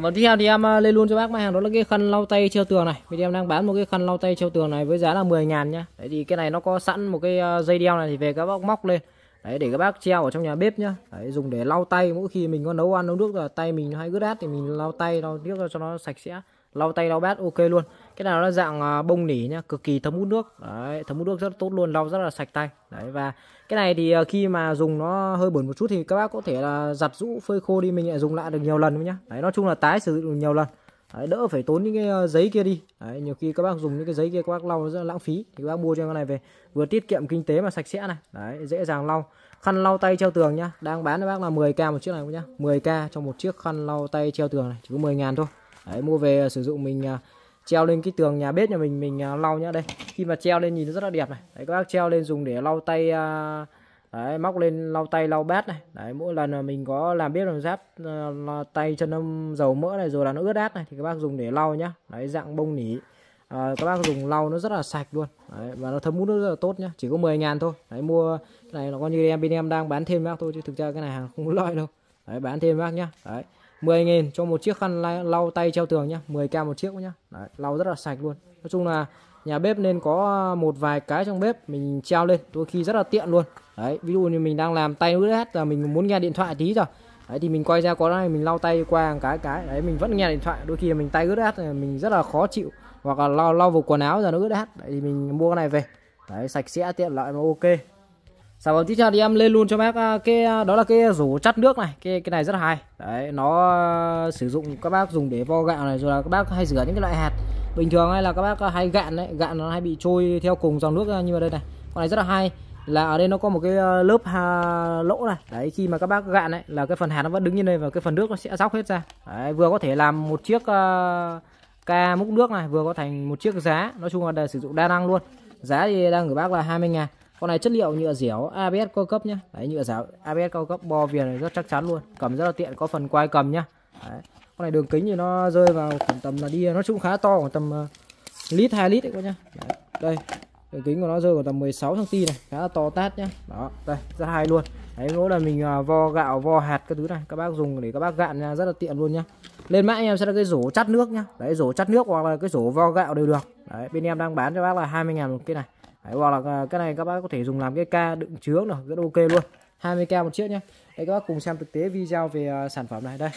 Và tiếp theo thì em à, lên luôn cho bác mai hàng đó là cái khăn lau tay treo tường này. bây giờ em đang bán một cái khăn lau tay treo tường này với giá là 10 ngàn nhá. Đấy thì cái này nó có sẵn một cái à, dây đeo này thì về các bác móc lên. Đấy, để các bác treo ở trong nhà bếp nhá. Đấy, dùng để lau tay mỗi khi mình có nấu ăn, nấu nước là tay mình hay ướt át thì mình lau tay, lau nước cho nó sạch sẽ. Lau tay lau bát ok luôn. Cái nào nó dạng à, bông nỉ nhá, cực kỳ thấm hút nước. Đấy, thấm hút nước rất tốt luôn, lau rất là sạch tay. Đấy và cái này thì à, khi mà dùng nó hơi bẩn một chút thì các bác có thể là giặt rũ phơi khô đi mình lại dùng lại được nhiều lần nhá. Đấy nói chung là tái sử dụng nhiều lần. Đấy, đỡ phải tốn những cái à, giấy kia đi Đấy, nhiều khi các bác dùng những cái giấy kia các bác lau rất là lãng phí thì các bác mua cho cái này về vừa tiết kiệm kinh tế mà sạch sẽ này Đấy, dễ dàng lau khăn lau tay treo tường nhá đang bán cho bác là 10k một chiếc này nhá 10k cho một chiếc khăn lau tay treo tường này chỉ có 10 ngàn thôi Đấy, mua về ờ, sử dụng mình ờ, treo lên cái tường nhà bếp nhà mình mình ờ, lau nhá. Đây khi mà treo lên nhìn nó rất là đẹp này. Đấy các bác treo lên dùng để lau tay đấy, móc lên lau tay lau bát này. Đấy mỗi lần mình có làm bếp làm giáp tay chân âm dầu mỡ này rồi là nó ướt át này thì các bác dùng để lau nhá. Đấy dạng bông nỉ. À, các bác dùng lau nó rất là sạch luôn. Đấy, và nó thấm hút rất là tốt nhá. Chỉ có 10 ngàn thôi. Đấy mua cái này nó coi như em bên em đang bán thêm bác thôi chứ thực ra cái này hàng không lợi đâu. Đấy bán thêm bác nhá. Đấy. 10 nghìn cho một chiếc khăn lau tay treo tường nhá 10k một chiếc nhá. Đấy, lau rất là sạch luôn. Nói chung là nhà bếp nên có một vài cái trong bếp mình treo lên đôi khi rất là tiện luôn. Đấy ví dụ như mình đang làm tay nữa hết là mình muốn nghe điện thoại tí rồi đấy thì mình quay ra có này mình lau tay qua cái cái. Đấy mình vẫn nghe điện thoại đôi khi mình tay ướt át mình rất là khó chịu. Hoặc là lau lau vào quần áo giờ nó ướt át đấy thì mình mua cái này về. Đấy sạch sẽ tiện lợi mà ok sản phẩm tiếp theo thì em lên luôn cho bác à, cái à, đó là cái rổ chắt nước này. Cái cái này rất là hay. Đấy nó à, sử dụng các bác dùng để vo gạo này rồi là các bác hay rửa những cái loại hạt. Bình thường hay là các bác hay gạn đấy gạn nó hay bị trôi theo cùng dòng nước như mà đây này. Con này rất là hay. Là ở đây nó có một cái lớp lỗ này. Đấy khi mà các bác gạn đấy là cái phần hạt nó vẫn đứng như đây và cái phần nước nó sẽ róc hết ra. Đấy, vừa có thể làm một chiếc uh, ca múc nước này vừa có thành một chiếc giá. Nói chung là để sử dụng đa năng luôn. Giá thì đang gửi bác là 20 ngàn con này chất liệu nhựa dẻo ABS cao cấp nhá. Đấy nhựa dẻo ABS cao cấp bo viền này rất chắc chắn luôn. Cầm rất là tiện có phần quai cầm nhá. Đấy. con này đường kính thì nó rơi vào khoảng tầm là đi nó cũng khá to khoảng tầm uh, lít 2 lít đấy các nhá. Đấy. đây đường kính của nó rơi vào tầm 16 cm này khá là to tát nhá. Đó đây rất hay luôn. Đấy mỗi là mình uh, vo gạo vo hạt cái thứ này các bác dùng để các bác gạn nha rất là tiện luôn nhá. Lên mã em sẽ là cái rổ chắt nước nhá. Đấy rổ chắt nước hoặc là cái rổ vo gạo đều được. Đấy bên em đang bán cho bác là 20 ngàn một cái này. Đấy, hoặc là à, cái này các bác có thể dùng làm cái ca đựng chứa được rất ok luôn. 20k một chiếc nhé đây các bác cùng xem thực tế video về uh, sản phẩm này đây.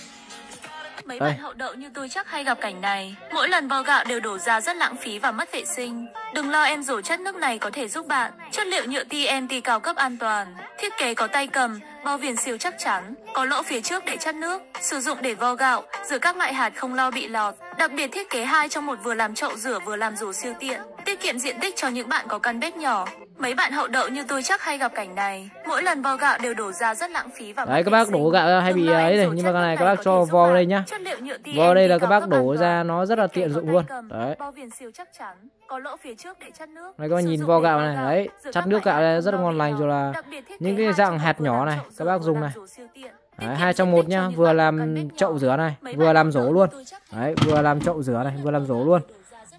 Mấy đây. bạn hậu đậu như tôi chắc hay gặp cảnh này. Mỗi lần vo gạo đều đổ ra rất lãng phí và mất vệ sinh. Đừng lo em rổ chất nước này có thể giúp bạn. Chất liệu nhựa TNT cao cấp an toàn. Thiết kế có tay cầm, bao viền siêu chắc chắn Có lỗ phía trước để chất nước Sử dụng để vo gạo, rửa các loại hạt không lo bị lọt. Đặc biệt thiết kế hai trong một vừa làm chậu rửa vừa làm rổ siêu tiện Tiết kiệm diện tích cho những bạn có căn bếp nhỏ. Mấy bạn hậu đậu như tôi chắc hay gặp cảnh này Mỗi lần vo gạo đều đổ ra rất lãng phí và Đấy các bác đổ gạo ra hay bị ấy này Nhưng mà cái này các bác cho vo đây nhá. Vo đây là các bác đổ ra nó rất là tiện dụng luôn. Đấy Này các bác nhìn vo gạo này Đấy chắt nước gạo rất là ngon lành rồi là Những cái dạng hạt nhỏ này Các bác dùng này. Đấy, hai trong một nhá vừa làm chậu rửa này vừa làm rổ luôn. đấy vừa làm chậu rửa này vừa làm rổ luôn.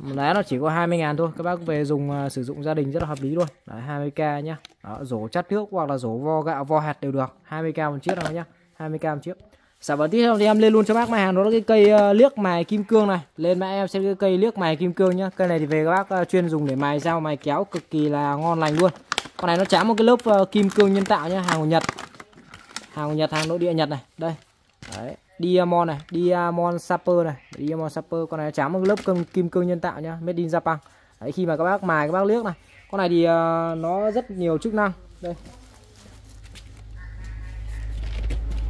Giá nó chỉ có 20 ngàn thôi Các bác về dùng uh, sử dụng gia đình rất là hợp lý luôn. Đấy 20k nhá. Đó, Rổ chắt nước hoặc là rổ vo gạo vo hạt đều được. 20k một chiếc nào nhá 20k một chiếc Sản phẩm tiếp theo thì em lên luôn cho bác mài hàng đó là cái cây uh, liếc mài kim cương này Lên mã em xem cái cây liếc mài kim cương nhá Cây này thì về các bác uh, chuyên dùng để mài dao mài kéo cực kỳ là ngon lành luôn Con này nó chám một cái lớp uh, kim cương nhân tạo nhá Hàng của Nhật Hàng của Nhật, hàng nội địa Nhật này Đây Đấy Diamond này, Diamond Sapper này, Diamond Sapper con này chám một lớp cơm kim cương nhân tạo nhá, made in Japan. Đấy khi mà các bác mài các bác liếc này. Con này thì uh, nó rất nhiều chức năng. Đây.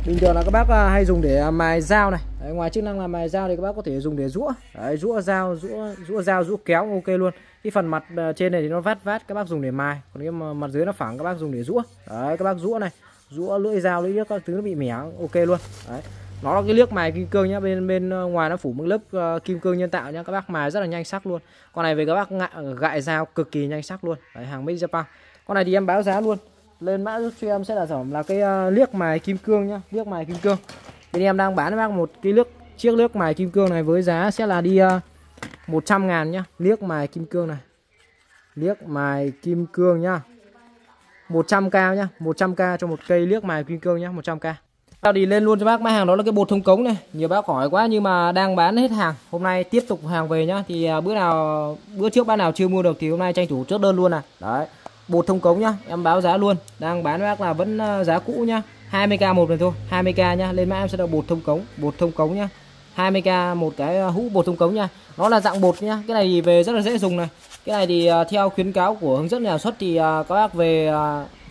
Bình thường là các bác à, hay dùng để à, mài dao này. Đấy, ngoài chức năng là mài dao thì các bác có thể dùng để rũa. Đấy, rũa dao, rũa rũa dao, rũa kéo ok luôn. Cái phần mặt à, trên này thì nó vát vát các bác dùng để mài, còn cái mặt dưới nó phẳng các bác dùng để rũa. Đấy các bác rũa này, rũa lưỡi dao lưỡi liếc các thứ nó bị mẻ ok luôn. Đấy nó là cái liếc mài kim cương nhá bên bên ờ, ngoài nó phủ một lớp uh, kim cương nhân tạo nhá các bác mài rất là nhanh sắc luôn con này về các bác ngại, gại dao cực kỳ nhanh sắc luôn Đấy, hàng made Japan con này thì em báo giá luôn lên mã giúp cho em sẽ là sản phẩm là cái uh, liếc mài kim cương nhá liếc mài kim cương. Bên em đang bán cho bác một cái liếc chiếc liếc mài kim cương này với giá sẽ là đi à, uh, 100 ngàn nhá. Liếc mài kim cương này. Liếc mài kim cương nhá. 100k nhá 100k cho một cây liếc mài kim cương nhá 100k Tao đi lên luôn cho bác mã hàng đó là cái bột thông cống này. Nhiều bác hỏi quá nhưng mà đang bán hết hàng. Hôm nay tiếp tục hàng về nhá thì à, bữa nào bữa trước bác nào chưa mua được thì hôm nay tranh thủ chốt đơn luôn này đấy bột thông cống nhá, em báo giá luôn. Đang bán bác là vẫn ờ, giá cũ nhá. 20k một này thôi 20k nhá. Lên mã em sẽ là bột thông cống, bột thông cống nhá. 20k một cái ờ, hũ bột thông cống nha nó là dạng bột nhá. Cái này thì về rất là dễ dùng này. Cái này thì ờ, theo khuyến cáo của hướng dẫn nhà xuất thì các bác về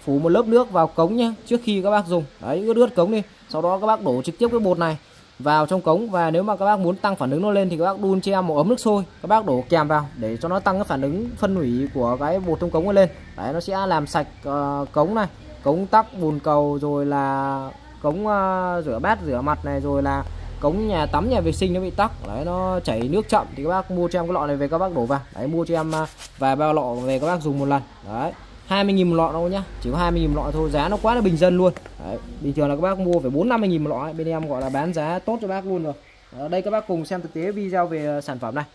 phủ một lớp nước vào cống nhá, trước khi các bác dùng. Đấy ướt ướt cống đi. Sau đó các bác đổ trực tiếp cái bột này vào trong cống. Và nếu mà các bác muốn tăng phản ứng nó lên thì các bác đun cho em một ấm nước sôi. Các bác đổ kèm vào để cho nó tăng cái phản ứng phân hủy của cái bột trong cống lên. Đấy nó sẽ làm sạch uh, cống này. Cống tắc bùn cầu rồi là cống uh, rửa bát rửa mặt này rồi là cống nhà tắm nhà vệ sinh nó bị tắc. Đấy nó chảy nước chậm thì các bác mua cho em cái lọ này về các bác đổ vào. Đấy mua cho em uh, vài bao lọ về các bác dùng một lần. Đấy. 20.000 một lọ đâu nhá. Chỉ có 20.000 một lọ thôi giá nó quá là bình dân luôn. Đấy, bình thường là các bác mua phải 4 50.000 một lọ ấy. bên em gọi là bán giá tốt cho bác luôn rồi. Ở đây các bác cùng xem thực tế video về ờ, sản phẩm này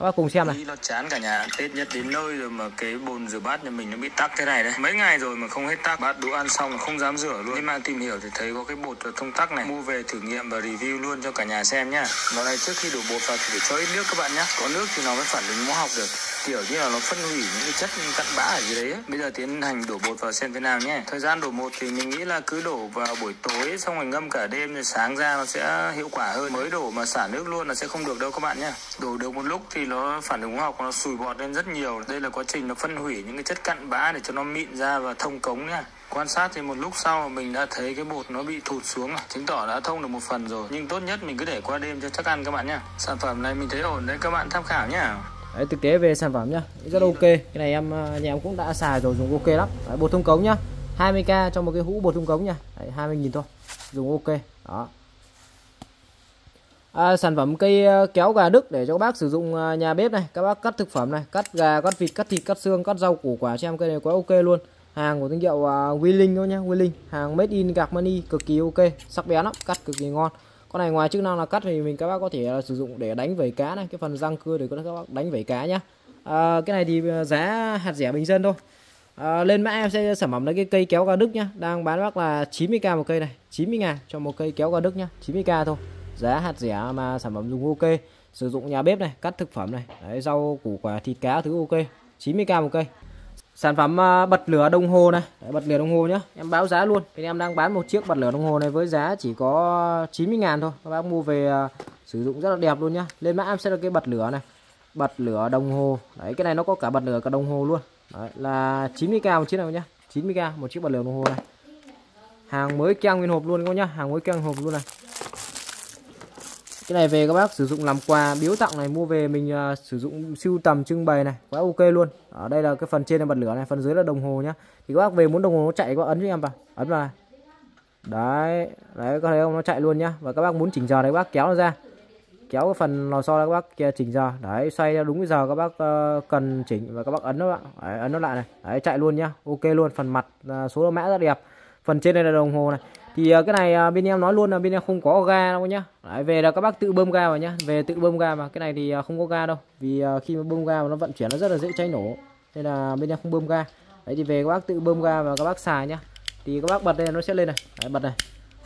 các bác cùng xem này. Nó chán cả nhà. Tết nhất đến nơi rồi mà cái bồn rửa bát nhà mình nó bị tắc thế này đấy. Mấy ngày rồi mà không hết tắc. Bát đũa ăn xong không dám rửa luôn. Nhưng mà tìm hiểu thì thấy có cái bột thông tắc này. Mua về thử nghiệm và review luôn cho cả nhà xem nhá. Nó này trước khi đổ bột vào thì phải cho ít nước các bạn nhá. Có nước thì nó mới phản ứng hóa học được. Kiểu như là nó phân hủy những cái chất cặn bã ở dưới đấy bây giờ tiến hành đổ bột vào xem thế nào nhé thời gian đổ bột thì mình nghĩ là cứ đổ vào buổi tối xong rồi ngâm cả đêm rồi sáng ra nó sẽ hiệu quả hơn. Mới đổ mà xả nước luôn là sẽ không được đâu các bạn nhé đổ được một lúc thì nó phản ứng hóa học nó sùi bọt lên rất nhiều. Đây là quá trình nó phân hủy những cái chất cặn bã để cho nó mịn ra và thông cống nhá quan sát thì một lúc sau mình đã thấy cái bột nó bị thụt xuống à. chứng tỏ đã thông được một phần rồi. Nhưng tốt nhất mình cứ để qua đêm cho chắc ăn các bạn nha. Sản phẩm này mình thấy ổn đấy các bạn tham khảo nhá Đấy, thực tế về sản phẩm nhá rất ok. Cái này em à, nhà em cũng đã xài rồi dùng ok lắm. Đấy, bột thông cống nhá. 20k cho một cái hũ bột thông cống nha. Đấy, 20.000 thôi dùng ok. Đó à, sản phẩm cây ờ, kéo gà Đức để cho các bác sử dụng ờ, nhà bếp này. Các bác cắt thực phẩm này cắt gà cắt vịt cắt thịt cắt xương cắt rau củ quả xem em cây này quá ok luôn. Hàng của thương hiệu ờ, uh, Willing thôi nhá Willing hàng made in Germany cực kỳ ok sắc bén lắm cắt cực kỳ ngon. Con này ngoài chức năng là cắt thì mình các bác có thể uh, sử dụng để đánh vẩy cá này cái phần răng cưa để các bác đánh vẩy cá nhá. À, cái này thì giá hạt rẻ bình dân thôi. À, lên mã em sẽ sản phẩm là cái cây kéo gà Đức nhá. Đang bán bác là 90k một cây này 90 ngàn cho một cây kéo gà Đức nhá 90k thôi giá hạt rẻ mà sản phẩm dùng ok sử dụng nhà bếp này cắt thực phẩm này Đấy, rau củ quả thịt cá thứ ok 90k một cây. Sản phẩm à, bật lửa đồng hồ này Đấy, bật lửa đồng hồ nhá. Em báo giá luôn bên em đang bán một chiếc bật lửa đồng hồ này với giá chỉ có 90 ngàn thôi. Các bác mua về à, sử dụng rất là đẹp luôn nhá. Lên mã em sẽ là cái bật lửa này bật lửa đồng hồ. Đấy cái này nó có cả bật lửa cả đồng hồ luôn. Đấy, là 90k một chiếc này nhá 90k một chiếc bật lửa đồng hồ này. Hàng mới keng nguyên hộp luôn các nhá hàng mới keng hộp luôn này cái này về các bác sử dụng làm quà biếu tặng này mua về mình uh, sử dụng siêu tầm trưng bày này quá ok luôn. Ở đây là cái phần trên là bật lửa này phần dưới là đồng hồ nhá. Thì các bác về muốn đồng hồ nó chạy có ấn cho em vào. Ấn vào này. Đấy đấy có thấy không? Nó chạy luôn nhá. Và các bác muốn chỉnh giờ đấy các bác kéo nó ra. Kéo cái phần lò xo ra các bác kia chỉnh giờ. Đấy xoay theo đúng cái giờ các bác uh, cần chỉnh và các bác ấn nó ạ đấy, ấn nó lại này. Đấy chạy luôn nhá. Ok luôn phần mặt uh, số mã rất đẹp. Phần trên đây là đồng hồ này thì uh, cái này uh, bên em nói luôn là bên em không có ga đâu nhá. Đấy, về là các bác tự bơm ga vào nhá. Về tự bơm ga mà. Cái này thì uh, không có ga đâu. Vì uh, khi mà bơm ga mà nó vận chuyển nó rất là dễ cháy nổ. Nên là bên em không bơm ga. Đấy thì về các bác tự bơm ga và các bác xài nhá. Thì các bác bật lên nó sẽ lên này. Đấy, bật này.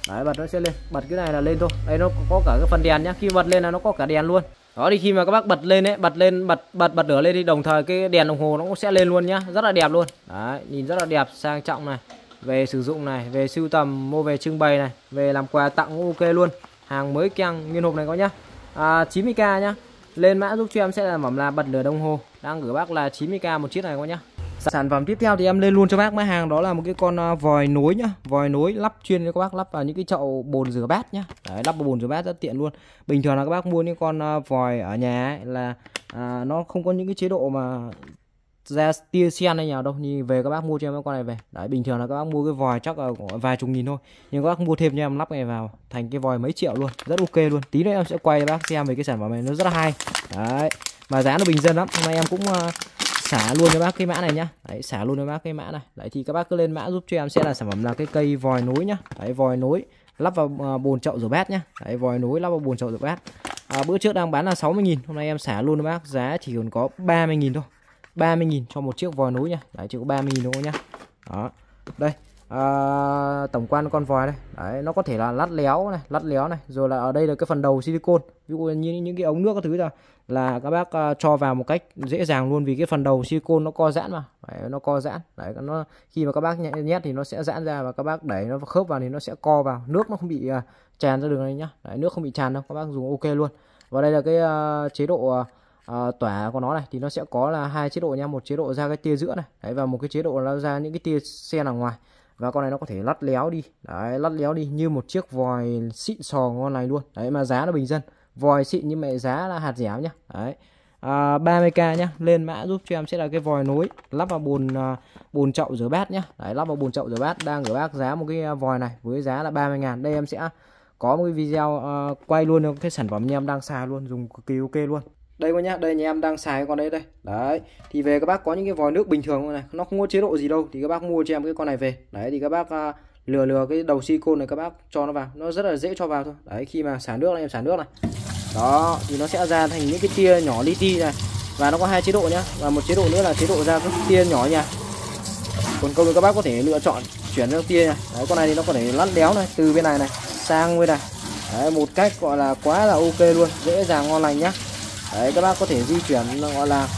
Đấy bật nó sẽ lên. Bật cái này là lên thôi. Đây nó có cả cái phần đèn nhá. Khi bật lên là nó có cả đèn luôn. Đó thì khi mà các bác bật lên ấy bật lên bật bật bật lửa lên thì đồng thời cái đèn đồng hồ nó cũng sẽ lên luôn nhá. Rất là đẹp luôn. Đấy nhìn rất là đẹp sang trọng này về sử dụng này về sưu tầm mua về trưng bày này về làm quà tặng ok luôn. Hàng mới keng nguyên hộp này có nhá. À, 90k nhá. Lên mã giúp cho em sẽ là mỏng là bật lửa đồng hồ. Đang gửi bác là 90k một chiếc này có nhá. Sản phẩm tiếp theo thì em lên luôn cho bác. Mã hàng đó là một cái con à, vòi nối nhá. Vòi nối lắp chuyên cho các bác lắp vào những cái chậu bồn rửa bát nhá. Đấy, lắp vào bồn rửa bát rất tiện luôn. Bình thường là các bác mua những con à, vòi ở nhà ấy, là à, nó không có những cái chế độ mà ra tia sen hay nào đâu như về các bác mua cho em cái con này về. Đấy bình thường là các bác mua cái vòi chắc là vài chục nghìn thôi. Nhưng các bác mua thêm cho em lắp này vào thành cái vòi mấy triệu luôn rất ok luôn. Tí nữa em sẽ quay cho bác xem về cái sản phẩm này nó rất là hay. Đấy mà giá nó bình dân lắm. Hôm nay em cũng uh, xả luôn cho bác cái mã này nhá. Đấy xả luôn cho bác cái mã này. Đấy thì các bác cứ lên mã giúp cho em sẽ là sản phẩm là cái cây vòi nối nhá. Đấy vòi nối lắp vào ờ, bồn chậu rửa bát nhá. Đấy vòi nối lắp vào bồn chậu rửa bát. À, bữa trước đang bán là 60.000 hôm nay em xả luôn cho bác giá chỉ còn có 30.000 thôi. 30.000 cho một chiếc vòi núi nha Đấy chỉ có 30.000 thôi nhá? Đó. Đây à, tổng quan con vòi đây, đấy nó có thể là lắt léo này lắt léo này. Rồi là ở đây là cái phần đầu silicon ví dụ như những cái ống nước các thứ là là các bác uh, cho vào một cách dễ dàng luôn vì cái phần đầu silicon nó co giãn mà. Đấy, nó co giãn. Đấy nó khi mà các bác nhét thì nó sẽ giãn ra và các bác đẩy nó khớp vào thì nó sẽ co vào. Nước nó không bị uh, tràn ra đường này nhá. Đấy, nước không bị tràn đâu. Các bác dùng ok luôn. Và đây là cái uh, chế độ uh, uh, tỏa của nó này thì nó sẽ có là hai chế độ nha. Một chế độ ra cái tia giữa này. Đấy và một cái chế độ là ra những cái tia xe ở ngoài. Và con này nó có thể lắt léo đi. Đấy lắt léo đi như một chiếc vòi xịn sò ngon này luôn. Đấy mà giá nó bình dân. Vòi xịn nhưng mà giá là hạt dẻo nhá. Đấy. À, 30k nhá. Lên mã giúp cho em sẽ là cái vòi nối lắp vào bồn à, bồn chậu rửa bát nhá. Đấy lắp vào bồn chậu rửa bát. Đang rửa bát giá một cái à, vòi này với giá là 30 ngàn. Đây em sẽ có một cái video uh, quay luôn cái sản phẩm nhà em đang xài luôn dùng cực kỳ ok luôn đây các nhá đây nhà em đang xài con đấy đây. Đấy thì về các bác có những cái vòi nước bình thường này nó không có chế độ gì đâu. Thì các bác mua cho em cái con này về. Đấy thì các bác uh, lừa lừa cái đầu silicon này các bác cho nó vào. Nó rất là dễ cho vào thôi. Đấy khi mà xả nước này em xả nước này. Đó thì nó sẽ ra thành những cái tia nhỏ li ti này. Và nó có hai chế độ nhá. Và một chế độ nữa là chế độ ra các tia nhỏ nha. Còn công các bác có thể lựa chọn chuyển sang tia này đấy, con này thì nó có thể lăn đéo này từ bên này này sang bên này. Đấy, một cách gọi là quá là ok luôn dễ dàng ngon lành nhá đấy các bác có thể di chuyển gọi là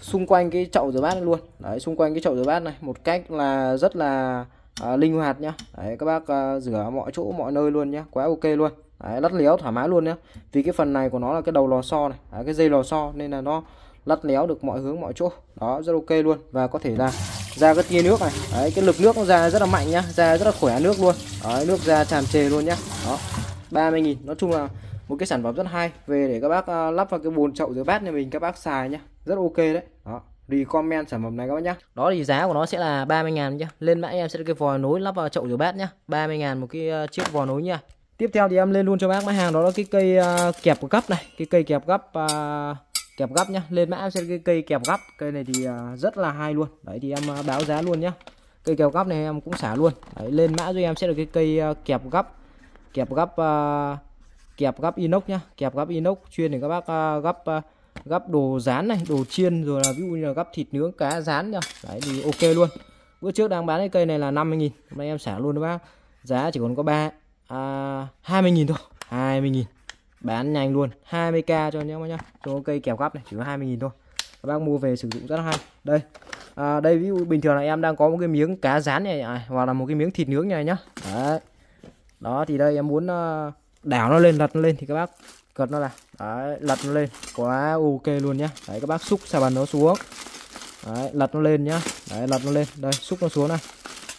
xung quanh cái chậu rửa bát luôn. Đấy xung quanh cái chậu rửa bát này một cách là rất là à, linh hoạt nhá. Đấy các bác à, rửa mọi chỗ mọi nơi luôn nhá quá ok luôn. Đấy, lắt léo thoải mái luôn nhá. Vì cái phần này của nó là cái đầu lò xo này đấy, cái dây lò xo nên là nó lắt léo được mọi hướng mọi chỗ. Đó rất ok luôn. Và có thể là ra cái tia nước này. Đấy cái lực nước nó ra rất là mạnh nhá ra rất là khỏe nước luôn. Đấy, nước ra tràn trề luôn nhá. Đó 30.000 nói chung là một cái sản phẩm rất hay về để các bác uh, lắp vào cái bồn chậu rửa bát nhà mình các bác xài nhá. Rất ok đấy. Đó comment sản phẩm này các bác nhá. Đó thì giá của nó sẽ là 30 ngàn nhá. Lên mã em sẽ được cái vòi nối lắp vào chậu rửa bát nhá. 30 ngàn một cái uh, chiếc vòi nối nha. Tiếp theo thì em lên luôn cho bác mã hàng đó là cái cây uh, kẹp gấp này. Cái cây kẹp gấp uh, kẹp gấp nhá. Lên mã em sẽ cái cây kẹp gấp. Cây này thì uh, rất là hay luôn. Đấy thì em báo giá luôn nhá. Cây kẹp gấp này em cũng xả luôn. Đấy, lên mã cho em sẽ được cái cây uh, kẹp gấp. Kẹp gấp uh, kẹp gấp inox nhá. Kẹp gấp inox chuyên để các bác à, uh, gấp uh, à, gấp đồ rán này đồ chiên rồi là ví dụ như là gấp thịt nướng cá rán nhá. Đấy thì ok luôn. Bữa trước đang bán cái cây này là 50.000 hôm nay em xả luôn các bác. Giá chỉ còn có ba à, 20.000 thôi. 20.000 bán nhanh luôn. 20k cho nhá nhá. Cho cây kẹp gấp này chỉ có 20.000 thôi. Các bác mua về sử dụng rất hay. Đây à, đây ví dụ bình thường là em đang có một cái miếng cá rán này à, hoặc là một cái miếng thịt nướng này nhá. Đấy. Đó thì đây em muốn uh, đảo nó lên lật nó lên thì các bác cật nó là đấy, lật nó lên. Quá ok luôn nhá. Đấy các bác xúc xà bàn nó xuống. Đấy, lật nó lên nhá. Đấy lật nó lên. Đây xúc nó xuống này.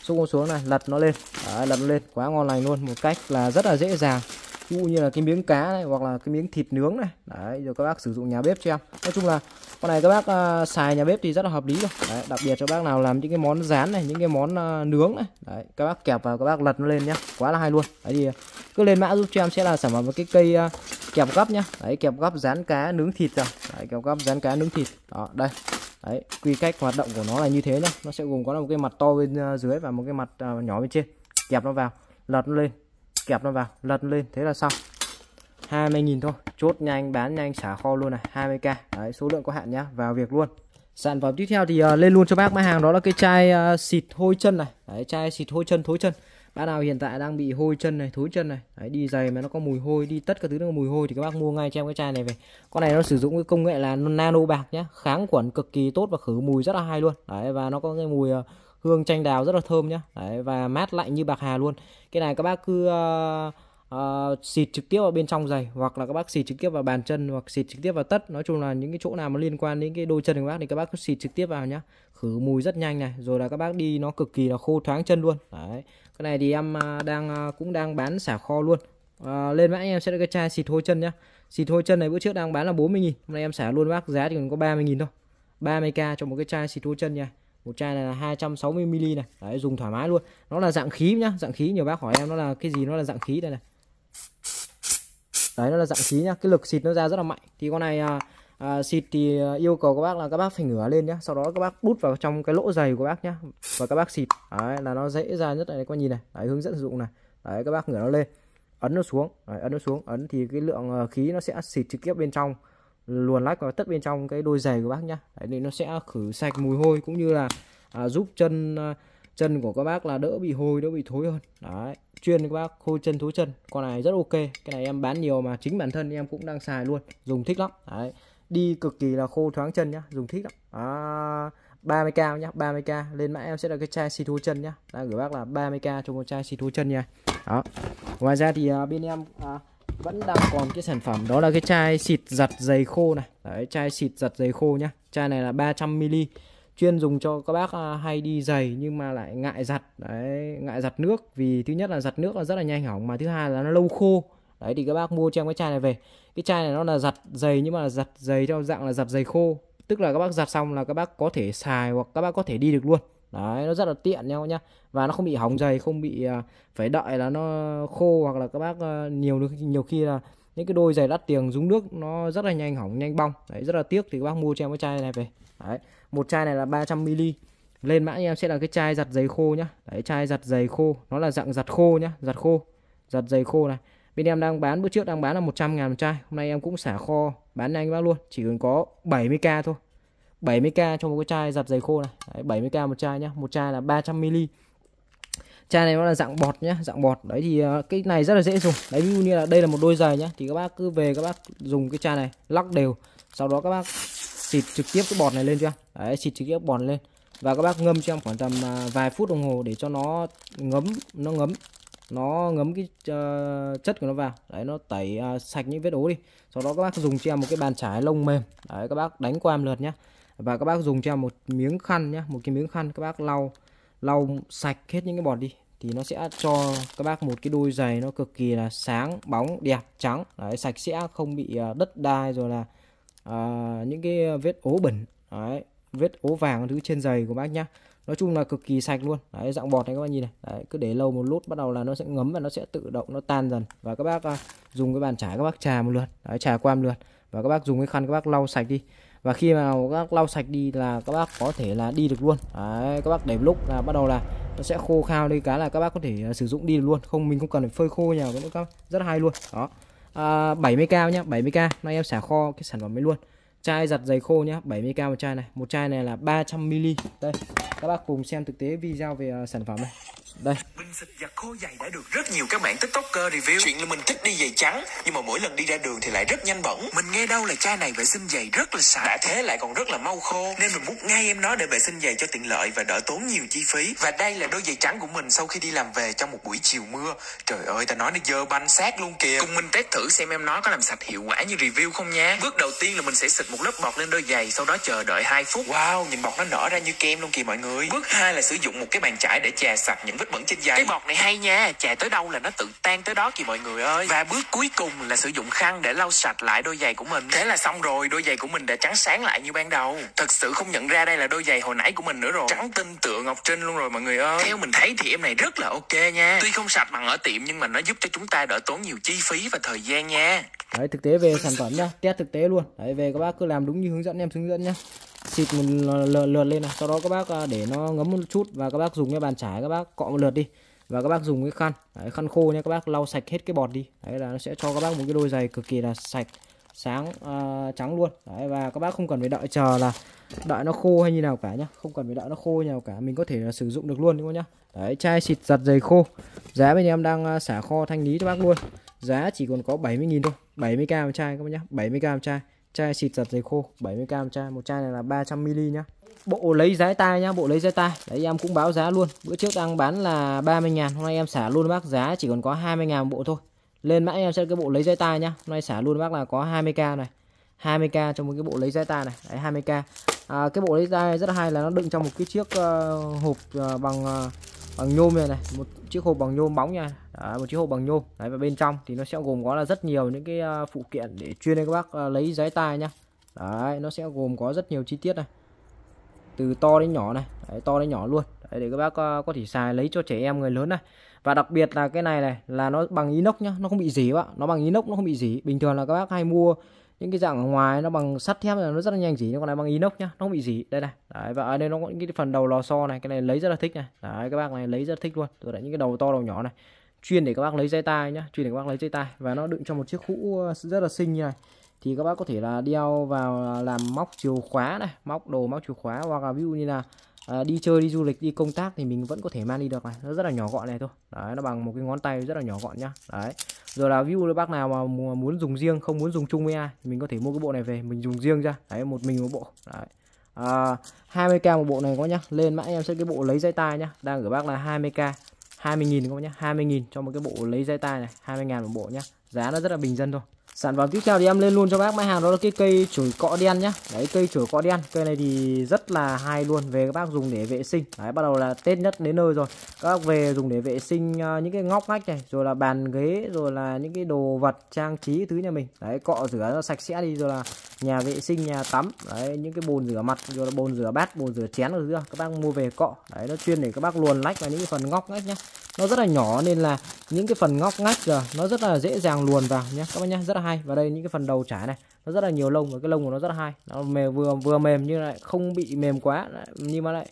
Xúc nó xuống này lật nó lên. Đấy, lật nó lên. Quá ngon lành luôn. Một cách là rất là dễ dàng. Ví dụ như là cái miếng cá này hoặc là cái miếng thịt nướng này. Đấy rồi các bác sử dụng nhà bếp cho em. Nói chung là con này các bác uh, xài nhà bếp thì rất là hợp lý rồi đấy, đặc biệt cho bác nào làm những cái món rán này những cái món uh, nướng này. Đấy các bác kẹp vào các bác lật nó lên nhá. Quá là hay luôn. Đấy thì cứ lên mã giúp cho em sẽ là sản phẩm cái cây uh, kẹp gấp nhá. Đấy kẹp gấp rán cá nướng thịt rồi đấy, kẹp gấp rán cá nướng thịt. Đó đây. Đấy quy cách hoạt động của nó là như thế nhá. Nó sẽ gồm có một cái mặt to bên uh, dưới và một cái mặt uh, nhỏ bên trên. Kẹp nó vào lật nó lên kẹp nó vào lật nó lên. Thế là xong. 20.000 thôi. Chốt nhanh bán nhanh xả kho luôn này. 20k đấy số lượng có hạn nhá. Vào việc luôn. Sản phẩm tiếp theo thì uh, lên luôn cho bác. Mã hàng đó là cái chai uh, xịt hôi chân này. Đấy chai xịt hôi chân thối chân. Bác nào hiện tại đang bị hôi chân này thối chân này. Đấy, đi giày mà nó có mùi hôi đi tất cả thứ nó có mùi hôi thì các bác mua ngay cho em cái chai này về. Con này nó sử dụng cái công nghệ là nano bạc nhá. Kháng khuẩn cực kỳ tốt và khử mùi rất là hay luôn. Đấy và nó có cái mùi uh, hương chanh đào rất là thơm nhá. Đấy, và mát lạnh như bạc hà luôn. Cái này các bác cứ uh, uh, xịt trực tiếp vào bên trong giày hoặc là các bác xịt trực tiếp vào bàn chân hoặc xịt trực tiếp vào tất. Nói chung là những cái chỗ nào mà liên quan đến cái đôi chân của các bác thì các bác cứ xịt trực tiếp vào nhá. Khử mùi rất nhanh này rồi là các bác đi nó cực kỳ là khô thoáng chân luôn. Đấy. Cái này thì em uh, đang uh, cũng đang bán xả kho luôn. Uh, lên mã em sẽ được cái chai xịt hôi chân nhá. Xịt hôi chân này bữa trước đang bán là 40 nghìn hôm nay em xả luôn bác giá thì còn có 30 nghìn thôi. 30k cho một cái chai xịt hôi chân nha. Một chai này là 260 ml này. Đấy dùng thoải mái luôn. Nó là dạng khí nhá dạng khí nhiều bác hỏi em nó là cái gì nó là dạng khí đây này đấy nó là dạng khí nhá. Cái lực xịt nó ra rất là mạnh. Thì con này à, à, xịt thì à, yêu cầu các bác là các bác phải ngửa lên nhá. Sau đó các bác bút vào trong cái lỗ giày của bác nhá. Và các bác xịt. Đấy là nó dễ ra nhất. Này con nhìn này. Đấy, hướng dẫn sử dụng này. Đấy các bác ngửa nó lên. Ấn nó xuống. Đấy, ấn nó xuống. Ấn thì cái lượng à, khí nó sẽ xịt trực tiếp bên trong. Luồn lách vào tất bên trong cái đôi giày của bác nhá. Đấy thì nó sẽ khử sạch mùi hôi cũng như là à, giúp chân à, chân của các bác là đỡ bị hôi đỡ bị thối hơn. Đấy chuyên các bác khô chân thối chân. Con này rất ok. Cái này em bán nhiều mà chính bản thân em cũng đang xài luôn. Dùng thích lắm. Đấy. Đi cực kỳ là khô thoáng chân nhá. Dùng thích lắm. À, 30k nhá 30k lên mã em sẽ là cái chai xịt thối chân nhá. Đang gửi bác là 30k cho một chai xịt thối chân nha. Đó. Ngoài ra thì uh, bên em uh, vẫn đang còn cái sản phẩm đó là cái chai xịt giặt giày khô này. Đấy chai xịt giặt giày khô nhá. Chai này là 300ml chuyên dùng cho các bác à, hay đi giày nhưng mà lại ngại giặt. Đấy, ngại giặt nước vì thứ nhất là giặt nước là rất là nhanh hỏng mà thứ hai là nó lâu khô. Đấy, thì các bác mua cho em cái chai này về. Cái chai này nó là giặt giày nhưng mà là giặt giày theo dạng là giặt giày khô. Tức là các bác giặt xong là các bác có thể xài hoặc các bác có thể đi được luôn. Đấy, nó rất là tiện nhau nhá. Và nó không bị hỏng giày, không bị à, phải đợi là nó khô hoặc là các bác à, nhiều nhiều khi là những cái đôi giày đắt tiền dùng nước nó rất là nhanh hỏng, nhanh bong. Đấy, rất là tiếc thì các bác mua cho em cái chai này về đấy một chai này là 300 ml. Lên mã em sẽ là cái chai giặt giày khô nhá. Đấy chai giặt giày khô. Nó là dạng giặt khô nhá giặt khô giặt giày khô này. Bên em đang bán bữa trước đang bán là 100 ngàn một chai. Hôm nay em cũng xả kho bán nhanh bác luôn. Chỉ cần có 70k thôi. 70k cho một cái chai giặt giày khô này. Đấy, 70k một chai nhá. Một chai là 300 ml. Chai này nó là dạng bọt nhá dạng bọt. Đấy thì ờ, cái này rất là dễ dùng. Đấy như là đây là một đôi giày nhá. Thì các bác cứ về các bác dùng cái chai này lắc đều. Sau đó các bác xịt trực tiếp cái bọt này lên chưa? Đấy xịt trực tiếp bọt lên. Và các bác ngâm trong khoảng tầm à, vài phút đồng hồ để cho nó ngấm nó ngấm. Nó ngấm cái uh, chất của nó vào. Đấy nó tẩy uh, sạch những vết ố đi. Sau đó các bác dùng cho em một cái bàn chải lông mềm. Đấy các bác đánh qua em lượt nhé và các bác dùng cho em một miếng khăn nhé, một cái miếng khăn các bác lau lau sạch hết những cái bọt đi. Thì nó sẽ cho các bác một cái đôi giày nó cực kỳ là sáng bóng đẹp trắng. Đấy, sạch sẽ không bị uh, đất đai rồi là à, những cái ờ, vết ố bẩn đấy, vết ố vàng thứ trên giày của bác nhá. Nói chung là cực kỳ sạch luôn. Đấy dạng bọt này các bạn nhìn này. Đấy, cứ để lâu một lút bắt đầu là nó sẽ ngấm và nó sẽ tự động nó tan dần. Và các bác à, dùng cái bàn chải các bác trà một lượt. Đấy, trà qua một lượt. Và các bác dùng cái khăn các bác lau sạch đi. Và khi mà các bác lau sạch đi là các bác có thể là đi được luôn. Đấy, các bác để lúc là bắt đầu là nó sẽ khô khao đi. Cái là các bác có thể ờ, sử dụng đi được luôn. Không mình không cần phải phơi khô nhà nữa các rất hay luôn. Đó à, 70k nhá 70k nay em xả kho cái sản phẩm ấy luôn. Chai giặt giày khô nhá 70k một chai này. Một chai này là 300ml đây các bác cùng xem thực tế video về à, sản phẩm này đây. Bình xịt giặt khô giày đã được rất nhiều các bạn tiktoker review. Chuyện là mình thích đi giày trắng nhưng mà mỗi lần đi ra đường thì lại rất nhanh bẩn. Mình nghe đâu là chai này vệ sinh giày rất là sạch. Đã thế lại còn rất là mau khô. Nên mình múc ngay em nó để vệ sinh giày cho tiện lợi và đỡ tốn nhiều chi phí. Và đây là đôi giày trắng của mình sau khi đi làm về trong một buổi chiều mưa. Trời ơi ta nói nó dơ banh sát luôn kìa. Cùng mình test thử xem em nó có làm sạch hiệu quả như review không nha. Bước đầu tiên là mình sẽ xịt một lớp bọt lên đôi giày sau đó chờ đợi 2 phút. Wow nhìn bọt nó nở ra như kem luôn kìa mọi người. Bước hai là sử dụng một cái bàn chải để chà sạch những vết bẩn trên giày. Cái bọt này hay nha chà tới đâu là nó tự tan tới đó kìa mọi người ơi. Và bước cuối cùng là sử dụng khăn để lau sạch lại đôi giày của mình. Thế là xong rồi đôi giày của mình đã trắng sáng lại như ban đầu. Thật sự không nhận ra đây là đôi giày hồi nãy của mình nữa rồi. Trắng tinh tựa ngọc trinh luôn rồi mọi người ơi. Theo mình thấy thì em này rất là ok nha. Tuy không sạch bằng ở tiệm nhưng mà nó giúp cho chúng ta đỡ tốn nhiều chi phí và thời gian nha. Đấy thực tế về sản phẩm nhá test thực tế luôn. Đấy về các bác cứ làm đúng như hướng dẫn em hướng dẫn nhá xịt một lượt, lượt lên này. Sau đó các bác à, để nó ngấm một chút và các bác dùng cái bàn chải các bác cọ một lượt đi. Và các bác dùng cái khăn. Đấy, khăn khô nha các bác lau sạch hết cái bọt đi. Đấy là nó sẽ cho các bác một cái đôi giày cực kỳ là sạch sáng uh, trắng luôn. Đấy và các bác không cần phải đợi chờ là đợi nó khô hay như nào cả nhá. Không cần phải đợi nó khô như nào cả. Mình có thể là sử dụng được luôn đúng không nhá? Đấy chai xịt giặt giày khô. Giá bên em đang à, xả kho thanh lý cho bác luôn. Giá chỉ còn có 70.000 thôi. 70k một chai các bác nhá. 70k một chai chai xịt giặt giày khô 70k một chai. Một chai này là 300ml nhá. Bộ lấy giấy tay nhá bộ lấy giấy tay. Đấy em cũng báo giá luôn. Bữa trước đang bán là 30 ngàn hôm nay em xả luôn bác. Giá chỉ còn có 20 ngàn bộ thôi. Lên mãi em sẽ cái bộ lấy giấy tay nhá. Hôm nay xả luôn bác là có 20k này. 20k trong một cái bộ lấy giấy tay này. Đấy 20k à, cái bộ lấy tay rất là hay là nó đựng trong một cái chiếc uh, hộp uh, bằng uh, bằng nhôm này này một chiếc hộp bằng nhôm bóng nha. Đấy, một chiếc hộp bằng nhôm. Đấy và bên trong thì nó sẽ gồm có là rất nhiều những cái à, phụ kiện để chuyên để các bác à, lấy giấy tai nhá. Đấy nó sẽ gồm có rất nhiều chi tiết này. Từ to đến nhỏ này. Đấy, to đến nhỏ luôn. Đấy, để các bác à, có, thể xài lấy cho trẻ em người lớn này. Và đặc biệt là cái này này là nó bằng inox nhá nó không bị gì bạn nó bằng inox nó không bị gì bình thường là các bác hay mua những cái dạng ở ngoài nó bằng sắt thép là nó rất là nhanh gì còn này bằng inox nhá nó không bị dỉ. Đây này. Đấy, và ở đây nó có những cái phần đầu lò xo này cái này lấy rất là thích này. Đấy các bác này lấy rất thích luôn. Rồi đấy những cái đầu to đầu nhỏ này. Chuyên để các bác lấy dây tai nhá chuyên để các bác lấy dây tai. Và nó đựng trong một chiếc hũ ờ, rất là xinh như này. Thì các bác có thể là đeo vào làm móc chìa khóa này móc đồ móc chìa khóa. Hoặc là ví dụ như là à, đi chơi đi du lịch đi công tác thì mình vẫn có thể mang đi được này. Nó rất là nhỏ gọn này thôi. Đấy nó bằng một cái ngón tay rất là nhỏ gọn nhá. Đấy. Rồi là view dụ bác nào mà muốn dùng riêng không muốn dùng chung với ai thì mình có thể mua cái bộ này về mình dùng riêng ra. Đấy một mình một bộ. Đấy. À, 20k một bộ này có nhá. Lên mã em sẽ cái bộ lấy dây tai nhá. Đang gửi bác là 20k 20.000 các bác nhá. 20.000 cho một cái bộ lấy dây tai này 20.000 một bộ nhá. Giá nó rất là bình dân thôi. Sản phẩm tiếp theo thì em lên luôn cho bác máy hàng đó là cái cây chổi cọ đen nhá. Đấy cây chổi cọ đen. Cây này thì rất là hay luôn về các bác dùng để vệ sinh. Đấy bắt đầu là Tết nhất đến nơi rồi. Các bác về dùng để vệ sinh ờ, những cái ngóc ngách này, rồi là bàn ghế, rồi là những cái đồ vật trang trí thứ nhà mình. Đấy cọ rửa nó sạch sẽ đi rồi là nhà vệ sinh, nhà tắm. Đấy những cái bồn rửa mặt, rồi là bồn rửa bát, bồn rửa chén rồi các bác mua về cọ. Đấy nó chuyên để các bác luồn lách vào những cái phần ngóc ngách nhá nó rất là nhỏ nên là những cái phần ngóc ngách giờ nó rất là dễ dàng luồn vào nhé các bác nhé rất là hay. Và đây, những cái phần đầu trải này, nó rất là nhiều lông và cái lông của nó rất là hay. Nó mềm, vừa vừa mềm nhưng lại không bị mềm quá. Nhưng mà lại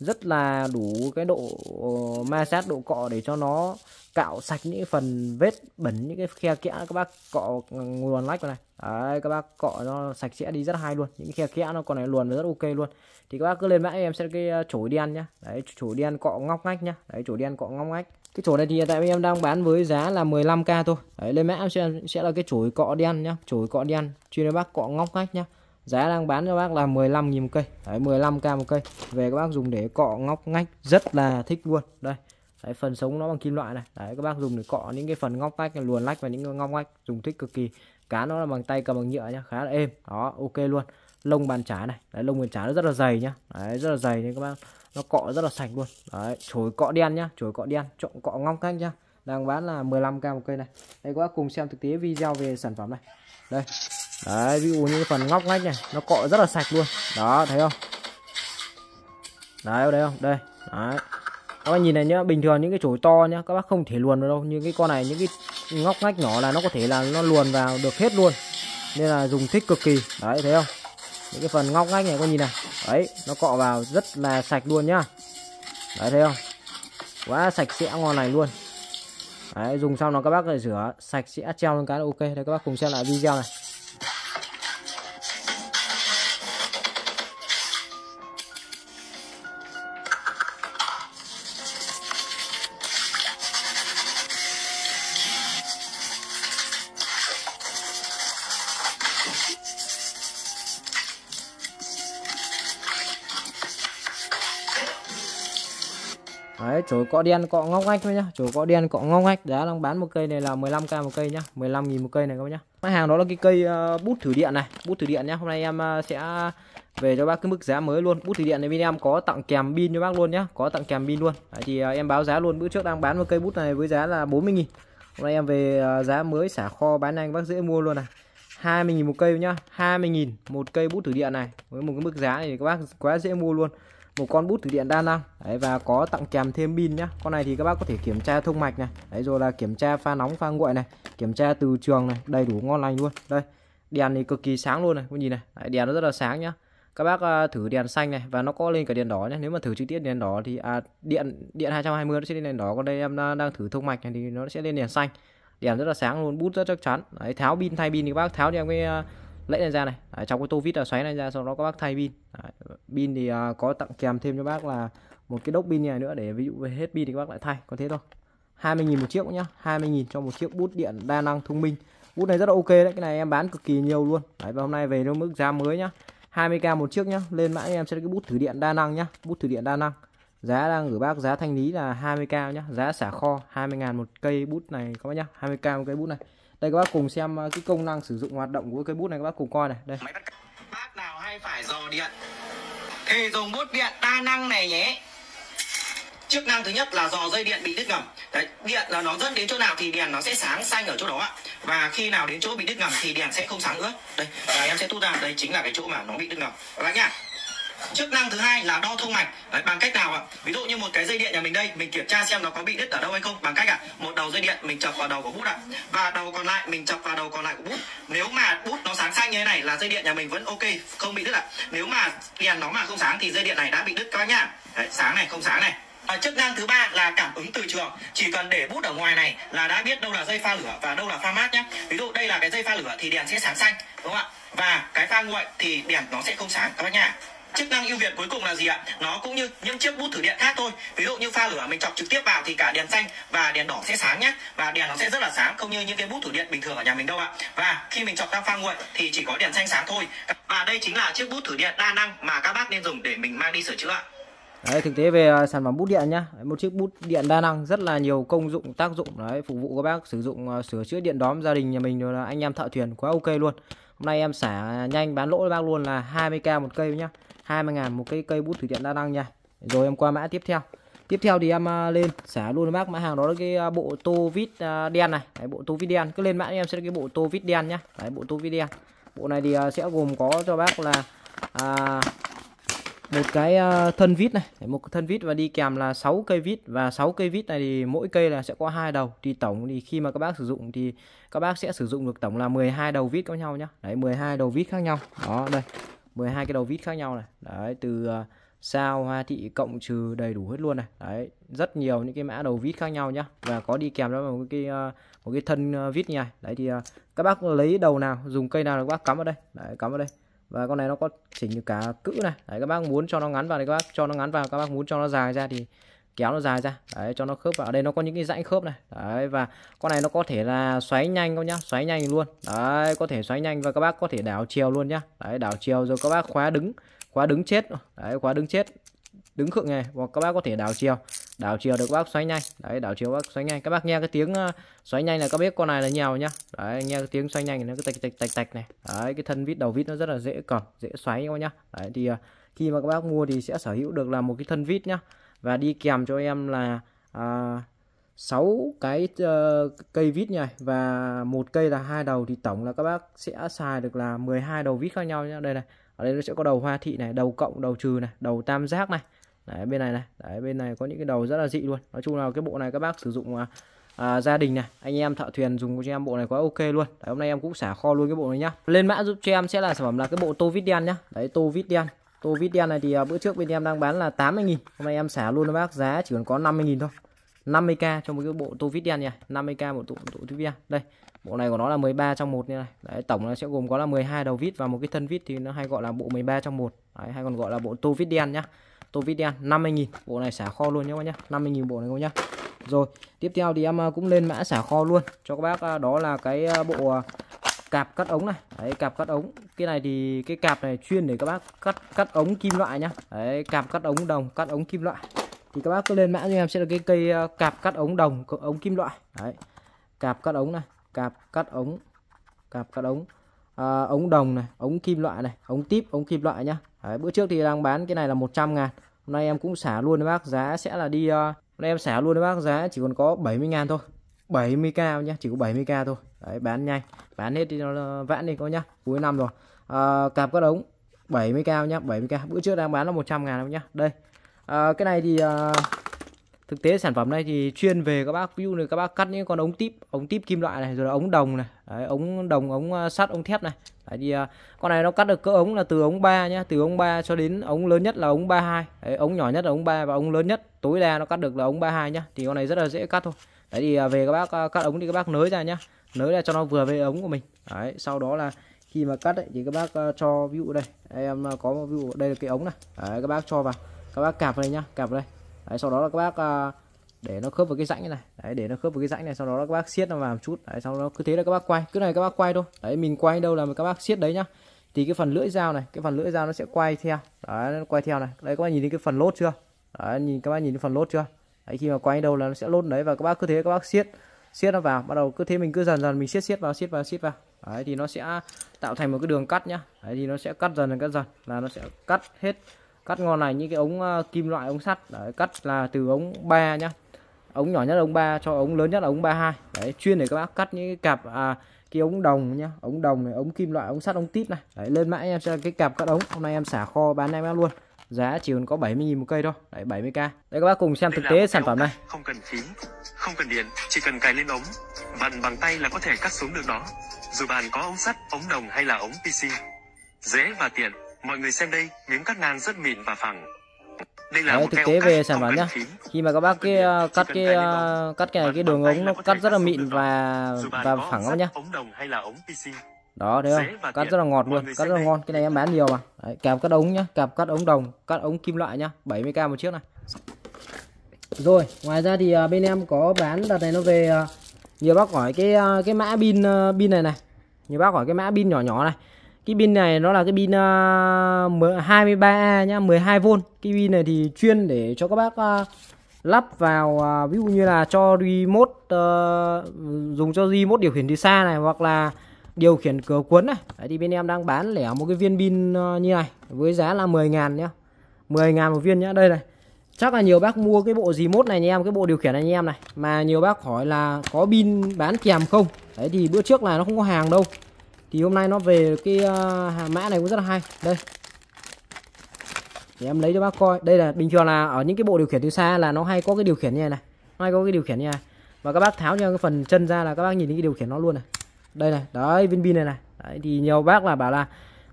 rất là đủ cái độ ờ, ma sát, độ cọ để cho nó cạo sạch những phần vết bẩn những cái khe kẽ. Các bác cọ luồn lách vào này. Đấy các bác cọ nó sạch sẽ đi rất hay luôn. Những khe kẽ nó còn này luồn rất ok luôn. Thì các bác cứ lên mã em sẽ cái ờ, chổi đen nhá. Đấy chổi đen cọ ngóc ngách nhá. Đấy chổi đen cọ ngóc ngách. Cái chổi này thì hiện tại em đang bán với giá là 15k thôi. Đấy lên mã em sẽ, sẽ là cái chổi cọ đen nhá. Chổi cọ đen chuyên cho bác cọ ngóc ngách nhá. Giá đang bán cho bác là 15.000 một cây. Đấy 15k một cây. Về các bác dùng để cọ ngóc ngách rất là thích luôn. Đây đấy, phần sống nó bằng kim loại này. Đấy các bác dùng để cọ những cái phần ngóc ngách luồn lách và những ngóc ngách dùng thích cực kỳ. Cá nó là bằng tay cầm bằng nhựa nhá khá là êm. Đó ok luôn. Lông bàn chải này. Đấy lông bàn chải nó rất là dày nhá. Đấy rất là dày nên các bác nó cọ rất là sạch luôn. Đấy chổi cọ đen nhá chổi cọ đen trộn cọ ngóc ngách nhá. Đang bán là 15k một cây này. Đây các bác cùng xem thực tế video về sản phẩm này. Đây. Đấy ví dụ như phần ngóc ngách này nó cọ rất là sạch luôn. Đó thấy không? Đấy đây không? Đây. Đấy các bác nhìn này nhá, bình thường những cái chổi to nhá, các bác không thể luồn được đâu. Như cái con này, những cái ngóc ngách nhỏ là nó có thể là nó luồn vào được hết luôn. Nên là dùng thích cực kỳ. Đấy, thấy không? Những cái phần ngóc ngách này có nhìn này. Đấy, nó cọ vào rất là sạch luôn nhá. Đấy, thấy không? Quá sạch sẽ ngon này luôn. Đấy, dùng xong nó các bác lại rửa sạch sẽ, treo lên cái là ok. Đây, các bác cùng xem lại video này. Chổi cọ đen cọ ngóc ngách thôi nhá. Chổi cọ đen cọ ngóc ngách giá đang bán một cây này là 15k một cây nhá. 15 000 một cây này các bác nhá. Máy hàng đó là cái cây ờ, bút thử điện này, bút thử điện nhá. Hôm nay em ờ, sẽ về cho bác cái mức giá mới luôn. Bút thử điện này bên em có tặng kèm pin cho bác luôn nhá. Có tặng kèm pin luôn. Đấy, thì ờ, em báo giá luôn. Bữa trước đang bán một cây bút này với giá là 40 000 Hôm nay em về giá mới xả kho bán anh bác dễ mua luôn này. 20 000 một cây nhá. 20 000 một cây bút thử điện này với một cái mức giá này thì các bác quá dễ mua luôn một con bút thử điện đa năng đấy và có tặng kèm thêm pin nhá. Con này thì các bác có thể kiểm tra thông mạch này. Đấy rồi là kiểm tra pha nóng pha nguội này. Kiểm tra từ trường này. Đầy đủ ngon lành luôn. Đây đèn thì cực kỳ sáng luôn này. Các nhìn này. Đấy, đèn nó rất là sáng nhá. Các bác à, thử đèn xanh này và nó có lên cả đèn đỏ nhé nếu mà thử trực tiếp đèn đỏ thì à, điện điện 220 nó sẽ lên đèn đỏ. Còn đây em à, đang, thử thông mạch này thì nó sẽ lên đèn xanh. Đèn rất là sáng luôn bút rất chắc chắn. Đấy, tháo pin thay pin thì các bác tháo cho em cái à, lẫy này ra này. Đấy, trong cái tô vít là xoáy này ra sau đó các bác thay pin. Pin thì uh, có tặng kèm thêm cho bác là một cái đốc pin này nữa để ví dụ hết pin thì các bác lại thay có thế thôi. 20.000 một chiếc nhá 20.000 cho một chiếc bút điện đa năng thông minh. Bút này rất là ok đấy cái này em bán cực kỳ nhiều luôn. Đấy và hôm nay về nó mức giá mới nhá 20k một chiếc nhá lên mã em sẽ cái bút thử điện đa năng nhá bút thử điện đa năng. Giá đang gửi bác giá thanh lý là 20k nhá giá xả kho 20.000 một cây bút này các bác nhá 20k một cây bút này đây, các bác cùng xem ờ, cái công năng sử dụng hoạt động của cây bút này các bác cùng coi này. Đây. Bác nào hay phải dò điện? Thì dùng bút điện đa năng này nhé. Chức năng thứ nhất là dò dây điện bị đứt ngầm. Đấy, điện là nó dẫn đến chỗ nào thì đèn nó sẽ sáng xanh ở chỗ đó ạ. Và khi nào đến chỗ bị đứt ngầm thì đèn sẽ không sáng nữa. Đây, và em sẽ tu ra. Đây chính là cái chỗ mà nó bị đứt ngầm. Các bác nhá chức năng thứ hai là đo thông mạch. Đấy, bằng cách nào ạ? Ví dụ như một cái dây điện nhà mình đây mình kiểm tra xem nó có bị đứt ở đâu hay không. Bằng cách ạ một đầu dây điện mình chọc vào đầu của bút ạ. Và đầu còn lại mình chọc vào đầu còn lại của bút. Nếu mà bút nó sáng xanh như thế này là dây điện nhà mình vẫn ok không bị đứt ạ. Nếu mà đèn nó mà không sáng thì dây điện này đã bị đứt các bác nhá. Đấy, sáng này không sáng này. À, chức năng thứ ba là cảm ứng từ trường. Chỉ cần để bút ở ngoài này là đã biết đâu là dây pha lửa và đâu là pha mát nhé ví dụ đây là cái dây pha lửa thì đèn sẽ sáng xanh đúng không ạ? Và cái pha nguội thì đèn nó sẽ không sáng các bác nhá chức năng ưu việt cuối cùng là gì ạ? Nó cũng như những chiếc bút thử điện khác thôi. Ví dụ như pha lửa mình chọc trực tiếp vào thì cả đèn xanh và đèn đỏ sẽ sáng nhé và đèn nó sẽ rất là sáng không như những cái bút thử điện bình thường ở nhà mình đâu ạ. Và khi mình chọc ra pha nguội thì chỉ có đèn xanh sáng thôi. Và đây chính là chiếc bút thử điện đa năng mà các bác nên dùng để mình mang đi sửa chữa ạ. Đấy, thực tế về à, sản phẩm bút điện nhá. Một chiếc bút điện đa năng rất là nhiều công dụng tác dụng đấy phục vụ các bác sử dụng uh, sửa chữa điện đóm gia đình nhà mình rồi là anh em thợ thuyền quá ok luôn. Hôm nay em xả nhanh bán lỗ với bác luôn là 20k một cây nhá. 20 ngàn một cây cây bút thủy điện đa năng nha. Rồi em qua mã tiếp theo. Tiếp theo thì em à, lên xả luôn bác. Mã hàng đó là cái à, bộ tô vít à, đen này. Đấy, bộ tô vít đen. Cứ lên mã em sẽ là cái bộ tô vít đen nhá. Đấy bộ tô vít đen. Bộ này thì sẽ gồm có cho bác là à, một cái thân vít này. Một thân vít và đi kèm là 6 cây vít. Và 6 cây vít này thì mỗi cây là sẽ có hai đầu. Thì tổng thì khi mà các bác sử dụng thì các bác sẽ sử dụng được tổng là 12 đầu vít khác nhau nhá. Đấy 12 đầu vít khác nhau. Đó đây. 12 cái đầu vít khác nhau này. Đấy, từ ờ, sao, hoa, thị, cộng trừ đầy đủ hết luôn này. Đấy, rất nhiều những cái mã đầu vít khác nhau nhá. Và có đi kèm đó một cái ờ, một cái thân ờ, vít như này. Đấy thì các bác lấy đầu nào, dùng cây nào các bác cắm vào đây. Đấy, cắm vào đây. Và con này nó có chỉnh được cả cữ này. Đấy, các bác muốn cho nó ngắn vào thì các bác cho nó ngắn vào, các bác muốn cho nó dài ra thì kéo nó dài ra. Đấy, cho nó khớp vào. Ở đây nó có những cái rãnh khớp này. Đấy, và con này nó có thể là xoáy nhanh không nhá? Xoáy nhanh luôn. Đấy, có thể xoáy nhanh và các bác có thể đảo chiều luôn nhá. Đấy, đảo chiều rồi các bác khóa đứng. Khóa đứng chết. Đấy, khóa đứng chết. Đứng khựng này, hoặc các bác có thể đảo chiều. Đảo chiều được các bác xoáy nhanh. Đấy, đảo chiều các bác xoáy nhanh. Các bác nghe cái tiếng ờ, xoáy nhanh là các biết con này là nhào nhá. Đấy, nghe cái tiếng xoáy nhanh nó cứ tạch tạch tạch tạch này. Đấy, cái thân vít, đầu vít nó rất là dễ cầm dễ xoáy các nhá. Đấy, thì ờ, khi mà các bác mua thì sẽ sở hữu được là một cái thân vít nhá và đi kèm cho em là à, 6 cái uh, cây vít này và một cây là hai đầu thì tổng là các bác sẽ xài được là 12 đầu vít khác nhau nhé đây này ở đây nó sẽ có đầu hoa thị này đầu cộng đầu trừ này đầu tam giác này. Đấy bên này này đấy bên này có những cái đầu rất là dị luôn. Nói chung là cái bộ này các bác sử dụng à, à, gia đình này anh em thợ thuyền dùng cho em bộ này quá ok luôn. Đấy, hôm nay em cũng xả kho luôn cái bộ này nhá. Lên mã giúp cho em sẽ là sản phẩm là cái bộ tô vít đen nhá. Đấy tô vít đen tô vít đen này thì à, bữa trước bên em đang bán là 80.000 hôm nay em xả luôn cho bác giá chỉ còn có 50.000 thôi. 50k cho một cái bộ tô vít đen nha. 50k một tụ tụ tô vít đen. Đây bộ này của nó là 13 trong một như này. Đấy tổng nó sẽ gồm có là 12 đầu vít và một cái thân vít thì nó hay gọi là bộ 13 trong một. Đấy, hay còn gọi là bộ tô vít đen nhá. Tô vít đen 50.000 bộ này xả kho luôn nhá các nhá. 50.000 bộ này các nhá. Rồi tiếp theo thì em à, cũng lên mã xả kho luôn. Cho các bác à, đó là cái bộ cạp cắt ống này. Đấy cạp cắt ống. Cái này thì cái cạp này chuyên để các bác cắt cắt ống kim loại nhá. Đấy cạp cắt ống đồng cắt ống kim loại. Thì các bác cứ lên mã cho em sẽ là cái cây ờ, cạp cắt ống đồng ống kim loại. Đấy cạp cắt ống này cạp cắt ống cạp cắt ống à, ống đồng này ống kim loại này ống tiếp ống kim loại nhá. Đấy, bữa trước thì đang bán cái này là 100 ngàn. Hôm nay em cũng xả luôn đấy bác giá sẽ là đi uh, hôm nay em xả luôn đấy bác giá chỉ còn có 70 ngàn thôi. 70k nhé chỉ có 70k thôi. Đấy bán nhanh. Bán hết đi nó vãn đi có nhá cuối năm rồi. À, cặp các ống 70k nhá 70k bữa trước đang bán là 100 ngàn đâu nhá. Đây. À, cái này thì à, thực tế sản phẩm này thì chuyên về các bác view này các bác cắt những con ống tiếp ống tiếp kim loại này rồi là ống đồng này. Đấy, ống đồng ống sắt ống thép này. Đấy, thì à, con này nó cắt được cỡ ống là từ ống 3 nhá từ ống 3 cho đến ống lớn nhất là ống 32 đấy, ống nhỏ nhất là ống 3 và ống lớn nhất. Tối đa nó cắt được là ống 32 nhá. Thì con này rất là dễ cắt thôi đấy thì à, về các bác à, cắt ống thì các bác nới ra nhá. Nới ra cho nó vừa với ống của mình. Đấy sau đó là khi mà cắt ấy, thì các bác à, cho ví dụ đây. Em có ví dụ đây là cái ống này. Đấy, các bác cho vào. Các bác cạp vào đây nhá cạp vào đây. Đấy, sau đó là các bác để nó khớp vào cái rãnh này đấy để nó khớp vào cái rãnh này sau đó là các bác siết nó vào một chút. Đấy sau đó cứ thế là các bác quay. Cứ này các bác quay thôi. Đấy mình quay đâu là các bác siết đấy nhá. Thì cái phần lưỡi dao này cái phần lưỡi dao nó sẽ quay theo. Đấy nó quay theo này. Đây các bác nhìn thấy cái phần lốt chưa? Đấy nhìn các bác nhìn thấy phần lốt chưa? Đấy khi mà quay đâu là nó sẽ lốt đấy và các bác cứ thế các bác siết siết nó vào. Bắt đầu cứ thế mình cứ dần dần mình siết siết vào siết vào siết vào. Đấy thì nó sẽ tạo thành một cái đường cắt nhá. Đấy thì nó sẽ cắt dần dần cắt dần là nó sẽ cắt hết cắt ngon này như cái ống uh, kim loại ống sắt. Đấy cắt là từ ống 3 nhá. Ống nhỏ nhất là ống 3 cho ống lớn nhất là ống 32 đấy chuyên để các bác cắt những cái cặp à, cái ống đồng nhá. Ống đồng này ống kim loại ống sắt ống tít này. Đấy lên mãi em sẽ cái cặp cắt ống. Hôm nay em xả kho bán em luôn giá chỉ còn có 70.000 một cây thôi. Đấy 70k đây các bác cùng xem thực tế sản phẩm này. không cần phí không cần điện chỉ cần cài lên ống. Vặn bằng tay là có thể cắt xuống được đó dù bạn có ống sắt ống đồng hay là ống pc dễ và tiện. Mọi người xem đây miếng cắt ngang rất mịn và phẳng. Đây là Đấy, thực tế về sản phẩm nhá. khi mà các bác cái uh, cắt cái uh, cắt cái này cái đường ống nó cắt rất là mịn và và phẳng lắm nhá đó thấy không? cắt rất là ngọt luôn cắt rất là ngon. Cái này em bán nhiều mà. Đấy, kèm cắt ống nhá kèm cắt ống đồng cắt ống kim loại nhá 70k một chiếc này. Rồi ngoài ra thì uh, bên em có bán đợt này nó về uh, nhiều bác hỏi cái uh, cái mã pin pin này này. Nhiều bác hỏi cái mã pin nhỏ nhỏ này. Cái pin này nó là cái pin uh, 23A nhá 12V cái pin này thì chuyên để cho các bác lắp vào ví dụ như là cho remote uh, dùng cho remote điều khiển từ xa này hoặc là điều khiển cửa cuốn này. Đấy, thì bên em đang bán lẻ một cái viên pin ờ, như này với giá là 10 ngàn nhá. 10 ngàn một viên nhá. Đây này. Chắc là nhiều bác mua cái bộ gì mốt này nha em cái bộ điều khiển này nha em này. Mà nhiều bác hỏi là có pin bán kèm không? Đấy thì bữa trước là nó không có hàng đâu. Thì hôm nay nó về cái uh, mã này cũng rất là hay. Đây. Thì em lấy cho bác coi. Đây là bình thường là ở những cái bộ điều khiển từ xa là nó hay có cái điều khiển như này này. Nó hay có cái điều khiển như này. Và các bác tháo cho cái phần chân ra là các bác nhìn thấy cái điều khiển nó luôn này đây này đấy viên pin này này. Đấy, thì nhiều bác là bảo là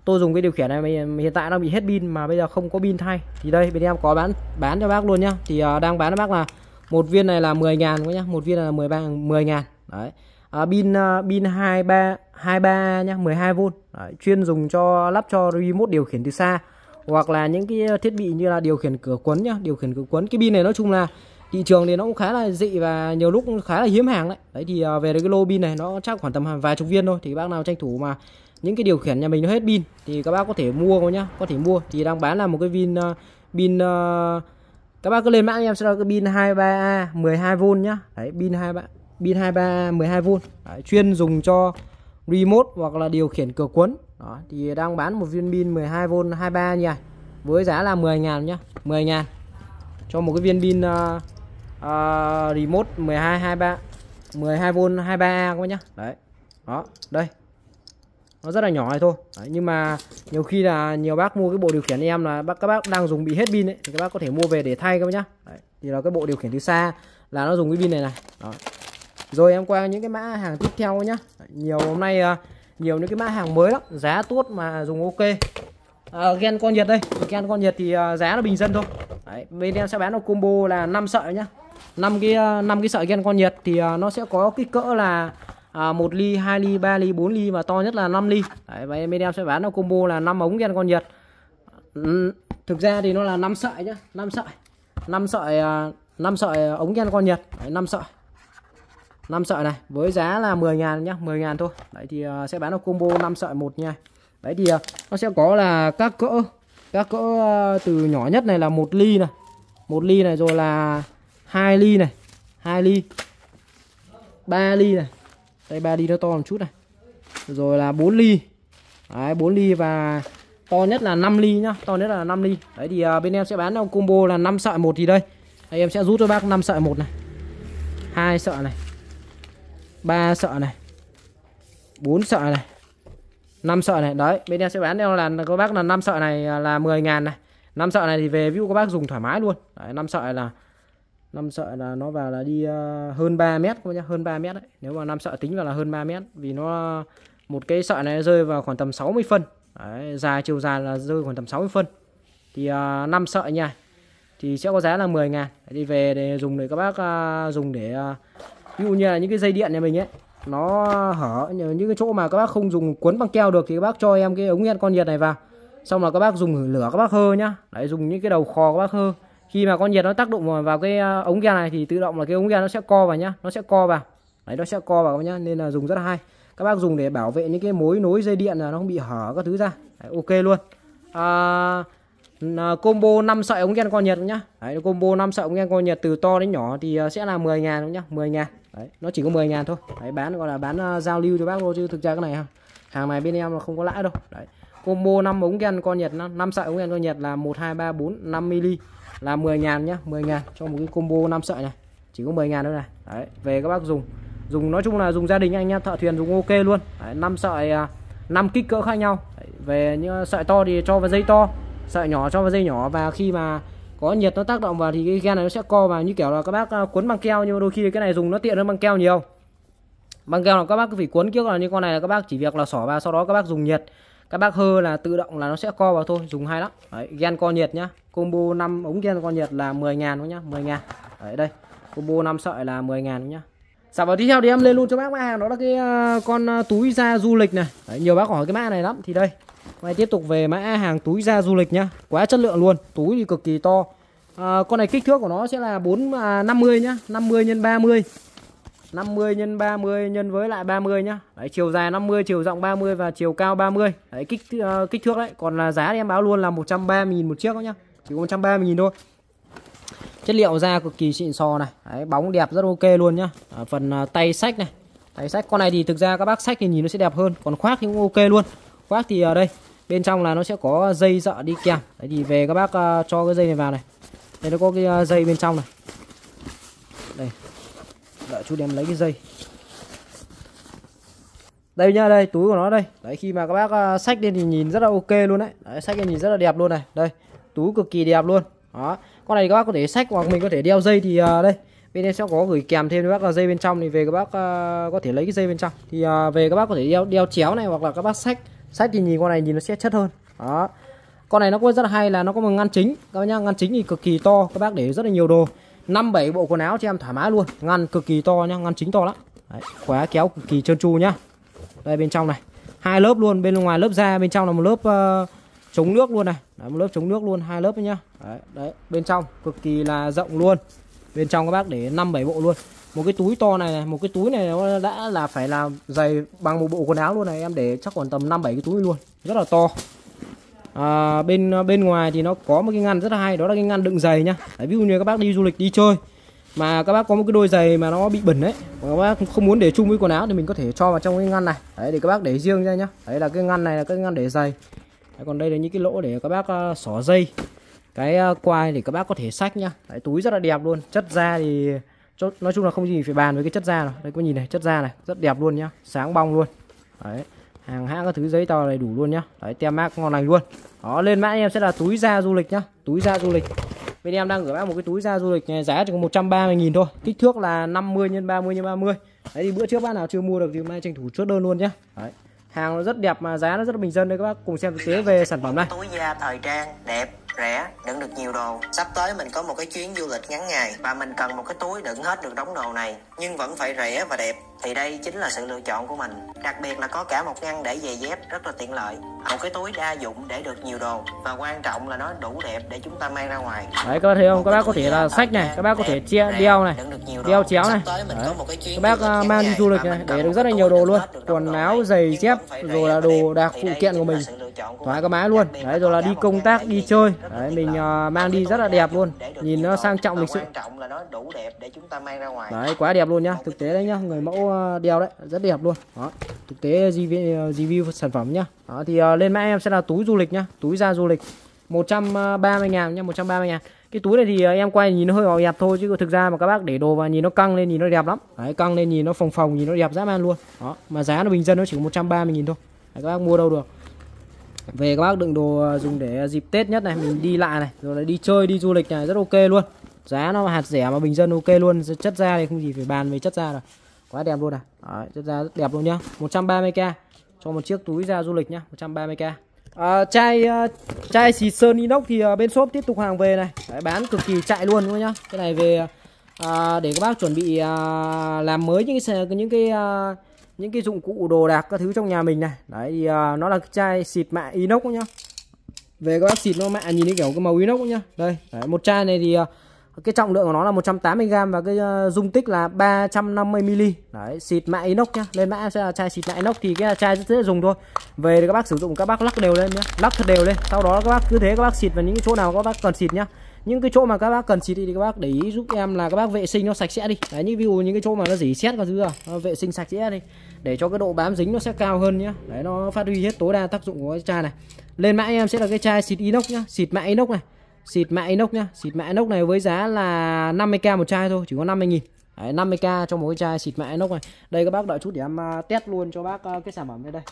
tôi dùng cái điều khiển này hiện tại nó bị hết pin mà bây giờ không có pin thay. Thì đây bên em có bán bán cho bác luôn nhá. Thì uh, đang bán cho bác là một viên này là 10 ngàn nhá. Một viên là 13 10 ngàn. Đấy. Ờ, pin uh, pin 23 23 nhá 12V đấy, chuyên dùng cho lắp cho remote điều khiển từ xa. Hoặc là những cái thiết bị như là điều khiển cửa quấn nhá điều khiển cửa quấn cái pin này nói chung là thị trường thì nó cũng khá là dị và nhiều lúc cũng khá là hiếm hàng đấy. Đấy thì à, về cái lô pin này nó chắc khoảng tầm vài chục viên thôi. Thì bác nào tranh thủ mà những cái điều khiển nhà mình nó hết pin thì các bác có thể mua nhá có thể mua. Thì đang bán là một cái pin à, pin uh, các bác cứ lên mã em sẽ là cái pin 23A 12V nhá. Đấy pin 23 pin 23 12V đấy, chuyên dùng cho remote hoặc là điều khiển cửa cuốn. Đó thì đang bán một viên pin 12V 23 nha. Với giá là 10.000 nhá 10.000 cho một cái viên pin uh, uh, remote 12 23 12V 23A các bác nhá. Đấy đó đây. Nó rất là nhỏ này thôi. Đấy, nhưng mà nhiều khi là nhiều bác mua cái bộ điều khiển em là bác các bác đang dùng bị hết pin ấy thì các bác có thể mua về để thay các bác nhá. Đấy, thì là cái bộ điều khiển từ xa là nó dùng cái pin này này. Đó. rồi em qua những cái mã hàng tiếp theo nhá. Đấy, nhiều hôm nay uh, nhiều những cái mã hàng mới lắm giá tốt mà dùng ok. À, gen con nhiệt đây. Gen con nhiệt thì uh, giá nó bình dân thôi. Đấy, bên em sẽ bán một combo là 5 sợi nhá năm cái à, năm cái sợi gen con nhiệt thì à, nó sẽ có kích cỡ là à, 1 ly 2 ly 3 ly 4 ly và to nhất là 5 ly. Đấy, và bên em sẽ bán nó combo là 5 ống gen con nhiệt thực ra thì nó là 5 sợi nhá 5 sợi. 5 sợi à, 5 sợi ống gen con nhiệt Đấy, 5 sợi. 5 sợi này với giá là 10 ngàn nhá 10 ngàn thôi. Đấy thì sẽ bán được combo 5 sợi một nha. Đấy thì nó sẽ có là các cỡ các cỡ từ nhỏ nhất này là 1 ly này. 1 ly này rồi là 2 ly này. 2 ly. 3 ly này. Đây 3 ly nó to một chút này. Rồi là 4 ly. Đấy 4 ly và to nhất là 5 ly nhá. To nhất là 5 ly. Đấy thì uh, bên em sẽ bán trong combo là 5 sợi một thì đây. Đây em sẽ rút cho bác 5 sợi một này. Hai sợi này. Ba sợi này. Bốn sợi này. 5 sợi này. Đấy bên em sẽ bán theo là các bác là 5 sợi này là 10 ngàn này. 5 sợi này thì về view các bác dùng thoải mái luôn. Đấy, 5 sợi là năm sợi là nó vào là đi ờ, hơn 3 mét các nhá, hơn 3 mét đấy. Nếu mà năm sợi tính vào là hơn 3 mét vì nó một cái sợi này rơi vào khoảng tầm 60 phân. Đấy, dài chiều dài là rơi khoảng tầm 60 phân. Thì uh, sợi nha. Thì sẽ có giá là 10 ngàn Đi về để dùng để các bác uh, dùng để uh, ví dụ như là những cái dây điện nhà mình ấy nó hở những cái chỗ mà các bác không dùng cuốn bằng keo được thì các bác cho em cái ống nghe con nhiệt này vào. Xong là các bác dùng lửa các bác hơ nhá. Đấy dùng những cái đầu kho các bác hơ khi mà con nhiệt nó tác động vào cái à, ống ga này thì tự động là cái ống ga nó sẽ co vào nhá nó sẽ co vào. Đấy nó sẽ co vào nhá nên là dùng rất là hay. Các bác dùng để bảo vệ những cái mối nối dây điện là nó không bị hở các thứ ra. Đấy, ok luôn. À, à combo 5 sợi ống gen con nhiệt nhá. Đấy, combo 5 sợi ống gen con nhiệt từ to đến nhỏ thì à, sẽ là 10 ngàn nhá 10 ngàn. Đấy, nó chỉ có 10 ngàn thôi. Đấy, bán gọi là bán uh, giao lưu cho bác thôi chứ thực ra cái này ha hàng này bên em là không có lãi đâu. Đấy combo 5 ống gen con nhiệt 5 sợi ống gen con nhiệt là 1 2 3 4 5 mm là 10 ngàn nhá 10 ngàn cho một cái combo 5 sợi này. Chỉ có 10 ngàn thôi này. Đấy về các bác dùng. Dùng nói chung là dùng gia đình anh em thợ thuyền dùng ok luôn. Đấy, 5 sợi à, 5 kích cỡ khác nhau. Đấy, về những sợi to thì cho vào dây to sợi nhỏ cho vào dây nhỏ. Và khi mà có nhiệt nó tác động vào thì cái gen này nó sẽ co vào như kiểu là các bác à, cuốn băng keo nhưng mà đôi khi cái này dùng nó tiện hơn băng keo nhiều. Băng keo là các bác phải cuốn trước là như con này là các bác chỉ việc là xỏ vào sau đó các bác dùng nhiệt các bác hơ là tự động là nó sẽ co vào thôi dùng hay lắm đấy, gen co nhiệt nhá combo 5 ống gen co nhiệt là 10 ngàn nhá 10 ngàn đấy đây combo 5 sợi là 10 ngàn nhá Sản phẩm tiếp theo thì em lên luôn cho bác mã hàng đó là cái ờ, con ờ, túi da du lịch này. Đấy, nhiều bác hỏi cái mã này lắm thì đây. Hôm tiếp tục về mã hàng túi da du lịch nhá. Quá chất lượng luôn, túi thì cực kỳ to. À, con này kích thước của nó sẽ là 4 à, 50 nhá, 50 x 30. 50 x 30 nhân với lại 30 nhá. Đấy chiều dài 50, chiều rộng 30 và chiều cao 30. Đấy kích uh, kích thước đấy. Còn là giá thì em báo luôn là 130 000 một chiếc đó nhá. Chỉ có 130 000 thôi. Chất liệu da cực kỳ xịn sò này. Đấy bóng đẹp rất ok luôn nhá. Ở phần uh, tay sách này. Tay sách con này thì thực ra các bác sách thì nhìn nó sẽ đẹp hơn, còn khoác thì cũng ok luôn. Khoác thì ở đây bên trong là nó sẽ có dây dợ đi kèm. Đấy thì về các bác uh, cho cái dây này vào này. Đây nó có cái uh, dây bên trong này. Đợi chú đem lấy cái dây. Đây nhá đây túi của nó đây. Đấy khi mà các bác sách xách lên thì nhìn rất là ok luôn đấy, đấy xách lên nhìn rất là đẹp luôn này. Đây túi cực kỳ đẹp luôn. Đó. Con này các bác có thể xách hoặc mình có thể đeo dây thì uh, đây. Bên em sẽ có gửi kèm thêm các bác là dây bên trong thì về các bác uh, có thể lấy cái dây bên trong. Thì uh, về các bác có thể đeo đeo chéo này hoặc là các bác xách. Xách thì nhìn con này nhìn nó sẽ chất hơn. Đó. Con này nó có rất là hay là nó có một ngăn chính. Các bác nhá ngăn chính thì cực kỳ to. Các bác để rất là nhiều đồ năm bảy bộ quần áo cho em thoải mái luôn. Ngăn cực kỳ to nhá ngăn chính to lắm. Đấy, khóa kéo cực kỳ trơn tru nhá. Đây bên trong này. Hai lớp luôn bên ngoài lớp da bên trong là một lớp uh, chống nước luôn này. Đấy, một lớp chống nước luôn hai lớp nhá. Đấy, đấy bên trong cực kỳ là rộng luôn. Bên trong các bác để năm bảy bộ luôn. Một cái túi to này, này một cái túi này nó đã là phải là dày bằng một bộ quần áo luôn này. Em để chắc còn tầm năm bảy cái túi luôn. Rất là to à, bên à, bên ngoài thì nó có một cái ngăn rất là hay đó là cái ngăn đựng giày nhá. Đấy, ví dụ như các bác đi du lịch đi chơi mà các bác có một cái đôi giày mà nó bị bẩn đấy mà các bác không muốn để chung với quần áo thì mình có thể cho vào trong cái ngăn này. Đấy để các bác để riêng ra nhá. Đấy là cái ngăn này là cái ngăn để giày. Đấy, còn đây là những cái lỗ để các bác uh, xỏ dây. Cái uh, quai để các bác có thể sách nhá. Đấy, túi rất là đẹp luôn. Chất da thì nói chung là không gì phải bàn với cái chất da nào đây có nhìn này chất da này rất đẹp luôn nhá. Sáng bong luôn. Đấy hàng hãng các thứ giấy tờ đầy đủ luôn nhá. Đấy, tem mác ngon lành luôn. Đó, lên mã em sẽ là túi da du lịch nhá. Túi da du lịch. Bên em đang gửi bác một cái túi da du lịch, này, giá chỉ có 130 nghìn thôi. Kích thước là 50 x 30 x 30 đấy, thì bữa trước bác nào chưa mua được thì mai tranh thủ chốt đơn luôn nhá. Đấy. Hàng nó rất đẹp mà, giá nó rất là bình dân đây các bác. Cùng xem thực tế về sản phẩm này. Túi da thời trang, đẹp, rẻ, đựng được nhiều đồ. Sắp tới mình có một cái chuyến du lịch ngắn ngày và mình cần một cái túi đựng hết được đống đồ này. Nhưng vẫn phải rẻ và đẹp thì đây chính là sự lựa chọn của mình. Đặc biệt là có cả một ngăn để giày dép rất là tiện lợi. Một cái túi đa dụng để được nhiều đồ. Và quan trọng là nó đủ đẹp để chúng ta mang ra ngoài. Đấy các bác thấy không? Các bác có thể là sách này. các bác có thể chia đeo này đeo chéo này. đấy. các bác uh, mang đi du lịch này để được rất là nhiều đồ luôn. quần áo giày dép rồi là đồ đạc phụ kiện của mình. thoải mái luôn. đấy rồi là đi công tác đi chơi. đấy mình uh, mang đi rất là đẹp luôn. nhìn nó sang trọng lịch sự. đấy quá đẹp luôn nhá thực tế đấy nhá người mẫu đèo đấy rất đẹp luôn. Đó thực tế review, review sản phẩm nhá. Đó, thì uh, lên mã em sẽ là túi du lịch nhá túi da du lịch. 130 ngàn nhá 130 ngàn. Cái túi này thì à, em quay nhìn nó hơi ảo đẹp thôi chứ thực ra mà các bác để đồ và nhìn nó căng lên nhìn nó đẹp lắm. Đấy căng lên nhìn nó phồng phồng nhìn nó đẹp dã man luôn. Đó mà giá nó bình dân nó chỉ 130 nghìn thôi. Đấy, các bác mua đâu được. Về các bác đựng đồ à, dùng để dịp Tết nhất này mình đi lại này rồi là đi chơi đi du lịch này rất ok luôn. Giá nó hạt rẻ mà bình dân ok luôn chất da thì không gì phải bàn về chất da rồi quá đẹp luôn này Đấy, rất ra rất đẹp luôn nhá. 130k cho một chiếc túi da du lịch nhá 130k à, chai uh, chai xịt sơn inox thì uh, bên shop tiếp tục hàng về này. Đấy, bán cực kỳ chạy luôn luôn nhá. Cái này về uh, để các bác chuẩn bị uh, làm mới những cái những cái uh, những cái dụng cụ đồ đạc các thứ trong nhà mình này. Đấy thì uh, nó là chai xịt mạ inox nhá. Về các bác xịt nó mạ nhìn thấy kiểu cái màu inox nhá. Đây đấy, một chai này thì uh, cái trọng lượng của nó là 180g và cái uh, dung tích là 350ml đấy xịt mạ inox nhá. Lên mã sẽ là chai xịt mạ inox thì cái chai rất dễ dùng thôi. Về thì các bác sử dụng các bác lắc đều lên nhá. Lắc thật đều lên. Sau đó các bác cứ thế các bác xịt vào những chỗ nào các bác cần xịt nhá. Những cái chỗ mà các bác cần xịt thì các bác để ý giúp em là các bác vệ sinh nó sạch sẽ đi. Đấy như ví dụ những cái chỗ mà nó dỉ xét các thứ à vệ sinh sạch sẽ đi. Để cho cái độ bám dính nó sẽ cao hơn nhá. Đấy nó phát huy hết tối đa tác dụng của cái chai này. Lên mã em sẽ là cái chai xịt inox nhá. Xịt mạ inox này xịt mạ inox nhá. Xịt mạ inox này với giá là 50k một chai thôi chỉ có 50 nghìn. Đấy, 50k cho một cái chai xịt mạ inox này. Đây các bác đợi chút để em à, test luôn cho bác à, cái sản phẩm đây đây.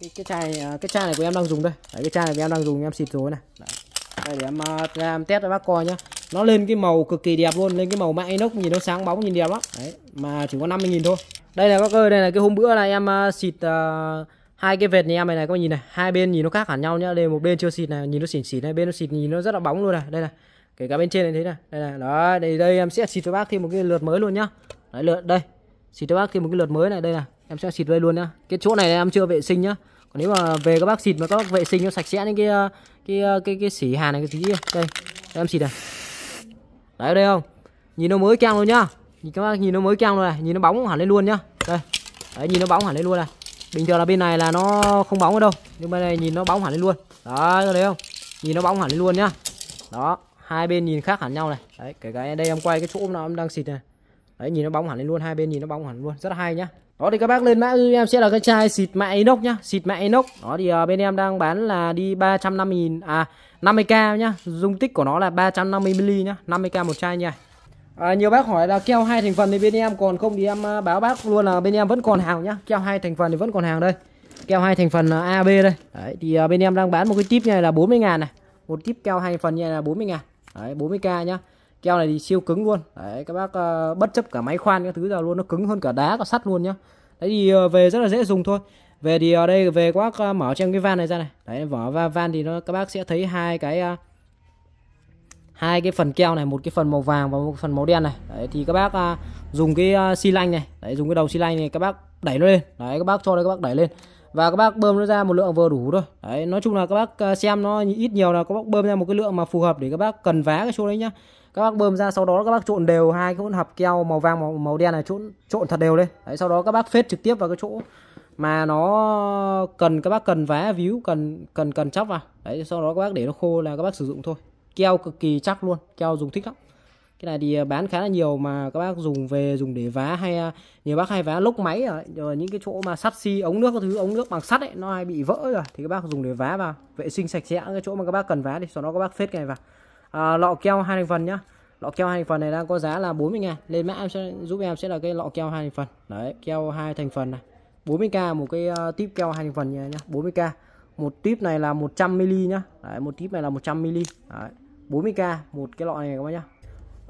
Cái cái chai à, cái chai này của em đang dùng đây. Đấy, cái chai này của em đang dùng em xịt rồi này. Đấy. đây để em, để em test cho bác coi nhá. Nó lên cái màu cực kỳ đẹp luôn lên cái màu mạ inox nhìn nó sáng bóng nhìn đẹp lắm. Đấy, mà chỉ có 50 nghìn thôi. Đây là các ơi đây là cái hôm bữa này em xịt uh, hai cái vệt nha em này này các bạn nhìn này hai bên nhìn nó khác hẳn nhau nhá. Đây một bên chưa xịt này nhìn nó xỉn xỉn này bên nó xịt nhìn nó rất là bóng luôn này. Đây này kể cả bên trên này thế này. Đây này đó đây đây em sẽ xịt cho bác thêm một cái lượt mới luôn nhá. Đấy lượt đây xịt cho bác thêm một cái lượt mới này đây này em sẽ xịt đây luôn nhá. Cái chỗ này em chưa vệ sinh nhá. Còn nếu mà về các bác xịt mà các bác vệ sinh nó sạch sẽ những cái ờ, cái cái cái, cái xỉ hàn này cái gì kia. Đây em xịt này. Đấy đây không? Nhìn nó mới keng luôn nhá. Nhìn các bác nhìn nó mới keng luôn này nhìn nó bóng hẳn lên luôn nhá. Đây đấy nhìn nó bóng hẳn lên luôn này bình thường là bên này là nó không bóng ở đâu nhưng bên này nhìn nó bóng hẳn lên luôn. Đấy thấy không? Nhìn nó bóng hẳn lên luôn nhá. Đó hai bên nhìn khác hẳn nhau này. Đấy kể cả đây em quay cái chỗ nào em đang xịt này. Đấy nhìn nó bóng hẳn lên luôn hai bên nhìn nó bóng hẳn luôn. Rất là hay nhá. Đó thì các bác lên mã em sẽ là cái chai xịt mạ inox nhá xịt mạ inox đó thì uh, bên em đang bán là đi 350 000 à 50k nhá. Dung tích của nó là 350 ml nhá 50k một chai nha. À, nhiều bác hỏi là keo hai thành phần thì bên em còn không thì em à, báo bác luôn là bên em vẫn còn hàng nhá. Keo hai thành phần thì vẫn còn hàng đây. Keo hai thành phần AB A B đây. Đấy, thì à, bên em đang bán một cái tip này là 40 ngàn này. Một tip keo hai phần như này là 40 ngàn. Đấy 40k nhá. Keo này thì siêu cứng luôn. Đấy các bác uh, bất chấp cả máy khoan các thứ nào luôn nó cứng hơn cả đá cả sắt luôn nhá. Đấy thì uh, về rất là dễ dùng thôi. Về thì ở đây về các bác uh, mở trên cái van này ra này. Đấy vỏ va van thì nó các bác sẽ thấy hai cái uh, hai cái phần keo này một cái phần màu vàng và một phần màu đen này đấy thì các bác à, dùng cái à, xi lanh này đấy dùng cái đầu xi lanh này các bác đẩy nó lên đấy các bác cho đây các bác đẩy lên và các bác bơm nó ra một lượng vừa đủ thôi đấy nói chung là các bác xem nó ít nhiều là các bác bơm ra một cái lượng mà phù hợp để các bác cần vá cái chỗ đấy nhá các bác bơm ra sau đó các bác trộn đều hai cái hỗn hợp keo màu vàng màu, màu đen này trộn trộn thật đều lên đấy sau đó các bác phết trực tiếp vào cái chỗ mà nó cần các bác cần vá víu cần cần cần chóc vào đấy sau đó các bác để nó khô là các bác sử dụng thôi keo cực kỳ chắc luôn keo dùng thích lắm. Cái này thì à, bán khá là nhiều mà các bác dùng về dùng để vá hay à, nhiều bác hay vá lốc máy rồi, rồi những cái chỗ mà sắt xi ống nước các thứ ống nước bằng sắt ấy nó hay bị vỡ rồi thì các bác dùng để vá vào vệ sinh sạch sẽ cái chỗ mà các bác cần vá đi sau đó các bác phết cái này vào. À, lọ keo hai thành phần nhá. Lọ keo hai thành phần này đang có giá là 40 ngàn lên mã em sẽ giúp em sẽ là cái lọ keo hai thành phần. Đấy keo hai thành phần này 40k một cái uh, tip keo hai thành phần nhá 40k một tip này là 100 ml nhá. Đấy, một tip này là 100 ml đấy, 40k một cái lọ này các bác nhá.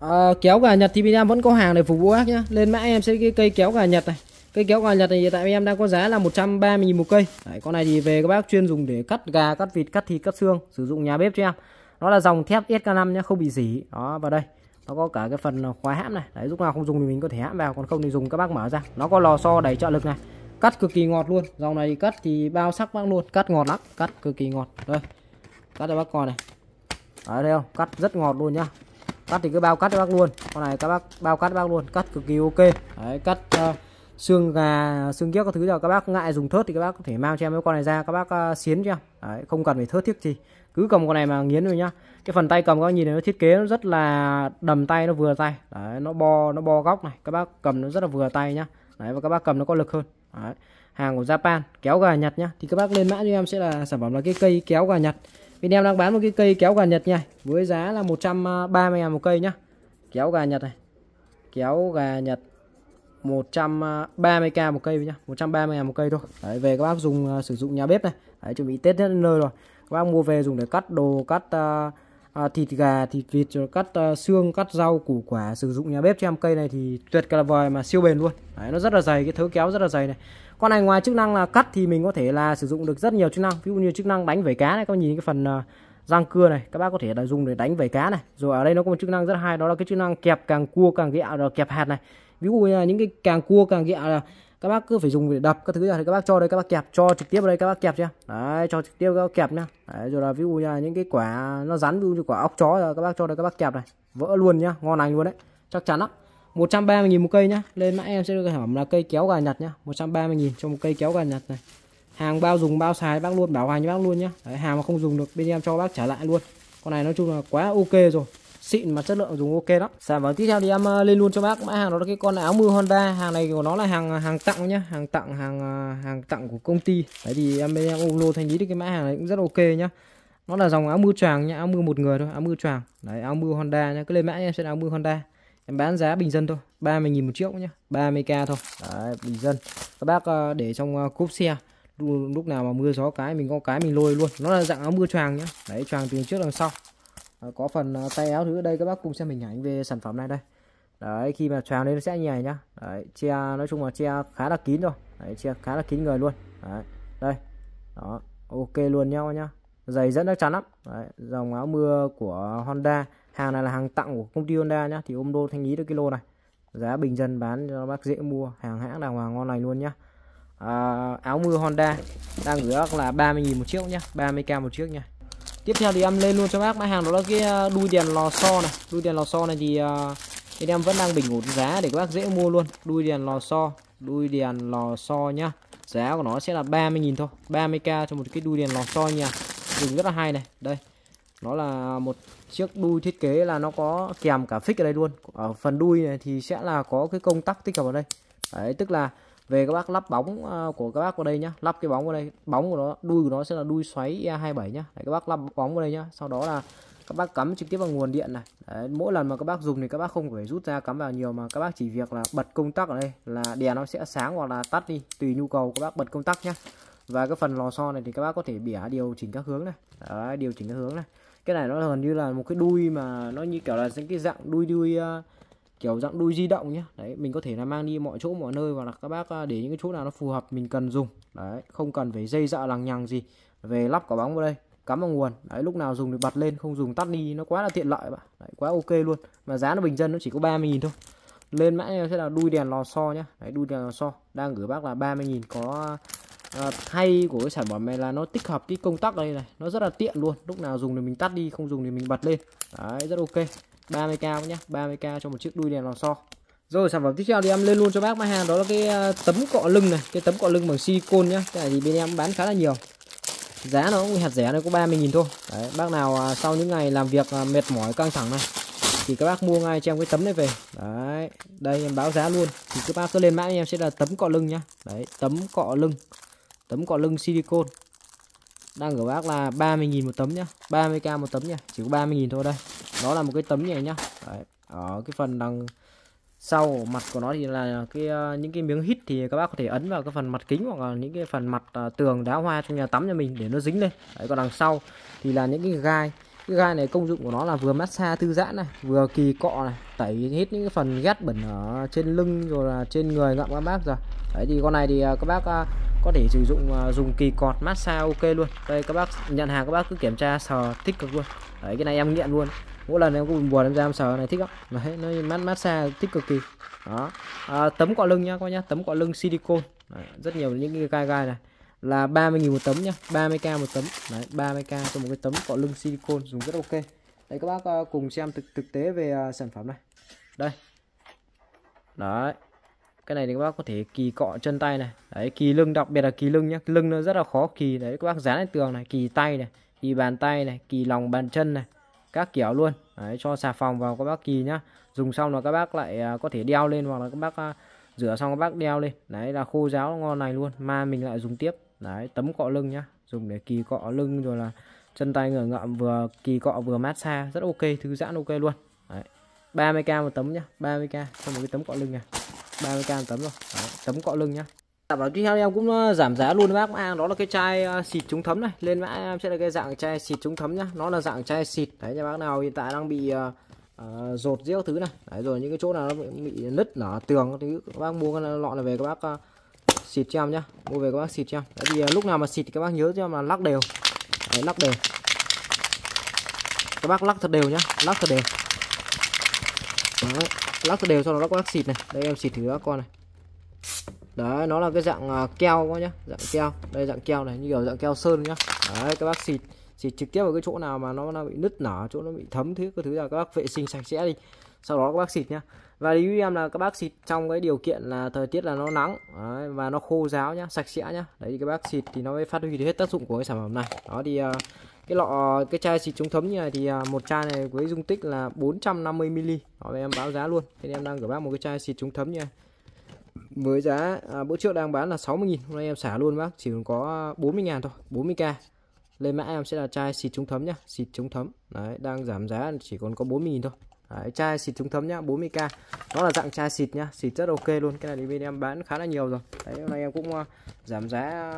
À, kéo gà Nhật thì bên em vẫn có hàng để phục vụ bác nhá. Lên mã em sẽ cái cây kéo gà Nhật này. Cây kéo gà Nhật này hiện tại em đang có giá là 130 000 một cây. Đấy, con này thì về các bác chuyên dùng để cắt gà cắt vịt cắt thịt cắt xương sử dụng nhà bếp cho em. Nó là dòng thép SK5 nhá không bị dỉ. Đó vào đây. Nó có cả cái phần khóa hãm này. Đấy lúc nào không dùng thì mình có thể hãm vào còn không thì dùng các bác mở ra. Nó có lò xo đẩy trợ lực này. Cắt cực kỳ ngọt luôn. Dòng này cắt thì bao sắc bác luôn. Cắt ngọt lắm. Cắt cực kỳ ngọt. Đây. Cắt cho bác coi này đấy thấy không? Cắt rất ngọt luôn nhá. Cắt thì cứ bao cắt cho bác luôn. Con này các bác bao cắt bác luôn cắt cực kỳ ok. Đấy, cắt uh, xương gà xương kiếc các thứ nào các bác ngại dùng thớt thì các bác có thể mang cho em cái con này ra các bác uh, xiến cho. Em đấy, không cần phải thớt thiết gì. Cứ cầm con này mà nghiến rồi nhá. Cái phần tay cầm các bác nhìn này nó thiết kế nó rất là đầm tay nó vừa tay. Đấy, nó bo nó bo góc này. Các bác cầm nó rất là vừa tay nhá. Đấy và các bác cầm nó có lực hơn. Đấy. hàng của Japan kéo gà Nhật nhá. Thì các bác lên mã cho em sẽ là sản phẩm là cái cây kéo gà Nhật bên em đang bán một cái cây kéo gà Nhật nha. Với giá là 130 ngàn một cây nhá. Kéo gà Nhật này. Kéo gà Nhật 130k một cây nhá. 130 ngàn một cây thôi. Đấy, về các bác dùng uh, sử dụng nhà bếp này. Đấy, chuẩn bị Tết đến nơi rồi. Các bác mua về dùng để cắt đồ cắt uh, uh, thịt gà thịt vịt rồi cắt uh, xương cắt rau củ quả sử dụng nhà bếp cho em. Cây này thì tuyệt cả vời mà siêu bền luôn. Đấy, nó rất là dày cái thớ kéo rất là dày này con này ngoài chức năng là cắt thì mình có thể là sử dụng được rất nhiều chức năng. Ví dụ như chức năng đánh vẩy cá này các bạn nhìn cái phần ờ, răng cưa này các bác có thể là dùng để đánh vẩy cá này. Rồi ở đây nó có một chức năng rất hay đó là cái chức năng kẹp càng cua càng gẹo rồi ờ, kẹp hạt này. Ví dụ như là những cái càng cua càng gẹo là các bác cứ phải dùng để đập các thứ thì các bác cho đây các bác kẹp cho trực tiếp vào đây các bác kẹp chưa? Đấy cho trực tiếp các bác kẹp nhá. Đấy, rồi là ví dụ như là những cái quả nó rắn ví dụ như quả ốc chó rồi các bác cho đây các bác kẹp này. Vỡ luôn nhá ngon lành luôn đấy chắc chắn đó 130 000 một cây nhá. Lên mã em sẽ được hỏng là cây kéo gà nhặt nhá. 130 000 cho một cây kéo gà nhặt này. Hàng bao dùng bao xài bác luôn bảo hành cho bác luôn nhá. Đấy, hàng mà không dùng được bên em cho bác trả lại luôn. Con này nói chung là quá ok rồi. Xịn mà chất lượng dùng ok lắm. Sản phẩm tiếp theo thì em ờ, lên luôn cho bác. Mã hàng đó là cái con áo mưa Honda. Hàng này của nó là hàng ờ, hàng tặng nhá. Hàng tặng hàng ờ, hàng tặng của công ty. Đấy thì em bên em ôm lô thanh lý được cái mã hàng này cũng rất ok nhá. Nó là dòng áo mưa choàng nhá áo mưa một người thôi áo mưa choàng. Đấy áo mưa Honda nhá. Cứ lên mã em sẽ áo mưa Honda em bán giá bình dân thôi 30.000 một triệu nhá 30k thôi. Đấy, bình dân. Các bác ờ, để trong ờ, cốp xe lúc nào mà mưa gió cái mình có cái mình lôi luôn. Nó là dạng áo mưa choàng nhá. Đấy choàng từ trước đằng sau. À, có phần tay áo thứ ở đây các bác cùng xem hình ảnh về sản phẩm này đây. Đấy khi mà choàng lên nó sẽ như này nhá. Đấy che nói chung là che khá là kín rồi. Đấy che khá là kín người luôn. Đấy đây. Đó ok luôn nhau nhá. Giày rất chắc chắn lắm. Đấy, dòng áo mưa của Honda hàng này là hàng tặng của công ty Honda nhá. Thì ôm đô thanh lý được cái lô này. Giá bình dân bán cho bác dễ mua. Hàng hãng đàng hoàng ngon này luôn nhá. À, áo mưa Honda đang gửi bác là 30.000 một chiếc nhá. 30k một chiếc nha tiếp theo thì em lên luôn cho bác. Mã hàng đó là cái à, đuôi đèn lò xo này. Đuôi đèn lò xo này thì à, uh, anh em vẫn đang bình ổn giá để các bác dễ mua luôn. Đuôi đèn lò xo đuôi đèn lò xo nhá. Giá của nó sẽ là 30.000 thôi. 30k cho một cái đuôi đèn lò xo nha dùng rất là hay này. Đây nó là một chiếc đuôi thiết kế là nó có kèm cả phích ở đây luôn. Ở phần đuôi này thì sẽ là có cái công tắc tích hợp ở đây. Đấy tức là về các bác lắp bóng ờ, của các bác vào đây nhá lắp cái bóng vào đây. Bóng của nó đuôi của nó sẽ là đuôi xoáy E27 nhá. Đấy, các bác lắp bóng vào đây nhá. Sau đó là các bác cắm trực tiếp vào nguồn điện này. Đấy, mỗi lần mà các bác dùng thì các bác không phải rút ra cắm vào nhiều mà các bác chỉ việc là bật công tắc ở đây là đèn nó sẽ sáng hoặc là tắt đi tùy nhu cầu các bác bật công tắc nhá. Và cái phần lò xo này thì các bác có thể bẻ điều chỉnh các hướng này. Đấy, điều chỉnh các hướng này cái này nó gần như là một cái đuôi mà nó như kiểu là những cái dạng đuôi đuôi uh, kiểu dạng đuôi di động nhé đấy mình có thể là mang đi mọi chỗ mọi nơi hoặc là các bác ờ, để những cái chỗ nào nó phù hợp mình cần dùng. Đấy không cần phải dây dợ lằng nhằng gì về lắp quả bóng vào đây cắm vào nguồn. Đấy lúc nào dùng thì bật lên không dùng tắt đi nó quá là tiện lợi bạn. Đấy, quá ok luôn. Mà giá nó bình dân nó chỉ có 30.000 thôi. Lên mã sẽ là đuôi đèn lò xo nhá. Đấy đuôi đèn lò xo đang gửi bác là 30.000 có à, hay của cái sản phẩm này là nó tích hợp cái công tắc đây này. Nó rất là tiện luôn. Lúc nào dùng thì mình tắt đi không dùng thì mình bật lên. Đấy rất ok. 30k nhá. 30k cho một chiếc đuôi đèn lò xo. Rồi sản phẩm tiếp theo thì em lên luôn cho bác. Máy hàng đó là cái à, tấm cọ lưng này. Cái tấm cọ lưng bằng silicon nhá. Cái này thì bên em bán khá là nhiều. Giá nó cũng hạt rẻ nó có 30.000 thôi. Đấy, bác nào à, sau những ngày làm việc à, mệt mỏi căng thẳng này thì các bác mua ngay cho em cái tấm này về. Đấy đây em báo giá luôn. Thì các bác cứ lên mã em sẽ là tấm cọ lưng nhá. Đấy tấm cọ lưng tấm cọ lưng silicon đang ở bác là 30.000 một tấm nhá 30k một tấm nhá chỉ có 30.000 thôi đây. Đó là một cái tấm này nhá. Đấy. ở cái phần đằng sau mặt của nó thì là cái ờ, những cái miếng hít thì các bác có thể ấn vào cái phần mặt kính hoặc là những cái phần mặt ờ, tường đá hoa trong nhà tắm nhà mình để nó dính lên. Đấy, còn đằng sau thì là những cái gai. Cái gai này công dụng của nó là vừa massage thư giãn này vừa kỳ cọ này tẩy hết những cái phần ghét bẩn ở trên lưng rồi là trên người ngậm các bác rồi đấy thì con này thì ờ, các bác có thể sử dụng à, dùng kỳ cọt massage ok luôn. Đây các bác nhận hàng các bác cứ kiểm tra sờ thích cực luôn. Đấy cái này em nghiện luôn. Mỗi lần em cũng buồn em ra em sờ này thích lắm. Đấy nó mát massage thích cực kỳ. Đó. À, tấm cọ lưng nhá coi nhá. Tấm cọ lưng silicon đấy, rất nhiều những cái gai gai này. Là 30.000 một tấm nhá 30k một tấm. Đấy 30k cho một cái tấm cọ lưng silicon dùng rất ok. Đây các bác à, cùng xem thực thực tế về uh, sản phẩm này. Đây. Đấy cái này thì các bác có thể kỳ cọ chân tay này. Đấy kỳ lưng đặc biệt là kỳ lưng nhá. Lưng nó rất là khó kỳ. Đấy các bác dán lên tường này kỳ tay này kỳ bàn tay này kỳ lòng bàn chân này các kiểu luôn. Đấy, cho xà phòng vào các bác kỳ nhá. Dùng xong là các bác lại à, có thể đeo lên hoặc là các bác à, rửa xong các bác đeo lên. Đấy là khô ráo ngon này luôn. Mà mình lại dùng tiếp. Đấy tấm cọ lưng nhá. Dùng để kỳ cọ lưng rồi là chân tay ngửa ngợm vừa kỳ cọ vừa massage. Rất ok thư giãn ok luôn. Đấy. 30k một tấm nhá 30k cho một cái tấm cọ lưng này 30k một tấm rồi. Đấy, tấm cọ lưng nhá. Đảm bảo tiếp theo em cũng ờ, giảm giá luôn bác. Mã đó là cái chai ờ, xịt chống thấm này. Lên mã em sẽ là cái dạng chai xịt chống thấm nhá. Nó là dạng chai xịt. Đấy nha bác nào hiện tại đang bị uh, uh, rột thứ này. Đấy rồi những cái chỗ nào nó bị, bị nứt nở tường thì các bác mua cái lọ này về các bác uh, xịt cho em nhá. Mua về các bác xịt cho em. Đấy thì uh, lúc nào mà xịt thì các bác nhớ cho em là lắc đều. Đấy, lắc đều. Các bác lắc thật đều nhá lắc thật đều đấy, lắc đều sau đó lắc lắc xịt này. Đây em xịt thử các con này. Đấy nó là cái dạng uh, keo quá nhá dạng keo. Đây dạng keo này như kiểu dạng keo sơn nhá. Đấy các bác xịt xịt trực tiếp vào cái chỗ nào mà nó, nó bị nứt nở chỗ nó bị thấm thứ cái thứ là các bác vệ sinh sạch sẽ đi. Sau đó các bác xịt nhá. Và lưu ý em là các bác xịt trong cái điều kiện là thời tiết là nó nắng đấy, và nó khô ráo nhá sạch sẽ nhá. Đấy thì các bác xịt thì nó mới phát huy được hết tác dụng của cái sản phẩm này. Đó thì uh, cái lọ cái chai xịt chống thấm như này thì à, một chai này với dung tích là 450 ml. Đó em báo giá luôn. Thì em đang gửi bác một cái chai xịt chống thấm như này. Với giá à, bữa trước đang bán là 60.000 hôm nay em xả luôn bác chỉ còn có 40.000 thôi 40k lên mã em sẽ là chai xịt chống thấm nhá xịt chống thấm. Đấy đang giảm giá chỉ còn có 40.000 thôi. Đấy, chai xịt chống thấm nhá 40k nó là dạng chai xịt nhá xịt rất ok luôn. Cái này thì bên em bán khá là nhiều rồi. Đấy hôm nay em cũng uh, giảm giá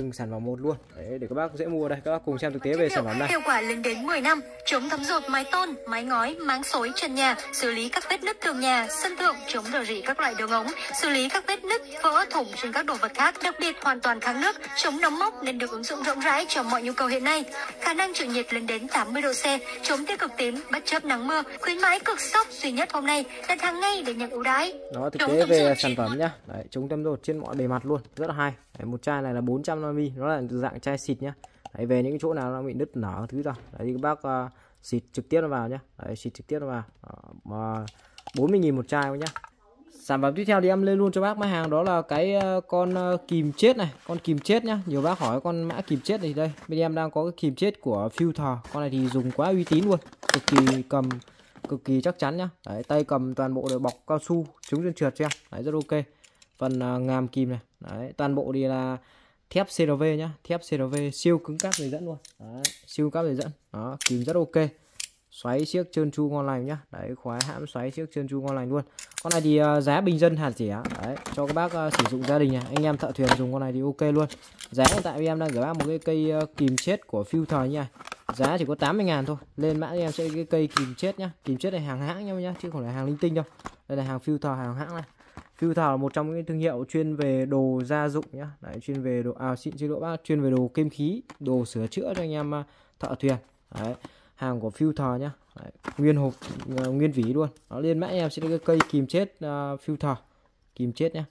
từng sản phẩm một luôn. Để để các bác dễ mua đây các bác cùng xem thực tế về sản phẩm này. hiệu quả lên đến 10 năm chống thấm rột mái tôn mái ngói máng xối trần nhà xử lý các vết nứt tường nhà sân thượng chống rò rỉ các loại đường ống xử lý các vết nứt vỡ thủng trên các đồ vật khác đặc biệt hoàn toàn kháng nước chống nấm mốc nên được ứng dụng rộng rãi cho mọi nhu cầu hiện nay. Khả năng chịu nhiệt lên đến 80 độ C chống tiêu cực tím bất chấp nắng mưa khuyến mãi cực sốc duy nhất hôm nay đặt hàng ngay để nhận ưu đãi. Đó thực tế về sản phẩm nhá. Đấy, chống thấm rột trên mọi bề mặt luôn rất là hay. Đấy, một chai này là 400 mi nó là dạng chai xịt nhá. Đấy, về những chỗ nào nó bị nứt nở thứ ra đấy thì các bác uh, xịt trực tiếp nó vào nhá. Đấy, xịt trực tiếp nó vào. Ờ, mà 40.000 một chai nhá. Sản phẩm tiếp theo thì em lên luôn cho bác máy hàng đó là cái uh, con uh, kìm chết này con kìm chết nhá. Nhiều bác hỏi con mã kìm chết thì đây. Bên em đang có cái kìm chết của filter con này thì dùng quá uy tín luôn cực kỳ cầm cực kỳ chắc chắn nhá. Đấy, tay cầm toàn bộ đều bọc cao su chống trơn trượt cho em. Đấy rất ok. Phần uh, ngàm kìm này. Đấy toàn bộ thì là thép CRV nhá. Thép CRV siêu cứng cáp dây dẫn luôn. Đấy, siêu cáp dây dẫn. Đó kìm rất ok. Xoáy chiếc trơn tru ngon lành nhá. Đấy khóa hãm xoáy chiếc trơn tru ngon lành luôn. Con này thì uh, giá bình dân hạt rẻ đấy cho các bác uh, sử dụng gia đình này anh em thợ thuyền dùng con này thì ok luôn. Giá hiện tại em đang gửi bác một cái cây uh, kìm chết của filter nha giá chỉ có 80 ngàn thôi. Lên mã em sẽ cái cây kìm chết nhá. Kìm chết này hàng hãng nhá nhá chứ không phải hàng linh tinh đâu. Đây là hàng filter hàng hãng này filter là một trong những thương hiệu chuyên về đồ gia dụng nhá. Đấy chuyên về đồ à xin xin lỗi bác chuyên về đồ kim khí đồ sửa chữa cho anh em à, thợ thuyền. Đấy hàng của filter nhá. Đấy, nguyên hộp à, nguyên vỉ luôn. Nó liên mã em sẽ cái cây kìm chết uh, filter. Kìm chết nhá.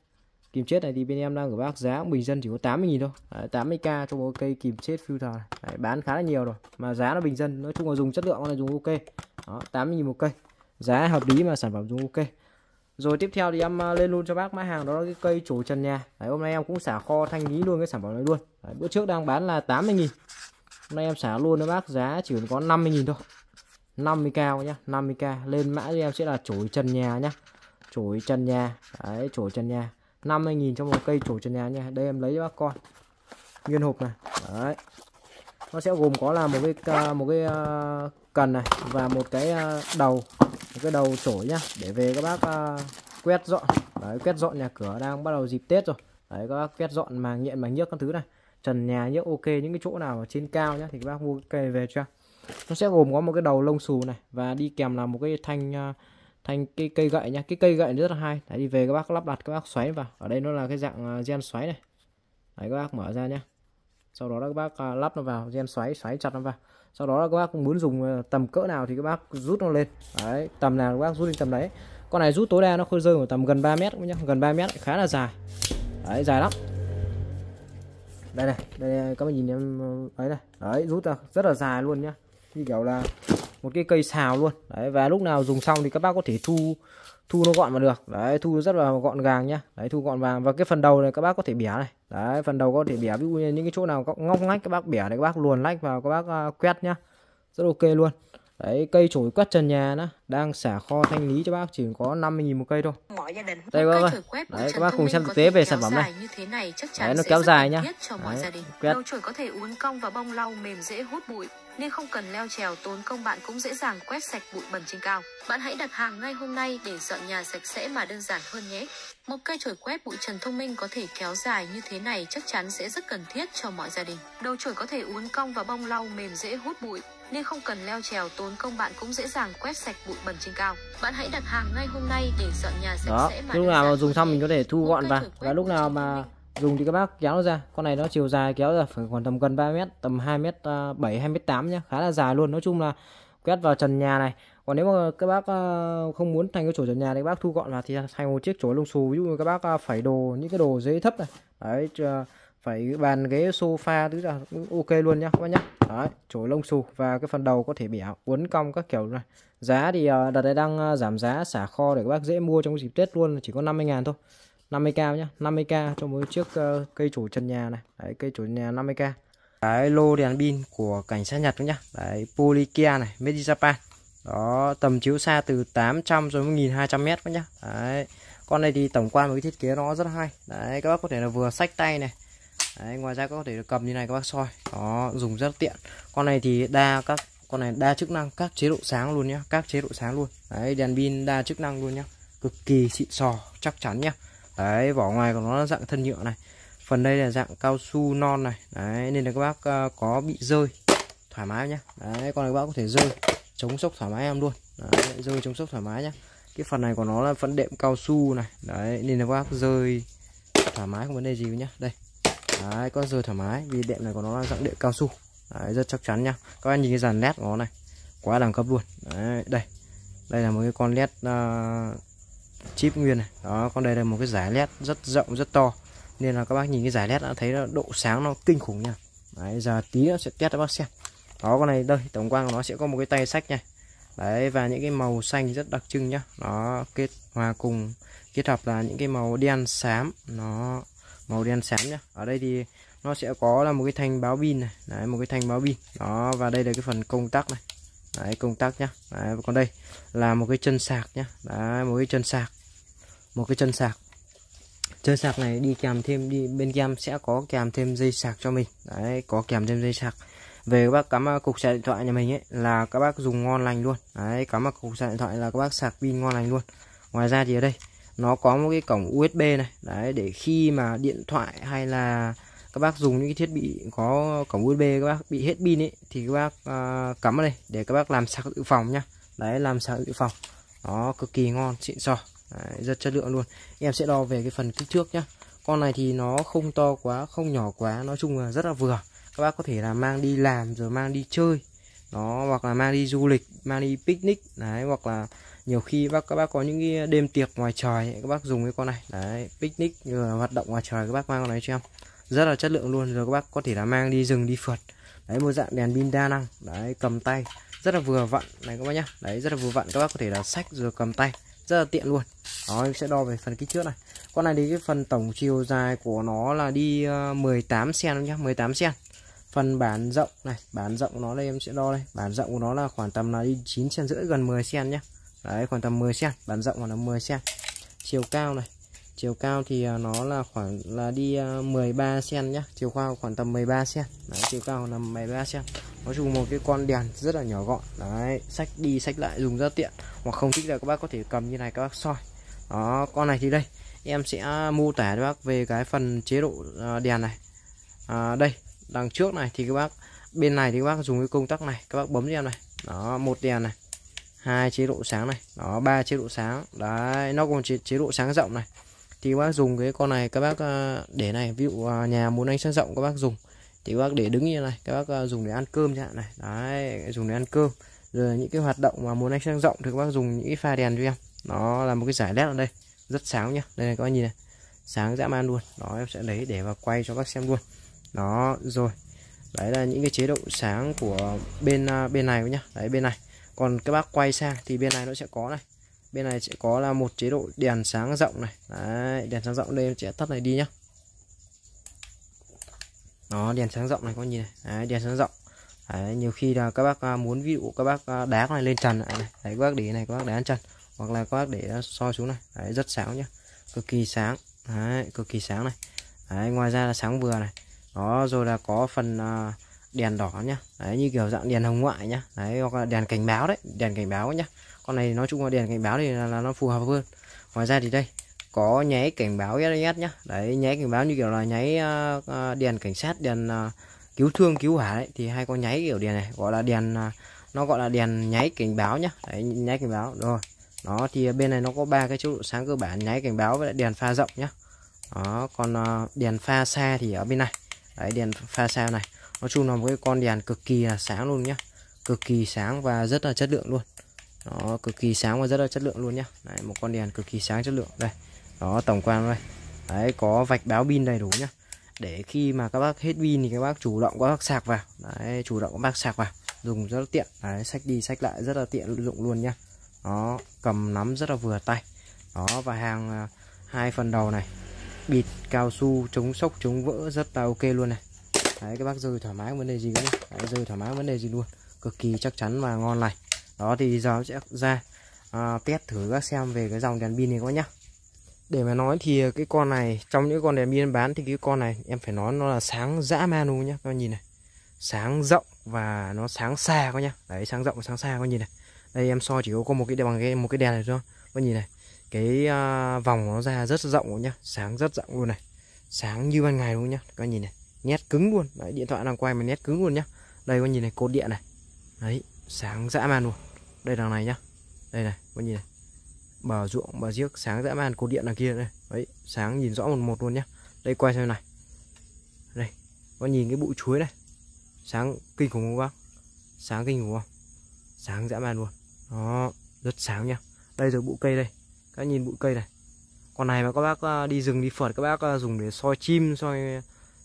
Kìm chết này thì bên em đang gửi bác giá bình dân chỉ có 80.000 thôi. Đấy, 80k cho một cây kìm chết filter này. Đấy, bán khá là nhiều rồi mà giá nó bình dân. Nói chung là dùng chất lượng là dùng ok. Đó 80.000 một cây. Giá hợp lý mà sản phẩm dùng ok rồi tiếp theo thì em à, lên luôn cho bác mã hàng đó là cái cây chủ trần nhà. Đấy, hôm nay em cũng xả kho thanh lý luôn cái sản phẩm này luôn. Đấy, bữa trước đang bán là 80.000 hôm nay em xả luôn đấy bác giá chỉ còn có 50.000 thôi. 50k nhá 50k lên mã thì em sẽ là chổi trần nhà nhá. Chổi trần nhà đấy chổi trần nhà. 50.000 cho một cây chổi trần nhà nha đây em lấy cho bác con. Nguyên hộp này. Đấy nó sẽ gồm có là một cái một cái à, cần này và một cái à, đầu, một cái đầu chổi nhá. Để về các bác à, quét dọn. Đấy, quét dọn nhà cửa đang bắt đầu dịp tết rồi. Đấy, các bác quét dọn màng nhện, màng nhớt các thứ này. Trần nhà nhớt ok những cái chỗ nào ở trên cao nhá thì các bác mua cây về cho. Nó sẽ gồm có một cái đầu lông xù này và đi kèm là một cái thanh thanh thành cái cây gậy nhá. Cái cây gậy rất là hay. Đấy, đi về các bác lắp đặt, các bác xoáy vào. Ở đây nó là cái dạng gen xoáy này. Đấy, các bác mở ra nhá sau đó các bác à, lắp nó vào, gen xoáy xoáy chặt nó vào. Sau đó là các bác muốn dùng à, tầm cỡ nào thì các bác rút nó lên. Đấy, tầm nào các bác rút lên tầm đấy. Con này rút tối đa nó khơi rơi vào tầm gần 3 mét nhá, gần 3 mét, khá là dài. Đấy, dài lắm. Đây này, đây, các bạn nhìn em ờ, ấy này. Đấy, rút ra, rất là dài luôn nhá. Như kiểu là một cái cây xào luôn. Đấy, và lúc nào dùng xong thì các bác có thể thu thu nó gọn mà được. Đấy thu rất là gọn gàng nhá. Đấy thu gọn vàng. Và cái phần đầu này các bác có thể bẻ này. Đấy phần đầu có thể bẻ. Ví dụ như những cái chỗ nào có ngóc ngách các bác bẻ để các bác luồn lách vào các bác uh, quét nhá. Rất ok luôn. Đấy cây chổi quét trần nhà đó. Đang xả kho thanh lý cho bác chỉ có 50.000 một cây thôi. Mọi gia đình đây các bác đấy các bác cùng xem thực tế về sản phẩm này. như thế này chắc chắn đấy nó kéo dài nhá. cho mọi đấy, gia đình. quét. Chổi có thể uốn cong và bông lau mềm dễ hút bụi nên không cần leo trèo tốn công bạn cũng dễ dàng quét sạch bụi bẩn trên cao. Bạn hãy đặt hàng ngay hôm nay để dọn nhà sạch sẽ mà đơn giản hơn nhé. Một cây chổi quét bụi trần thông minh có thể kéo dài như thế này chắc chắn sẽ rất cần thiết cho mọi gia đình. Đầu chổi có thể uốn cong và bông lau mềm dễ hút bụi nên không cần leo trèo tốn công bạn cũng dễ dàng quét sạch bụi bẩn trên cao. Bạn hãy đặt hàng ngay hôm nay để dọn nhà sạch đó sẽ mà lúc nào mà dùng xong mình có thể thu gọn vào và lúc nào mà dùng thì các bác kéo nó ra. Con này nó chiều dài kéo ra phải khoảng tầm gần 3 mét, tầm 2 mét à, 7 2 mét 8 nhá. Khá là dài luôn. Nói chung là quét vào trần nhà này. Còn nếu mà các bác à, không muốn thành cái chỗ trần nhà thì các bác thu gọn vào thì thành một chiếc chổi lông xù. Ví dụ như các bác à, phải đồ những cái đồ dưới thấp này. Đấy phải bàn ghế, sofa thứ là ok luôn nhá, các bác nhá. Đấy chổi lông xù và cái phần đầu có thể bẻ, uốn cong các kiểu này. Giá thì đợt này đang giảm giá, xả kho để các bác dễ mua trong dịp tết luôn. Chỉ có 50 ngàn thôi. 50k nhá 50k cho một chiếc uh, cây chủ trần nhà này. Đấy cây chủ nhà 50k cái lô đèn pin của cảnh sát Nhật nhá. Đấy Polikia này made in Japan. Đó tầm chiếu xa từ 800 rồi 1200 mét các nhá. Đấy con này thì tổng quan với thiết kế nó rất hay. Đấy các bác có thể là vừa sách tay này. Đấy, ngoài ra có thể được cầm như này các bác soi. Đó dùng rất tiện. Con này thì đa các con này đa chức năng các chế độ sáng luôn nhá các chế độ sáng luôn. Đấy đèn pin đa chức năng luôn nhá. Cực kỳ xịn sò chắc chắn nhá đấy vỏ ngoài của nó là dạng thân nhựa này. Phần đây là dạng cao su non này. Đấy nên là các bác ờ, có bị rơi. Thoải mái nhá. Đấy con này các bác có thể rơi. Chống sốc thoải mái em luôn. Đấy, rơi chống sốc thoải mái nhá. Cái phần này của nó là phần đệm cao su này. Đấy nên là các bác rơi thoải mái không vấn đề gì nhá. Đây. Đấy con rơi thoải mái vì đệm này của nó là dạng đệm cao su. Đấy, rất chắc chắn nhá. Các bạn nhìn cái dàn led của nó này quá đẳng cấp luôn. Đấy đây. Đây là một cái con led uh, chip nguyên này. Đó, con đây là một cái giải led rất rộng, rất to. Nên là các bác nhìn cái giải led đã thấy là độ sáng nó kinh khủng nha. Đấy, giờ tí nó sẽ test cho bác xem. Đó, con này đây, tổng quan của nó sẽ có một cái tay sách nha. Đấy, và những cái màu xanh rất đặc trưng nhá. Nó kết hòa cùng, kết hợp là những cái màu đen xám. Nó, màu đen xám nhá. Ở đây thì nó sẽ có là một cái thanh báo pin này. Đấy, một cái thanh báo pin. Đó, và đây là cái phần công tắc này đấy, công tắc nhá. Đấy, còn đây, là một cái chân sạc nhá. Đấy, một cái chân sạc. Một cái chân sạc. Chân sạc này đi kèm thêm, đi bên kèm sẽ có kèm thêm dây sạc cho mình. Đấy, có kèm thêm dây sạc. Về các bác cắm cục sạc điện thoại nhà mình ấy, là các bác dùng ngon lành luôn. Đấy, cắm cục sạc điện thoại là các bác sạc pin ngon lành luôn. Ngoài ra thì ở đây, nó có một cái cổng USB này. Đấy, để khi mà điện thoại hay là các bác dùng những cái thiết bị có cổng USB các bác bị hết pin ấy thì các bác à, cắm ở đây để các bác làm sạc dự phòng nhá. Đấy làm sạc dự phòng. Đó cực kỳ ngon xịn sò. Đấy, rất chất lượng luôn. Em sẽ đo về cái phần kích thước nhá. Con này thì nó không to quá không nhỏ quá nói chung là rất là vừa. Các bác có thể là mang đi làm rồi mang đi chơi. Nó hoặc là mang đi du lịch mang đi picnic. Đấy hoặc là nhiều khi bác các bác có những cái đêm tiệc ngoài trời các bác dùng cái con này. Đấy picnic rồi hoạt động ngoài trời các bác mang con này cho em rất là chất lượng luôn rồi các bác có thể là mang đi rừng, đi phượt. Đấy, một dạng đèn pin đa năng. Đấy, cầm tay. Rất là vừa vặn. Này các bác nhá. Đấy, rất là vừa vặn. Các bác có thể là sách rồi cầm tay. Rất là tiện luôn. Đó, em sẽ đo về phần kích trước này. Con này thì cái phần tổng chiều dài của nó là đi ờ, 18 cm nhá. 18 cm phần bản rộng này. Bản rộng của nó đây em sẽ đo đây. Bản rộng của nó là khoảng tầm là đi 9 cm rưỡi, gần 10 cm nhá. Đấy, khoảng tầm 10 cm bản rộng là 10 cm chiều cao này chiều cao thì à, nó là khoảng là đi à, 13 cm nhá. Chiều cao khoảng tầm 13 cm đấy, chiều cao là 13 cm nói chung một cái con đèn rất là nhỏ gọn. Đấy sách đi sách lại dùng rất tiện. Hoặc không thích là các bác có thể cầm như này các bác soi. Đó con này thì đây. Em sẽ mô tả cho bác về cái phần chế độ à, đèn này. À, đây đằng trước này thì các bác bên này thì các bác dùng cái công tắc này. Các bác bấm cho em này. Đó một đèn này hai chế độ sáng này. Đó ba chế độ sáng. Đấy nó còn chế, chế độ sáng rộng này thì các bác dùng cái con này, các bác ờ, để này, ví dụ à, nhà muốn anh sáng rộng, các bác dùng. Thì các bác để đứng như này, các bác ờ, dùng để ăn cơm chẳng hạn này. Đấy, dùng để ăn cơm. Rồi những cái hoạt động mà muốn anh sang rộng thì các bác dùng những cái pha đèn cho em. Nó là một cái giải led ở đây, rất sáng nhá. Đây này, các bác nhìn này, sáng dã man luôn. Đó, em sẽ lấy để và quay cho các xem luôn. Đó, rồi. Đấy là những cái chế độ sáng của bên à, bên này nhá. Đấy, bên này. Còn các bác quay sang thì bên này nó sẽ có này bên này sẽ có là một chế độ đèn sáng rộng này. Đấy đèn sáng rộng đây em sẽ tắt này đi nhá. Đó đèn sáng rộng này có nhìn này. Đấy, đèn sáng rộng. Đấy, nhiều khi là các bác à, muốn ví dụ các bác à, đá này lên trần này, đấy các bác để này các bác đá trần. Hoặc là các bác để à, soi xuống này. Đấy, rất sáng nhá. Cực kỳ sáng. Đấy, cực kỳ sáng này. Đấy, ngoài ra là sáng vừa này. Đó rồi là có phần đèn đỏ nhá. Đấy như kiểu dạng đèn hồng ngoại nhá. Đấy hoặc là đèn cảnh báo đấy. Đèn cảnh báo nhá con này nói chung là đèn cảnh báo thì là, là nó phù hợp hơn. Ngoài ra thì đây có nháy cảnh báo SOS nhá. Đấy nháy cảnh báo như kiểu là nháy uh, đèn cảnh sát đèn uh, cứu thương cứu hỏa đấy. Thì hay có nháy kiểu đèn này gọi là đèn uh, nó gọi là đèn nháy cảnh báo nhá. Đấy nháy cảnh báo rồi. Đó thì bên này nó có ba cái chế độ sáng cơ bản nháy cảnh báo với đèn pha rộng nhá. Đó còn uh, đèn pha xa thì ở bên này. Đấy đèn pha xa này. Nói chung là một cái con đèn cực kỳ là sáng luôn nhá. Cực kỳ sáng và rất là chất lượng luôn đó cực kỳ sáng và rất là chất lượng luôn nhá. Đấy, một con đèn cực kỳ sáng chất lượng. Đây đó tổng quan đây đấy có vạch báo pin đầy đủ nhá. Để khi mà các bác hết pin thì các bác chủ động các bác sạc vào. Đấy chủ động các bác sạc vào. Dùng rất là tiện. Đấy sách đi sách lại rất là tiện dụng luôn nhá. Đó cầm nắm rất là vừa tay. Đó và hàng à, hai phần đầu này. Bịt cao su chống sốc chống vỡ rất là ok luôn này. Đấy các bác rơi thoải mái vấn đề gì cũng đấy, rơi thoải mái vấn đề gì luôn. Cực kỳ chắc chắn và ngon lành đó thì giờ sẽ ra à, test thử các xem về cái dòng đèn pin này các nhá. Để mà nói thì cái con này trong những con đèn pin bán thì cái con này em phải nói nó là sáng dã man luôn nhá các bạn nhìn này. Sáng rộng và nó sáng xa các nhá. Đấy sáng rộng và sáng xa các nhìn này. Đây em so chỉ có một cái bằng cái một cái đèn này thôi các nhìn này. Cái uh, vòng nó ra rất rộng nhá sáng rất rộng luôn này. Sáng như ban ngày luôn nhá các bạn nhìn này. Nét cứng luôn. Đấy điện thoại đang quay mà nét cứng luôn nhá. Đây các nhìn này cột điện này. Đấy sáng dã man luôn đây đằng này nhá. Đây này các nhìn này. Bờ ruộng bờ giếc, sáng dã man cột điện đằng kia đây. Đấy, sáng nhìn rõ một một luôn nhá. Đây, quay xem này. Đây có nhìn cái bụi chuối này sáng kinh khủng không bác? Sáng kinh khủng không? Sáng dã man luôn. Đó, rất sáng nhá. Đây rồi bụi cây đây. Các nhìn bụi cây này. Con này mà các bác à, đi rừng, đi phượt, các bác à, dùng để soi chim, soi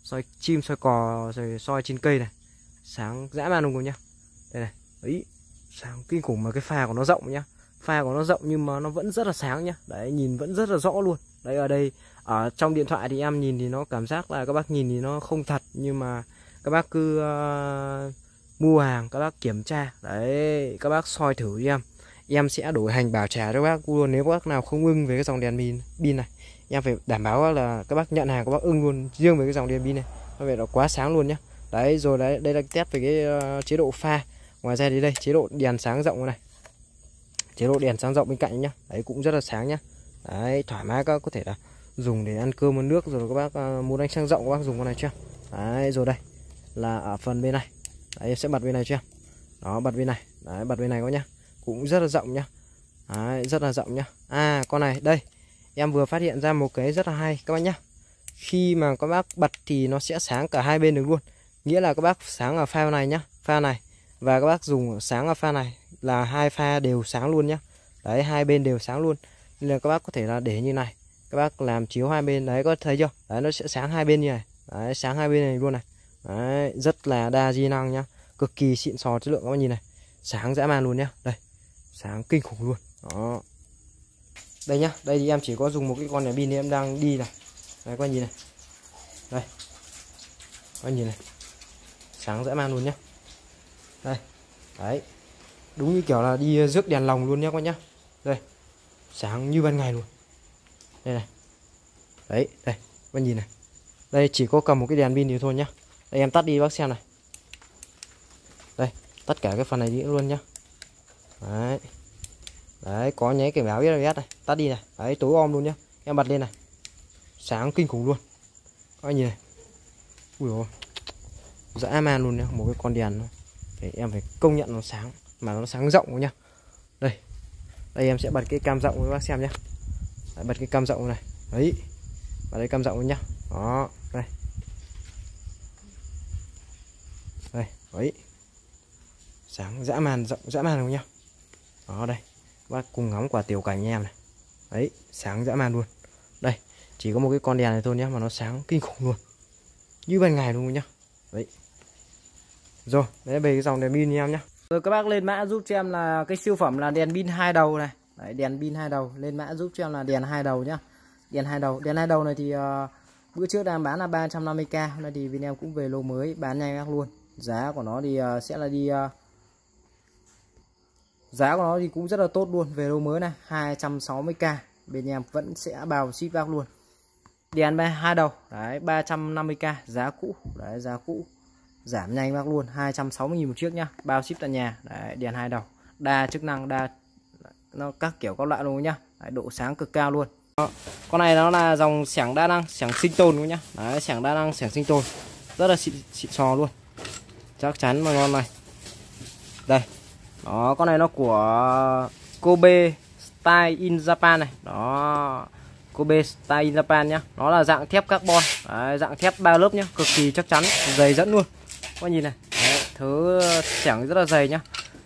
soi chim, soi cò, rồi soi trên cây này. Sáng dã man luôn nhá. Đây này. Ấy sáng kinh khủng mà cái pha của nó rộng nhá. Pha của nó rộng nhưng mà nó vẫn rất là sáng nhá. Đấy nhìn vẫn rất là rõ luôn. Đấy ở đây ở trong điện thoại thì em nhìn thì nó cảm giác là các bác nhìn thì nó không thật nhưng mà các bác cứ uh, mua hàng các bác kiểm tra. Đấy các bác soi thử em. Em sẽ đổi hành bảo trả cho các bác. Luôn nếu các bác nào không ưng về cái dòng đèn pin pin này em phải đảm bảo là các bác nhận hàng các bác ưng luôn riêng về cái dòng đèn pin này. Nó về nó quá sáng luôn nhá. Đấy rồi đấy đây là test về cái uh, chế độ pha ngoài ra thì đây chế độ đèn sáng rộng này. Chế độ đèn sáng rộng bên cạnh nhá. Đấy cũng rất là sáng nhá. Đấy thoải mái các có thể là dùng để ăn cơm ăn nước rồi các bác à, muốn đánh sáng rộng các bác dùng con này chưa? Đấy rồi đây là ở phần bên này. Đấy em sẽ bật bên này chưa? Đó bật bên này. Đấy bật bên này có nhá. Cũng rất là rộng nhá. Đấy, rất là rộng nhá. À con này đây em vừa phát hiện ra một cái rất là hay các bác nhá. Khi mà các bác bật thì nó sẽ sáng cả hai bên được luôn. Nghĩa là các bác sáng ở pha này nhá. Pha này và các bác dùng sáng ở pha này, là hai pha đều sáng luôn nhá. Đấy, hai bên đều sáng luôn. Nên là các bác có thể là để như này. Các bác làm chiếu hai bên. Đấy, có thấy chưa? Đấy, nó sẽ sáng hai bên như này. Đấy, sáng hai bên này luôn này. Đấy, rất là đa di năng nhá. Cực kỳ xịn sò chất lượng, các bác nhìn này. Sáng dã man luôn nhá. Đây, sáng kinh khủng luôn. Đó. Đây nhá, đây thì em chỉ có dùng một cái con đèn pin em đang đi này. Đấy, các bác nhìn này. Đây. Các bác nhìn này. Sáng dã man luôn nhá đây. Đấy. Đúng như kiểu là đi ờ, rước đèn lồng luôn nhá các nhá. Đây. Sáng như ban ngày luôn. Đây này. Đấy, đây. Các nhìn này. Đây, chỉ có cầm một cái đèn pin thì thôi nhá. Đây, em tắt đi bác xem này. Đây tất cả cái phần này đi luôn nhá. Đấy. Đấy, có nháy cảnh báo biết là biết này. Tắt đi này. Đấy, tối om luôn nhá. Em bật lên này. Sáng kinh khủng luôn. Các anh nhìn này. Ui ôi. Dã man luôn nhá, một cái con đèn nó phải em phải công nhận nó sáng mà nó sáng rộng nhá. Đây đây em sẽ bật cái cam rộng với bác xem nhá. Đấy, bật cái cam rộng này. Đấy bật đây cam rộng nhá. Đó đây. Đây đấy. Sáng dã man rộng dã man luôn nhá. Đó đây. Bác cùng ngắm quả tiểu cảnh em này. Đấy sáng dã man luôn. Đây chỉ có một cái con đèn này thôi nhá mà nó sáng kinh khủng luôn. Như ban ngày luôn nhá. Đấy rồi đấy về cái dòng đèn pin em nhá. Rồi các bác lên mã giúp cho em là cái siêu phẩm là đèn pin hai đầu này. Đấy, đèn pin hai đầu. Lên mã giúp cho em là đèn hai đầu nhá. Đèn hai đầu. Đèn hai đầu này thì uh, bữa trước đang bán là 350k hôm nay thì bên em cũng về lô mới bán nhanh các luôn. Giá của nó thì uh, sẽ là đi uh, giá của nó thì cũng rất là tốt luôn. Về lô mới này 260k bên em vẫn sẽ bao ship bác luôn. Đèn hai đầu. Đấy 350k giá cũ. Đấy giá cũ giảm nhanh bác luôn 260.000 một chiếc nhá. Bao ship tận nhà. Đấy, đèn hai đầu. Đa chức năng đa nó các kiểu các loại luôn nhá. Đấy, độ sáng cực cao luôn. Đó. con này nó là dòng sẻng đa năng sẻng sinh tồn luôn nhá. Đấy sẻng đa năng sẻng sinh tồn. Rất là xịn, xịn sò luôn. Chắc chắn mà ngon này. Đây. Đó con này nó của Kobe Style in Japan này. Đó. Kobe Style in Japan nhá. Nó là dạng thép carbon. Đấy, dạng thép ba lớp nhá. Cực kỳ chắc chắn dày dẫn luôn các nhìn này. Đấy, thứ xẻng rất là dày nhá.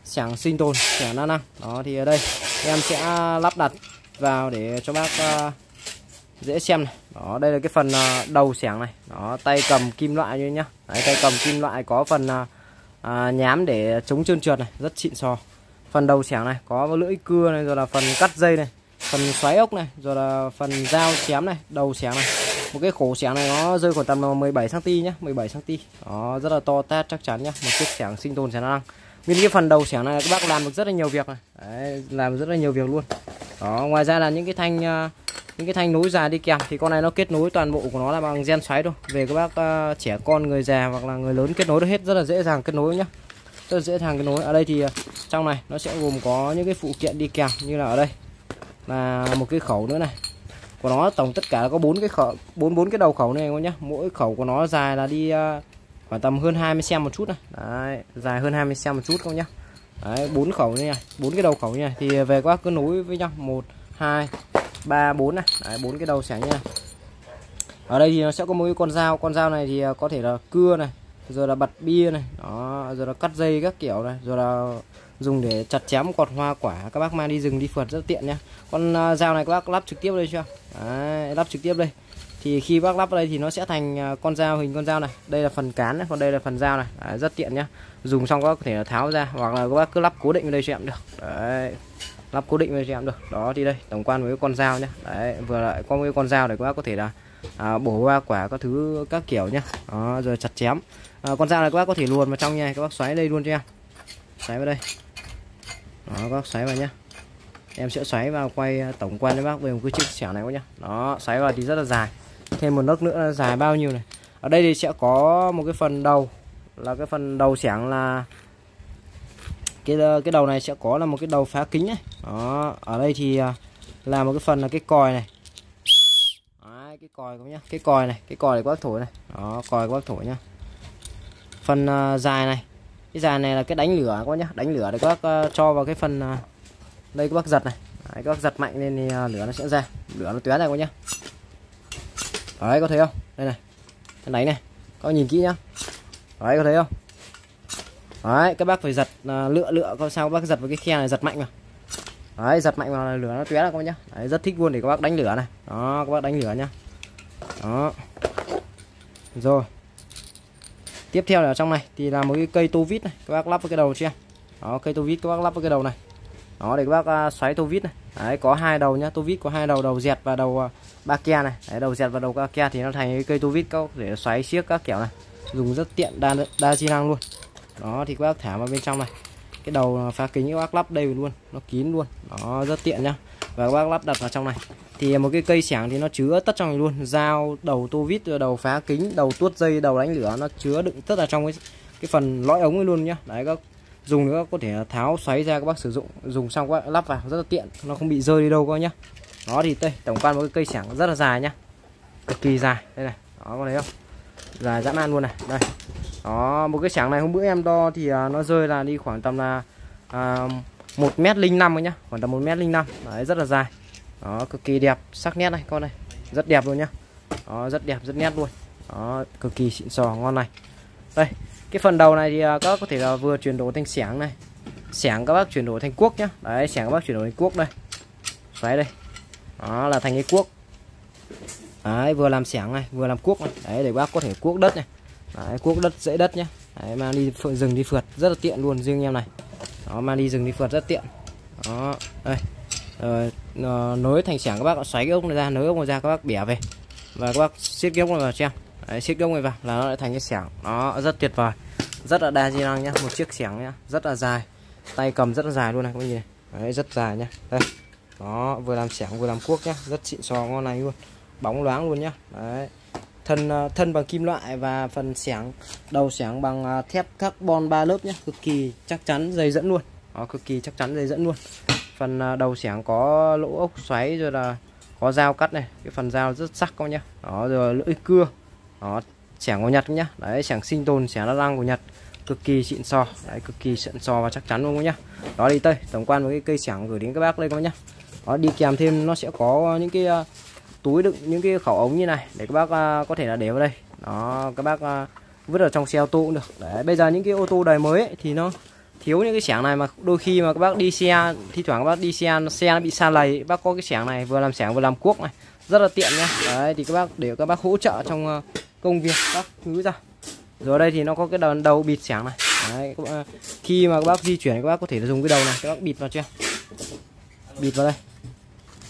Xẻng sinh tồn xẻng đa năng. Đó thì ở đây em sẽ lắp đặt vào để cho bác uh, dễ xem này. Đó đây là cái phần uh, đầu xẻng này. Đó tay cầm kim loại như nhá. Đấy, tay cầm kim loại có phần uh, à, nhám để chống trơn trượt này rất xịn sò. Phần đầu xẻng này có lưỡi cưa này rồi là phần cắt dây này phần xoáy ốc này rồi là phần dao chém này đầu xẻng này một cái khổ xẻng này nó rơi khoảng tầm 17 cm nhá 17 cm đó rất là to tát chắc chắn nhá một chiếc xẻng sinh tồn xẻng năng. Nguyên cái phần đầu xẻng này các bác làm được rất là nhiều việc này. Đấy, làm rất là nhiều việc luôn. Đó ngoài ra là những cái thanh à, những cái thanh nối dài đi kèm thì con này nó kết nối toàn bộ của nó là bằng gen xoáy thôi. Về các bác uh, trẻ con người già hoặc là người lớn kết nối được hết rất là dễ dàng kết nối nhá. Rất là dễ dàng kết nối. Ở đây thì à, trong này nó sẽ gồm có những cái phụ kiện đi kèm như là ở đây. Là một cái khẩu nữa này của nó tổng tất cả là có bốn cái khẩu bốn bốn cái đầu khẩu này các nhá. Mỗi khẩu của nó dài là đi uh, khoảng tầm hơn 20 cm một chút này. Đấy dài hơn 20 cm một chút không nhá. Đấy bốn khẩu như này bốn cái đầu khẩu như này thì về các cứ nối với nhau. Một hai ba bốn này. Bốn cái đầu xẻ như này. Ở đây thì nó sẽ có một cái con dao. Con dao này thì à, có thể là cưa này rồi là bật bia này. Đó rồi là cắt dây các kiểu này rồi là dùng để chặt chém cọt hoa quả. Các bác mang đi rừng đi phượt rất tiện nhá. Con à, dao này các bác lắp trực tiếp đây chưa? Đấy, lắp trực tiếp đây. Thì khi bác lắp đây thì nó sẽ thành à, con dao hình con dao này. Đây là phần cán này còn đây là phần dao này. Đấy, rất tiện nhá. Dùng xong các bác có thể là tháo ra hoặc là các bác cứ lắp cố định vào đây cho em được. Đấy lắp cố định vào cho em được. Đó thì đây tổng quan với con dao nhá. Đấy vừa lại có với con dao để các bác có thể là à, bổ hoa quả các thứ các kiểu nhá. Đó, rồi chặt chém. À, con dao này các bác có thể luồn vào trong nha các bác xoáy đây luôn cho em. Xoáy vào đây đó bác xoáy vào nhá. Em sẽ xoáy vào quay à, tổng quan đấy bác về một cái chiếc xẻo này quá nhá. Đó xoáy vào thì rất là dài. Thêm một nấc nữa là dài bao nhiêu này? Ở đây thì sẽ có một cái phần đầu là cái phần đầu xẻng là cái ờ, cái đầu này sẽ có là một cái đầu phá kính ấy. Đó ở đây thì à, là một cái phần là cái còi này. Đấy, cái còi cũng nhá cái còi này cái còi để bác thổi này. Đó còi các bác thổi nhá. Phần uh, dài này cái dàn này là cái đánh lửa các bác nhá. Đánh lửa để các bác ờ, cho vào cái phần à, đây các bác giật này. Đấy, các bác giật mạnh lên thì à, lửa nó sẽ ra. Lửa nó tóe ra các bác nhá. Đấy có thấy không? Đây này. Cái đánh này. Các bác nhìn kỹ nhá. Đấy có thấy không? Đấy các bác phải giật à, lựa lựa coi sao các bác giật vào cái khe này giật mạnh vào. Đấy giật mạnh vào là lửa nó tóe ra các bác nhá. Đấy, rất thích luôn để các bác đánh lửa này. Đó các bác đánh lửa nhá. Đó. Rồi tiếp theo là ở trong này thì là một cái cây tô vít này các bác lắp vào cái đầu chưa? Đó cây tô vít các bác lắp vào cái đầu này. Đó để các bác à, xoáy tô vít này. Đấy có hai đầu nhá tô vít có hai đầu đầu dẹt và đầu à, ba ke này. Đấy, đầu dẹt và đầu ba ke thì nó thành cái cây tô vít các để xoáy xiếc các kiểu này. Dùng rất tiện đa đa di năng luôn. Đó thì các bác thả vào bên trong này. Cái đầu phá kính các bác lắp đây luôn nó kín luôn. Nó rất tiện nhá và các bác lắp đặt vào trong này. Thì một cái cây xẻng thì nó chứa tất trong này luôn. Dao đầu tô vít đầu phá kính đầu tuốt dây đầu đánh lửa nó chứa đựng tất là trong cái cái phần lõi ống ấy luôn nhá. Đấy các dùng nữa có thể tháo xoáy ra các bác sử dụng. Dùng xong các bác lắp vào rất là tiện. Nó không bị rơi đi đâu coi nhá. Đó thì đây tổng quan một cái cây xẻng rất là dài nhá. Cực kỳ dài. Đây này đó có thấy không? Dài dã man luôn này. Đây. Đó một cái xẻng này hôm bữa em đo thì à, nó rơi là đi khoảng tầm là à, một mét linh năm nhá. Khoảng tầm một mét linh năm. Đấy rất là dài. Đó cực kỳ đẹp. Sắc nét này con này. Rất đẹp luôn nhá. Đó rất đẹp rất nét luôn. Đó cực kỳ xịn sò ngon này. Đây cái phần đầu này thì à, các bác có thể là vừa chuyển đổi thành sẻng này. Sẻng các bác chuyển đổi thành cuốc nhá. Đấy sẻng các bác chuyển đổi thành cuốc đây. Đấy đây. Đó là thành cái cuốc. Đấy vừa làm sẻng này vừa làm cuốc này. Đấy để bác có thể cuốc đất này. Đấy, cuốc đất dễ đất nhá, đấy, mang đi phượt rừng đi phượt. Rất là tiện luôn riêng em này đó mang đi rừng đi phượt rất tiện. Đó đây. Ờ, Rồi nối thành xẻng các bác xoáy cái ốc này ra nối ốc này ra các bác bẻ về. Và các bác siết cái ốc này vào xem. Đấy, siết cái ốc này vào là nó lại thành cái xẻng. Nó rất tuyệt vời. Rất là đa di năng nhá một chiếc xẻng nhá. Rất là dài. Tay cầm rất là dài luôn này các bạn nhìn đấy, rất dài nhá. Đây. Đó vừa làm xẻng vừa làm cuốc nhá. Rất xịn sò ngon này luôn. Bóng loáng luôn nhá. Đấy thân à, thân bằng kim loại và phần xẻng, đầu xẻng bằng à, thép carbon 3 lớp nhé cực kỳ chắc chắn dây dẫn luôn. Đó, cực kỳ chắc chắn dây dẫn luôn. Phần à, đầu xẻng có lỗ ốc xoáy rồi là có dao cắt này. Cái phần dao rất sắc các nhá. Đó, rồi lưỡi cưa. Đó, xẻng của Nhật nhá. Đấy, xẻng sinh tồn, xẻng đa năng của Nhật. Cực kỳ xịn sò. Đấy, cực kỳ xịn sò và chắc chắn luôn nhá. Đó đi tây, tổng quan với cái cây xẻng gửi đến các bác đây các nhá. Đó, đi kèm thêm nó sẽ có những cái túi đựng những cái khẩu ống như này để các bác uh, có thể là để vào đây. Đó các bác uh, vứt ở trong xe ô tô cũng được. Đấy bây giờ những cái ô tô đời mới ấy, thì nó thiếu những cái xẻng này mà đôi khi mà các bác đi xe thi thoảng các bác đi xe xe nó bị xa lầy. Bác có cái xẻng này vừa làm xẻng vừa làm cuốc này. Rất là tiện nhá. Đấy thì các bác để các bác hỗ trợ trong à, công việc các thứ ra. Rồi đây thì nó có cái đầu, đầu bịt xẻng này. Đấy, các khi mà các bác di chuyển các bác có thể dùng cái đầu này các bác bịt vào chưa? Bịt vào đây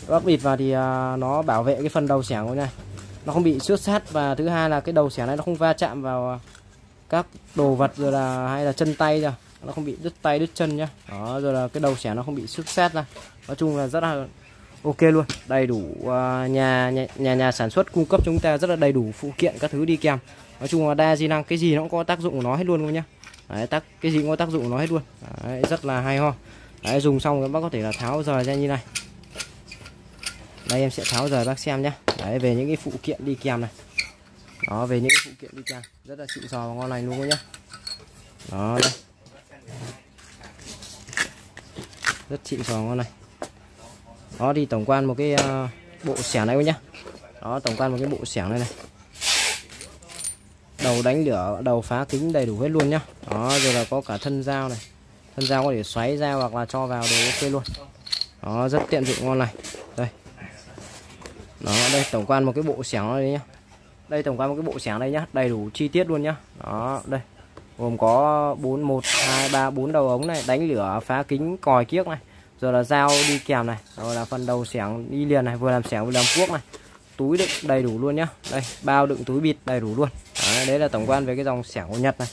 bác bịt vào thì à, nó bảo vệ cái phần đầu xẻng của này. Nó không bị xước sát và thứ hai là cái đầu xẻng này nó không va chạm vào à, các đồ vật rồi là hay là chân tay rồi nó không bị đứt tay đứt chân nhá. Đó rồi là cái đầu xẻng nó không bị xước sát ra. Nói chung là rất là ok luôn. Đầy đủ uh, nhà, nhà nhà nhà sản xuất cung cấp chúng ta rất là đầy đủ phụ kiện các thứ đi kèm. Nói chung là đa di năng cái gì nó cũng có tác dụng của nó hết luôn nhá. Đấy, tác cái gì cũng có tác dụng của nó hết luôn. Đấy, rất là hay ho. Đấy, dùng xong các bác có thể là tháo rời ra như này đây em sẽ tháo rời bác xem nhé đấy về những cái phụ kiện đi kèm này. Đó về những cái phụ kiện đi kèm. Rất là xịn sò và ngon lành luôn nhá. Đó đây. Rất xịn sò ngon này đó thì tổng quan một cái uh, bộ xẻng này nhá. Đó tổng quan một cái bộ xẻng này này. Đầu đánh lửa đầu phá kính đầy đủ hết luôn nhá. Đó rồi là có cả thân dao này. Thân dao có thể xoáy ra hoặc là cho vào đều ok luôn. Đó rất tiện dụng ngon này đây đó đây tổng quan một cái bộ xẻng đây nhá. Đây tổng quan một cái bộ xẻng đây nhá đầy đủ chi tiết luôn nhá. Đó đây gồm có bốn một hai ba bốn đầu ống này đánh lửa phá kính còi kiếc này rồi là dao đi kèm này rồi là phần đầu xẻng đi liền này vừa làm xẻng vừa làm cuốc này. Túi đựng đầy đủ luôn nhá. Đây bao đựng túi bịt đầy đủ luôn. Đấy, đấy là tổng quan về cái dòng xẻng của Nhật này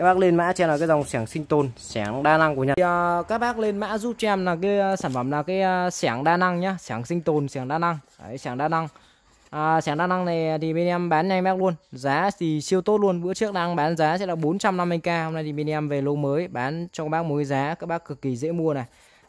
các bác lên mã cho là cái dòng xẻng sinh tồn xẻng đa năng của Nhật. Thì, uh, các bác lên mã giúp cho em là cái uh, sản phẩm là cái ờ, uh, xẻng đa năng nhá xẻng sinh tồn xẻng đa năng. Đấy xẻng đa năng. À, xẻng đa năng này thì bên em bán nhanh bác luôn. Giá thì siêu tốt luôn. Bữa trước đang bán giá sẽ là 450k hôm nay thì bên em về lô mới bán cho các bác mối giá các bác cực kỳ dễ mua này.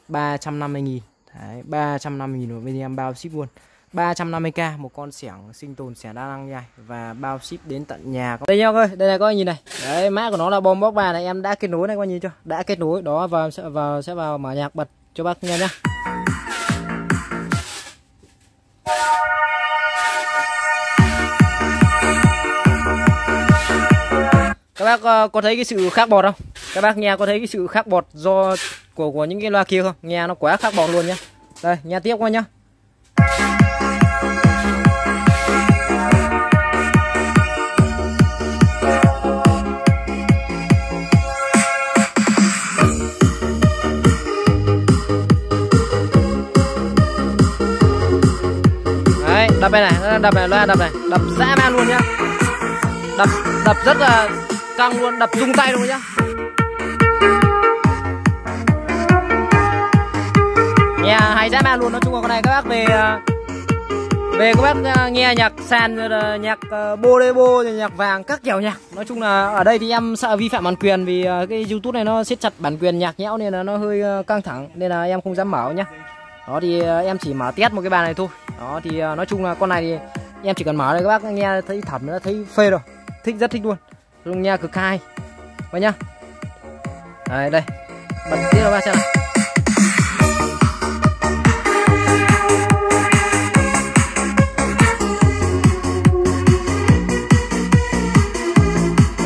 350 nghìn. Đấy, 350 nghìn của bên em bao ship luôn. 350k một con xẻng sinh tồn xẻng đa năng nha và bao ship đến tận nhà. Đây nhau ơi, đây này các anh nhìn này. Đấy, mã của nó là bom bóc ba này, em đã kết nối này các anh nhìn chưa? Đã kết nối, đó vào sẽ vào sẽ vào mở nhạc bật cho bác nghe nhá. Các bác ờ, có thấy cái sự khác bọt không? Các bác nghe có thấy cái sự khác bọt do, của của những cái loa kia không? Nghe nó quá khác bọt luôn nhá. Đây, nghe tiếp qua nhá. Đập này này, đập này loa đập này. Đập dã man luôn nhá. Đập đập rất là căng luôn, đập rung tay luôn nhá. Nghe hay dã man luôn, nói chung là con này các bác về ờ, về các bác ờ, nghe nhạc sàn nhạc ờ, bolero nhạc vàng các kiểu nhạc nói chung là ở đây thì em sợ vi phạm bản quyền vì cái youtube này nó siết chặt bản quyền nhạc nhẽo nên là nó hơi căng thẳng nên là em không dám mở nhá đó thì ờ, em chỉ mở test một cái bàn này thôi. Đó thì ờ, nói chung là con này thì em chỉ cần mở đây các bác nghe thấy thẩm nó thấy phê rồi. Thích, rất thích luôn. Luôn nghe cực hay. Vậy nhá. Đây đây. Bật tiếp các bác xem này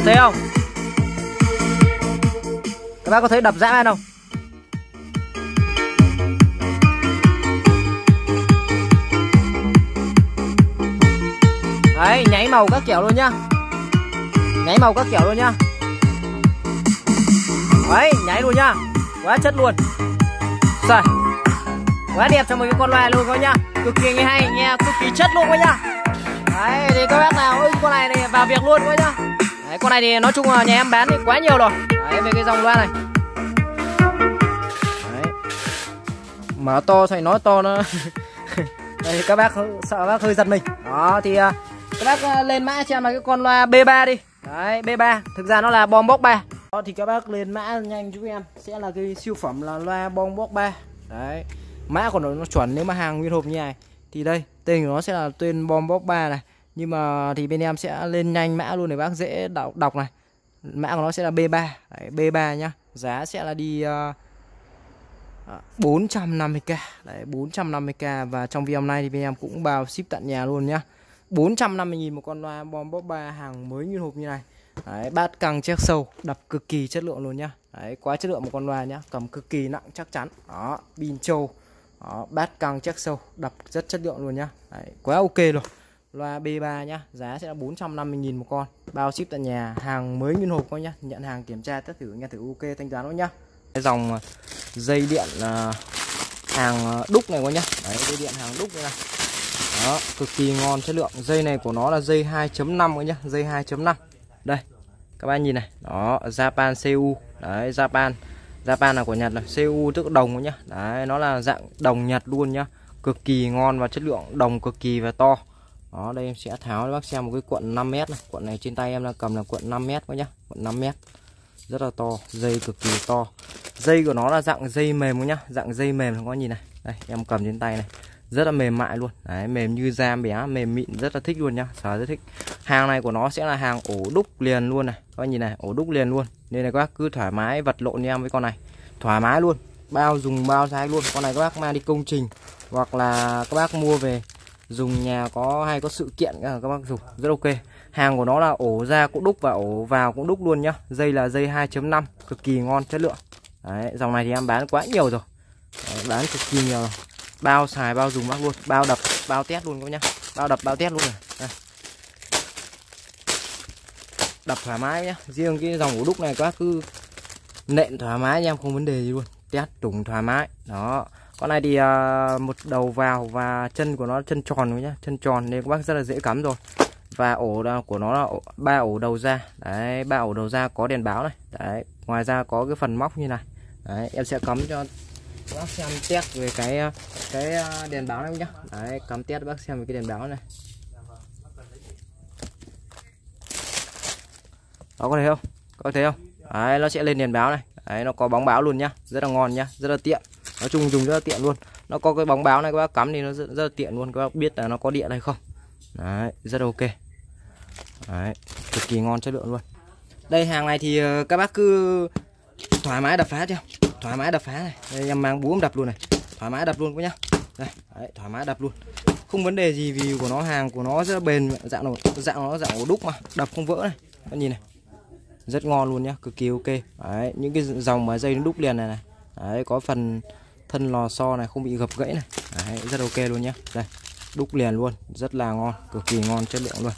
thấy không? Các bác có thấy đập dã không? Đấy, nháy màu các kiểu luôn nhá. Nháy màu các kiểu luôn nhá. Đấy, nháy luôn nhá. Quá chất luôn. Rồi. Quá đẹp cho một cái con loài luôn coi nhá. Cực kỳ nghe hay, nghe cực kỳ chất luôn coi nhá. Đấy, thì các bác nào ưng con này thì vào việc luôn coi nhá. Đấy, con này thì nói chung là nhà em bán thì quá nhiều rồi. Đấy, về cái dòng loa này. Đấy. Mở to thì nói to nó. Đây, các bác sợ bác hơi giật mình. Đó, thì à, các bác ờ, lên mã cho em là cái con loa B3 đi. Đấy B3 thực ra nó là bom bóc 3 đó thì các bác lên mã nhanh giúp em. Sẽ là cái siêu phẩm là loa bom bóc 3 đấy. Mã của nó, nó chuẩn nếu mà hàng nguyên hộp như này. Thì đây tên của nó sẽ là tên bom bóc 3 này. Nhưng mà thì bên em sẽ lên nhanh mã luôn để bác dễ đọc, đọc này. Mã của nó sẽ là B3 đấy, B3 nhá. Giá sẽ là đi ờ, ờ, uh, 450k đấy 450k và trong video hôm nay thì bên em cũng bao ship tận nhà luôn nhá. 450.000 một con loa bom bóp 3 hàng mới như hộp như này. Đấy, bát căng chiếc sâu đập cực kỳ chất lượng luôn nhá. Đấy, quá chất lượng một con loa nhá cầm cực kỳ nặng chắc chắn. Đó pin trâu. Đó, bát căng chiếc sâu đập rất chất lượng luôn nhá. Đấy, quá ok rồi loa B3 nhá giá sẽ là 450.000 một con. Bao ship tận nhà hàng mới nguyên hộp coi nhá. Nhận hàng kiểm tra tất thử nghe thử ok thanh toán luôn nhá. Cái dòng ờ, dây điện ờ, hàng ờ, đúc này coi nhá. Đấy dây điện hàng đúc này đó, cực kỳ ngon. Chất lượng dây này của nó là dây 2.5 nhá. Dây 2.5 đây, các bạn nhìn này. Đó, Japan CU đấy, Japan. Japan là của Nhật là CU tức đồng nhá. Đấy, nó là dạng đồng Nhật luôn nhá. Cực kỳ ngon và chất lượng đồng cực kỳ và to. Đó, đây em sẽ tháo cho bác xem một cái cuộn 5m này. Cuộn này trên tay em là cầm là cuộn 5m các nhá. Cuộn 5m rất là to, dây cực kỳ to. Dây của nó là dạng dây mềm nhá. Dạng dây mềm, các bạn nhìn này. Đây, em cầm trên tay này rất là mềm mại luôn. Đấy mềm như da bé mềm mịn rất là thích luôn nhá. Sờ rất thích. Hàng này của nó sẽ là hàng ổ đúc liền luôn này. Các bác nhìn này ổ đúc liền luôn. Nên là các bác cứ thoải mái vật lộn em với con này. Thoải mái luôn. Bao dùng bao size luôn. Con này các bác mang đi công trình hoặc là các bác mua về dùng nhà có hay có sự kiện à, các bác dùng. Rất ok. Hàng của nó là ổ ra cũng đúc và ổ vào cũng đúc luôn nhá. Dây là dây 2.5 cực kỳ ngon chất lượng. Đấy, dòng này thì em bán quá nhiều rồi. Đấy, bán cực kỳ nhiều rồi bao xài bao dùng bác luôn. Bao đập bao test luôn các nhá. Bao đập bao test luôn này. Đây. đập thoải mái nhá. Riêng cái dòng ổ đúc này các cứ nện thoải mái anh em không vấn đề gì luôn. Test trùng thoải mái. Đó. Con này thì uh, một đầu vào và chân của nó chân tròn nhá. Chân tròn nên các bác rất là dễ cắm rồi. Và ổ của nó là ba ổ đầu ra đấy ba ổ đầu ra có đèn báo này. Đấy ngoài ra có cái phần móc như này. Đấy em sẽ cắm cho bác xem test về cái cái à, đèn báo này nhá. Đấy cắm test bác xem về cái đèn báo này. Đó có thấy không? Có thấy không? Đấy nó sẽ lên đèn báo này. Đấy nó có bóng báo luôn nhá. Rất là ngon nhá rất là tiện. Nói chung dùng rất là tiện luôn. Nó có cái bóng báo này các bác cắm thì nó rất, rất là tiện luôn. Các bác biết là nó có điện hay không. Đấy rất là ok. Đấy cực kỳ ngon chất lượng luôn. Đây hàng này thì ờ, các bác cứ thoải mái đập phá cho thoải mái đập phá này. Đây, em mang búa đập luôn này. Thoải mái đập luôn các nhá. Đây đấy, thoải mái đập luôn. Không vấn đề gì vì của nó hàng của nó rất bền dạng nó dạng nó dạng ổ đúc mà đập không vỡ này. Các nhìn này rất ngon luôn nhá cực kỳ ok. Đấy những cái dòng mà dây nó đúc liền này này. Đấy có phần thân lò xo này không bị gập gãy này. Đấy, rất ok luôn nhá. Đây đúc liền luôn rất là ngon cực kỳ ngon chất lượng luôn.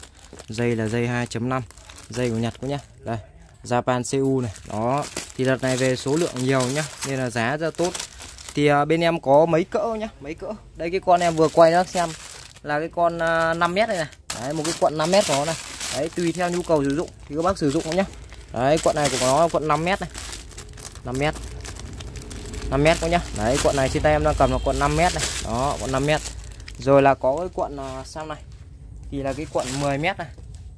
Dây là dây 2.5 dây của Nhật quá nhá. Đây. Japan CU này. Đó thì đợt này về số lượng nhiều nhá nên là giá rất tốt. Thì uh, bên em có mấy cỡ nhá mấy cỡ. Đây cái con em vừa quay nó xem là cái con à, uh, 5 mét này này. Đấy, một cái quận 5 mét của nó này. Đấy tùy theo nhu cầu sử dụng thì các bác sử dụng nhá. Đấy quận này của nó là quận 5 mét này. 5 mét. 5 mét các nhá. Đấy quận này trên tay em đang cầm là quận 5 mét này. Đó quận 5 mét. Rồi là có cái quận à, uh, sau này? Thì là cái quận 10 mét này.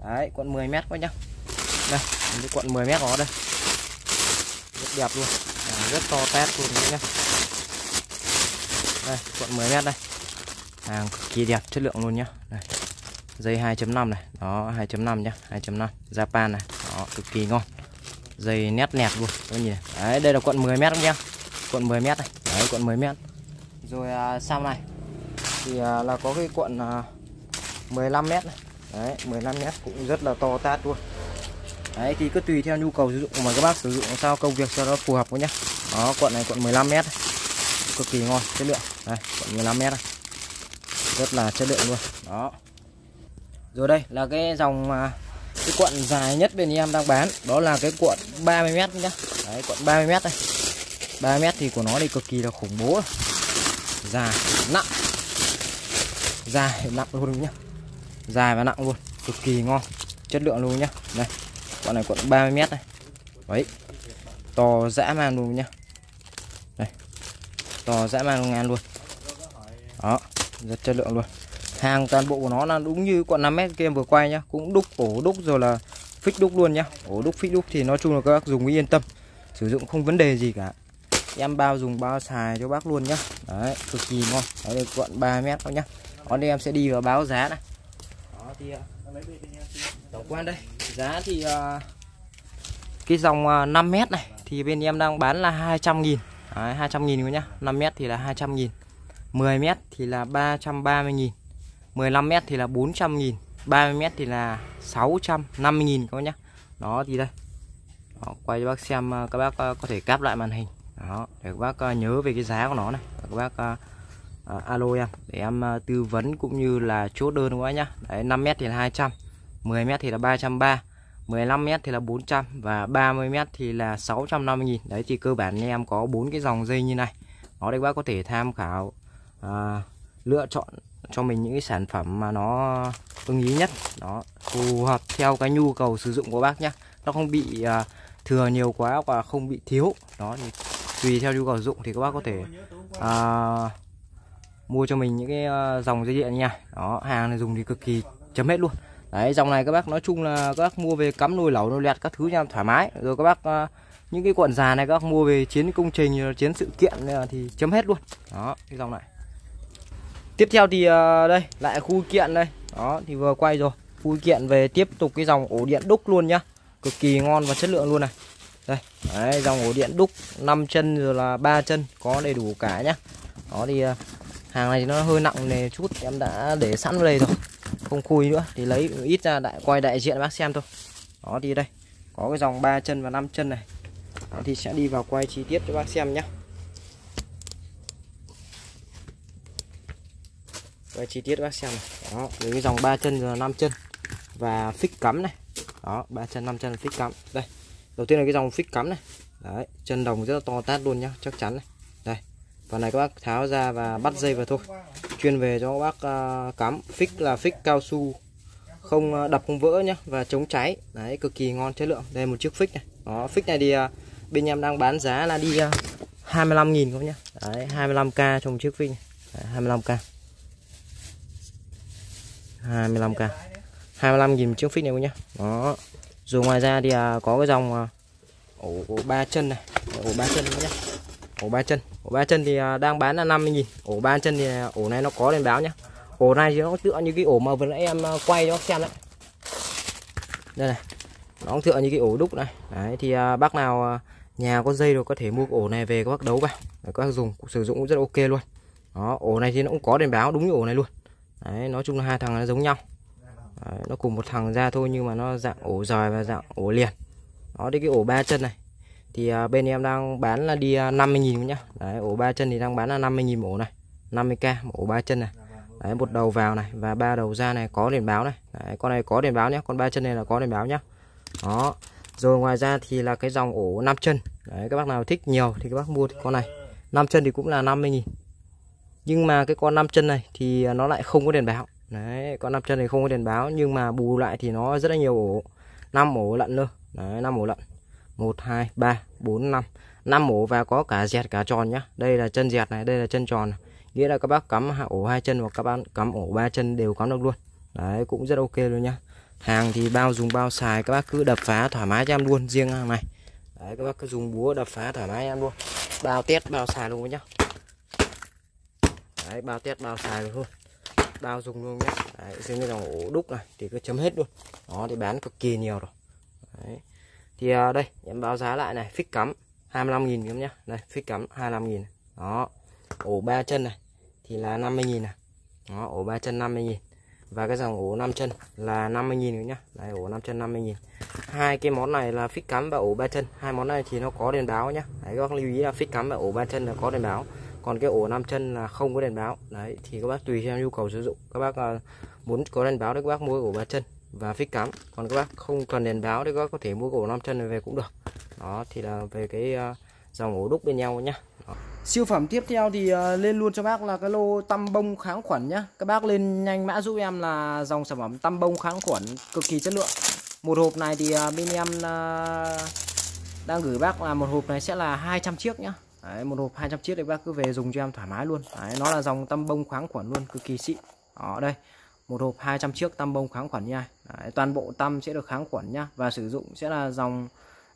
Đấy quận 10 mét quá nhá đây cái quận 10 mét của nó đây. Rất đẹp luôn. À, rất to tét luôn nhé đây quận 10 mét đây. Hàng cực kỳ đẹp chất lượng luôn nhá. Đây dây 2.5 này đó 2.5 nhá 2.5 Japan này đó cực kỳ ngon. Dây nét nẹt luôn các nhìn này. đấy đây là quận 10 mét nhá. Quận 10 mét này. Đấy quận 10 mét. Rồi à, sau này thì à, là có cái quận à, 15 mét này. Đấy 15 mét cũng rất là to tát luôn đấy, thì cứ tùy theo nhu cầu sử dụng mà các bác sử dụng sao công việc cho nó phù hợp với nhá. Đó cuộn này cuộn 15 mét cực kỳ ngon, chất lượng. Đây cuộn 15 mét này. rất là chất lượng luôn. Đó. Rồi đây là cái dòng mà cái cuộn dài nhất bên em đang bán. Đó là cái cuộn 30 mét nhá. Đấy cuộn 30 mét đây 30 mét thì của nó thì cực kỳ là khủng bố. Dài, nặng. Dài nặng luôn nhá. Dài và nặng luôn. Cực kỳ ngon, chất lượng luôn nhá. Đây con này còn 30 mét này. Đấy. To dã man luôn nhá. Đây. To dã man ngàn luôn. Đó, rất chất lượng luôn. Hàng toàn bộ của nó là đúng như con 5 mét kia vừa quay nhá. Cũng đúc, ổ đúc rồi là phích đúc luôn nhá. Ổ đúc, phích đúc thì nói chung là các bác dùng yên tâm. Sử dụng không vấn đề gì cả. Em bao dùng bao xài cho bác luôn nhá. Đấy, cực kỳ ngon. Đấy, quận cuộn 3 mét thôi nhá. Còn đây em sẽ đi vào báo giá này. Đó, thì à, tổng quan đây. Giá thì uh, cái dòng à, uh, 5m này thì bên em đang bán là 200 nghìn. Đấy, 200 nghìn nhá. 5m thì là 200 nghìn. 10m thì là 330 nghìn. 15m thì là 400 nghìn. 30m thì là 650 nghìn các bác nhá. Đó thì đây. Đó, quay cho bác xem à, các bác có thể cáp lại màn hình. Đó để các bác nhớ về cái giá của nó này. Các bác uh, alo em để em uh, tư vấn cũng như là chốt đơn quá nhá. Đấy 5m thì là 200 10 mét thì là 330 15 mét thì là 400 và 30 mét thì là 650 nghìn. Đấy thì cơ bản em có bốn cái dòng dây như này. Đó để các bác có thể tham khảo à, lựa chọn cho mình những cái sản phẩm mà nó ưng ý nhất đó phù hợp theo cái nhu cầu sử dụng của bác nhé nó không bị à, thừa nhiều quá và không bị thiếu. Đó thì tùy theo nhu cầu sử dụng thì các bác có thể à, mua cho mình những cái à, dòng dây điện nha. Đó hàng này dùng thì cực kỳ chấm hết luôn đấy dòng này các bác nói chung là các bác mua về cắm nồi lẩu nồi lẹt các thứ nha thoải mái. Rồi các bác à, những cái cuộn già này các bác mua về chiến công trình chiến sự kiện thì chấm hết luôn. Đó cái dòng này. Tiếp theo thì à, đây lại khu kiện đây. Đó thì vừa quay rồi. Khu kiện về tiếp tục cái dòng ổ điện đúc luôn nhá. Cực kỳ ngon và chất lượng luôn này. Đây đấy, dòng ổ điện đúc 5 chân rồi là ba chân có đầy đủ cả nhá. Đó thì à, hàng này thì nó hơi nặng nề chút em đã để sẵn vào đây rồi không khui nữa thì lấy ít ra đại quay đại diện bác xem thôi. Đó thì đây có cái dòng ba chân và 5 chân này. Đó, thì sẽ đi vào quay chi tiết cho bác xem nhé quay chi tiết bác xem này. đó với cái dòng ba chân và 5 chân và phích cắm này. Đó ba chân 5 chân phích cắm. Đây đầu tiên là cái dòng phích cắm này. Đấy chân đồng rất là to tát luôn nhá chắc chắn này phần này các bác tháo ra và bắt dây vào thôi. Chuyên về cho các bác uh, cắm. Fix là fix cao su. Không uh, đập không vỡ nhá. Và chống cháy. Đấy cực kỳ ngon chất lượng. Đây một chiếc fix này. Đó fix này thì uh, bên em đang bán giá là đi uh, 25.000 không nhá. Đấy 25k trong chiếc fix này. Đấy, 25k 25k 25.000 chiếc fix này nhá. Đó. Rồi ngoài ra thì uh, có cái dòng uh, ổ, ổ ba chân này. Ổ ba chân nhá ổ ba chân. Ổ ba chân thì à, đang bán là 50 nghìn. Ổ ba chân thì à, ổ này nó có đèn báo nhá. Ổ này thì nó tựa như cái ổ mà vừa nãy em à, quay cho xem đấy. Đây này nó cũng tựa như cái ổ đúc này. Đấy thì bác nào nhà có dây rồi có thể mua ổ này về các bác đấu vào. Để các bác dùng sử dụng cũng rất ok luôn. Đó ổ này thì nó cũng có đèn báo đúng như ổ này luôn. Đấy nói chung là hai thằng nó giống nhau. Đấy, nó cùng một thằng ra thôi nhưng mà nó dạng ổ dòi và dạng ổ liền. Đó thì cái ổ ba chân này thì uh, bên em đang bán là đi à, uh, 50.000 nhá. Đấy ổ ba chân thì đang bán là 50.000 ổ này 50k ổ ba chân này. Đấy một đầu vào này và ba đầu ra này có đèn báo này. Đấy, con này có đèn báo nhé con ba chân này là có đèn báo nhá. Đó rồi ngoài ra thì là cái dòng ổ 5 chân. Đấy các bác nào thích nhiều thì các bác mua con này. 5 chân thì cũng là 50.000 nhưng mà cái con 5 chân này thì à, nó lại không có đèn báo. Đấy con 5 chân này không có đèn báo nhưng mà bù lại thì nó rất là nhiều ổ. 5 ổ lận luôn đấy 5 ổ lận. 1 2 3 4 5 5 ổ và có cả dẹt, cả tròn nhá. Đây là chân dẹt này, đây là chân tròn nghĩa là các bác cắm ổ hai chân hoặc các bác cắm ổ ba chân đều cắm được luôn. Đấy, cũng rất ok luôn nhá. Hàng thì bao dùng bao xài, các bác cứ đập phá thoải mái cho em luôn, riêng hàng này. Đấy, các bác cứ dùng búa đập phá thoải mái em luôn. Bao test bao xài luôn nhá. Đấy, bao test bao xài luôn. Bao dùng luôn nhá. Đấy riêng cái dòng ổ đúc này, thì cứ chấm hết luôn. Đó, thì bán cực kỳ nhiều rồi. Đấy thì uh, đây em báo giá lại này phích cắm 25.000 các nhá đây phích cắm 25.000 đó ổ ba chân này thì là 50.000 này. Đó ổ ba chân 50.000 và cái dòng ổ 5 chân là 50.000 nhá đây ổ 5 chân 50.000 hai cái món này là phích cắm và ổ ba chân. Hai món này thì nó có đèn báo nhá đấy các bác lưu ý là phích cắm và ổ ba chân là có đèn báo. Còn cái ổ 5 chân là không có đèn báo. Đấy thì các bác tùy theo nhu cầu sử dụng. Các bác uh, muốn có đèn báo thì các bác mua ổ ba chân và phích cắm. Còn các bác không cần đèn báo thì các bác có thể mua gỗ 5 chân này về cũng được. Đó thì là về cái ờ, dòng ổ đúc bên nhau nhá. Đó. siêu phẩm tiếp theo thì ờ, lên luôn cho bác là cái lô tăm bông kháng khuẩn nhá. Các bác lên nhanh mã giúp em là dòng sản phẩm tăm bông kháng khuẩn cực kỳ chất lượng. Một hộp này thì ờ, bên em đang gửi bác là một hộp này sẽ là 200 chiếc nhá. Đấy, một hộp 200 chiếc thì bác cứ về dùng cho em thoải mái luôn. Đấy, nó là dòng tăm bông kháng khuẩn luôn cực kỳ xịn. Đó đây một hộp 200 chiếc tăm bông kháng khuẩn nha. Đấy, toàn bộ tăm sẽ được kháng khuẩn nhá và sử dụng sẽ là dòng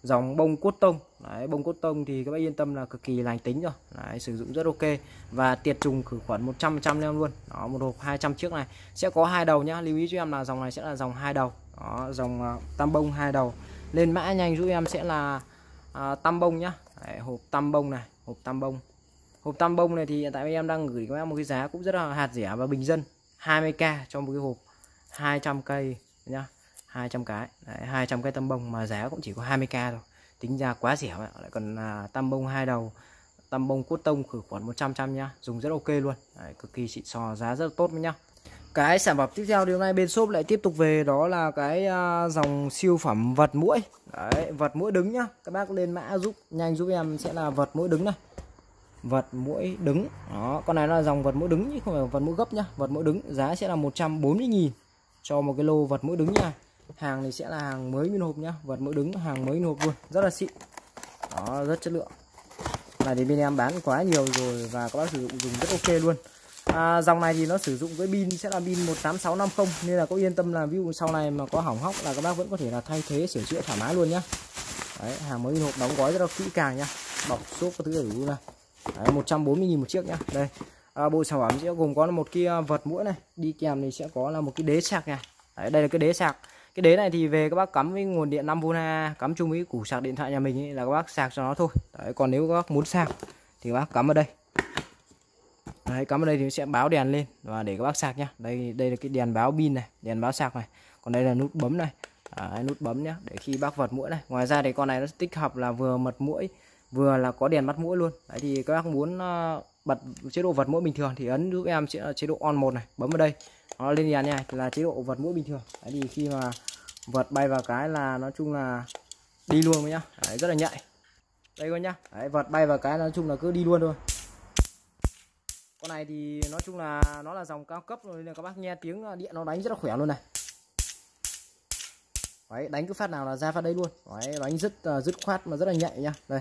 dòng bông cốt tông. Đấy, bông cốt tông thì các bác yên tâm là cực kỳ lành tính rồi. Đấy, sử dụng rất ok. Và tiệt trùng khử khuẩn 100 trăm em luôn. Đó một hộp 200 chiếc này. Sẽ có hai đầu nhá. Lưu ý cho em là dòng này sẽ là dòng hai đầu. Đó dòng uh, tam bông hai đầu. Lên mã nhanh giúp em sẽ là uh, tam bông nhá. Đấy, hộp tam bông này hộp tam bông. Hộp tam bông này thì hiện tại em đang gửi các em một cái giá cũng rất là hạt rẻ và bình dân. 20k cho một cái hộp 200 cây nhá 200 cái. Đấy, 200 cây tăm bông mà giá cũng chỉ có 20k thôi. Tính ra quá rẻ lại còn à, tăm bông hai đầu tăm bông cốt tông khử khuẩn 100 trăm nhá dùng rất ok luôn. Đấy, cực kỳ xịn sò giá rất tốt nhá. Cái sản phẩm tiếp theo điều này bên shop lại tiếp tục về đó là cái uh, dòng siêu phẩm vật mũi Đấy, vật mũi đứng nhá. Các bác lên mã giúp nhanh giúp em sẽ là vật mũi đứng này vật mũi đứng. Đó con này là dòng vật mũi đứng chứ không phải vật mũi gấp nhá. Vật mũi đứng giá sẽ là 140.000 cho một cái lô vật mũi đứng nha. Hàng này sẽ là hàng mới nguyên hộp nhá. Vật mũi đứng hàng mới nguyên hộp luôn. Rất là xịn. Đó rất chất lượng. Này thì bên em bán quá nhiều rồi và các bác sử dụng dùng rất ok luôn. À, dòng này thì nó sử dụng cái pin sẽ là pin 18650 nên là có yên tâm là ví dụ sau này mà có hỏng hóc là các bác vẫn có thể là thay thế sửa chữa thoải mái luôn nhá. Đấy, hàng mới hộp đóng gói rất là kỹ càng nhá. Bọc xốp các thứ đầy đủ này. Đấy, 140.000 một chiếc nhá. Đây. À, bộ sản phẩm sẽ gồm có một cái à, vật mũi này. Đi kèm thì sẽ có là một cái đế sạc này đấy, đây là cái đế sạc. Cái đế này thì về các bác cắm với nguồn điện 5V cắm chung với củ sạc điện thoại nhà mình ấy, là các bác sạc cho nó thôi. Đấy, còn nếu các bác muốn sạc thì các bác cắm ở đây. Đấy, cắm ở đây thì sẽ báo đèn lên và để các bác sạc nhá. Đây đây là cái đèn báo pin này đèn báo sạc này. Còn đây là nút bấm này. Đấy, nút bấm nhá để khi bác vật mũi này. Ngoài ra thì con này nó tích hợp là vừa mật mũi vừa là có đèn bắt mũi luôn. Đấy thì các bác muốn ờ, bật chế độ vật mũi bình thường thì ấn giúp em chế độ on một này bấm vào đây. Nó lên đèn này là chế độ vật mũi bình thường. Đấy thì khi mà vật bay vào cái là nói chung là đi luôn nhá. Đấy, rất là nhạy. Đây con nhá. Đấy, vật bay vào cái nói chung là cứ đi luôn thôi. Con này thì nói chung là nó là dòng cao cấp rồi nên các bác nghe tiếng ờ, điện nó đánh rất là khỏe luôn này. Đấy, đánh cứ phát nào là ra phát đây luôn. Đấy, đánh rất uh, ờ, dứt khoát mà rất là nhạy nhá. Đây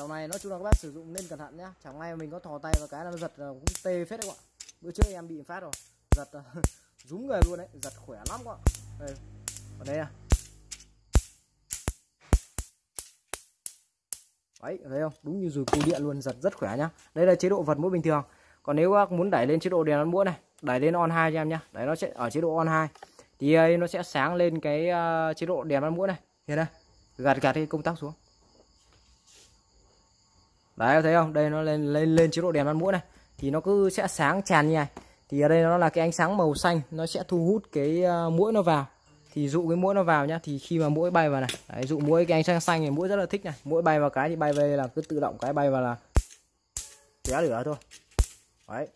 dòng này nói chung là các bác sử dụng nên cẩn thận nhá. Chẳng may mình có thò tay vào cái là nó giật ờ, cũng tê phết đấy các bạn. Bữa trước em bị phát rồi. Giật ờ, rúm người luôn đấy. Giật khỏe lắm các bạn. Đây ở đây à. Đấy thấy không? Đúng như rồi cù điện luôn giật rất khỏe nhá. Đây là chế độ vật mũi bình thường. Còn nếu các muốn đẩy lên chế độ đèn ăn mũi này đẩy lên on 2 cho em nhá. Đấy nó sẽ ở chế độ on 2 thì ờ, nó sẽ sáng lên cái uh, chế độ đèn ăn mũi này. Hiện đây. Gạt gạt cái công tắc xuống đấy thấy không? Đây nó lên lên lên chế độ đèn bắn mũi này. Thì nó cứ sẽ sáng tràn như này. Thì ở đây nó là cái ánh sáng màu xanh. Nó sẽ thu hút cái ờ, mũi nó vào. Thì dụ cái mũi nó vào nhá. Thì khi mà mũi bay vào này. Đấy, dụ mũi cái ánh sáng xanh thì mũi rất là thích này. Mũi bay vào cái thì bay về là cứ tự động cái bay vào là té lửa thôi. Đấy.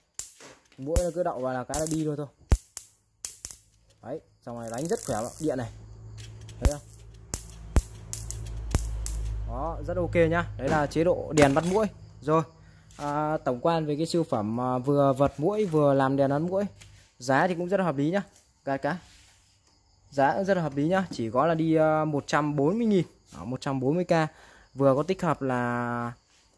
Mũi nó cứ đậu vào là cái nó đi thôi thôi. Đấy xong này đánh rất khỏe điện này. Thấy không? Đó rất ok nhá. Đấy là chế độ đèn bắt mũi. Rồi à, tổng quan về cái siêu phẩm à, vừa vật mũi vừa làm đèn bắt mũi. Giá thì cũng rất là hợp lý nhá gạt cá. Giá cũng rất là hợp lý nhá chỉ có là đi uh, 140.000 140k vừa có tích hợp là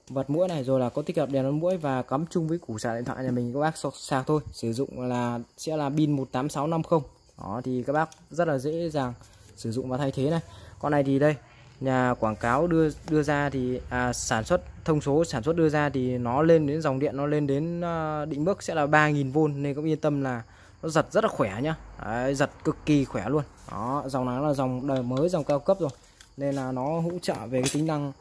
vật mũi này rồi là có tích hợp đèn bắt mũi và cắm chung với củ sạc điện thoại nhà mình các bác sạc thôi. Sử dụng là sẽ là pin 18650 đó thì các bác rất là dễ dàng sử dụng và thay thế này. Con này thì đây nhà quảng cáo đưa đưa ra thì à, sản xuất thông số sản xuất đưa ra thì nó lên đến dòng điện nó lên đến à, định mức sẽ là 3.000V nên các yên tâm là nó giật rất là khỏe nhá. Đấy, giật cực kỳ khỏe luôn. Đó dòng này là dòng đời mới dòng cao cấp rồi. Nên là nó hỗ trợ về cái tính năng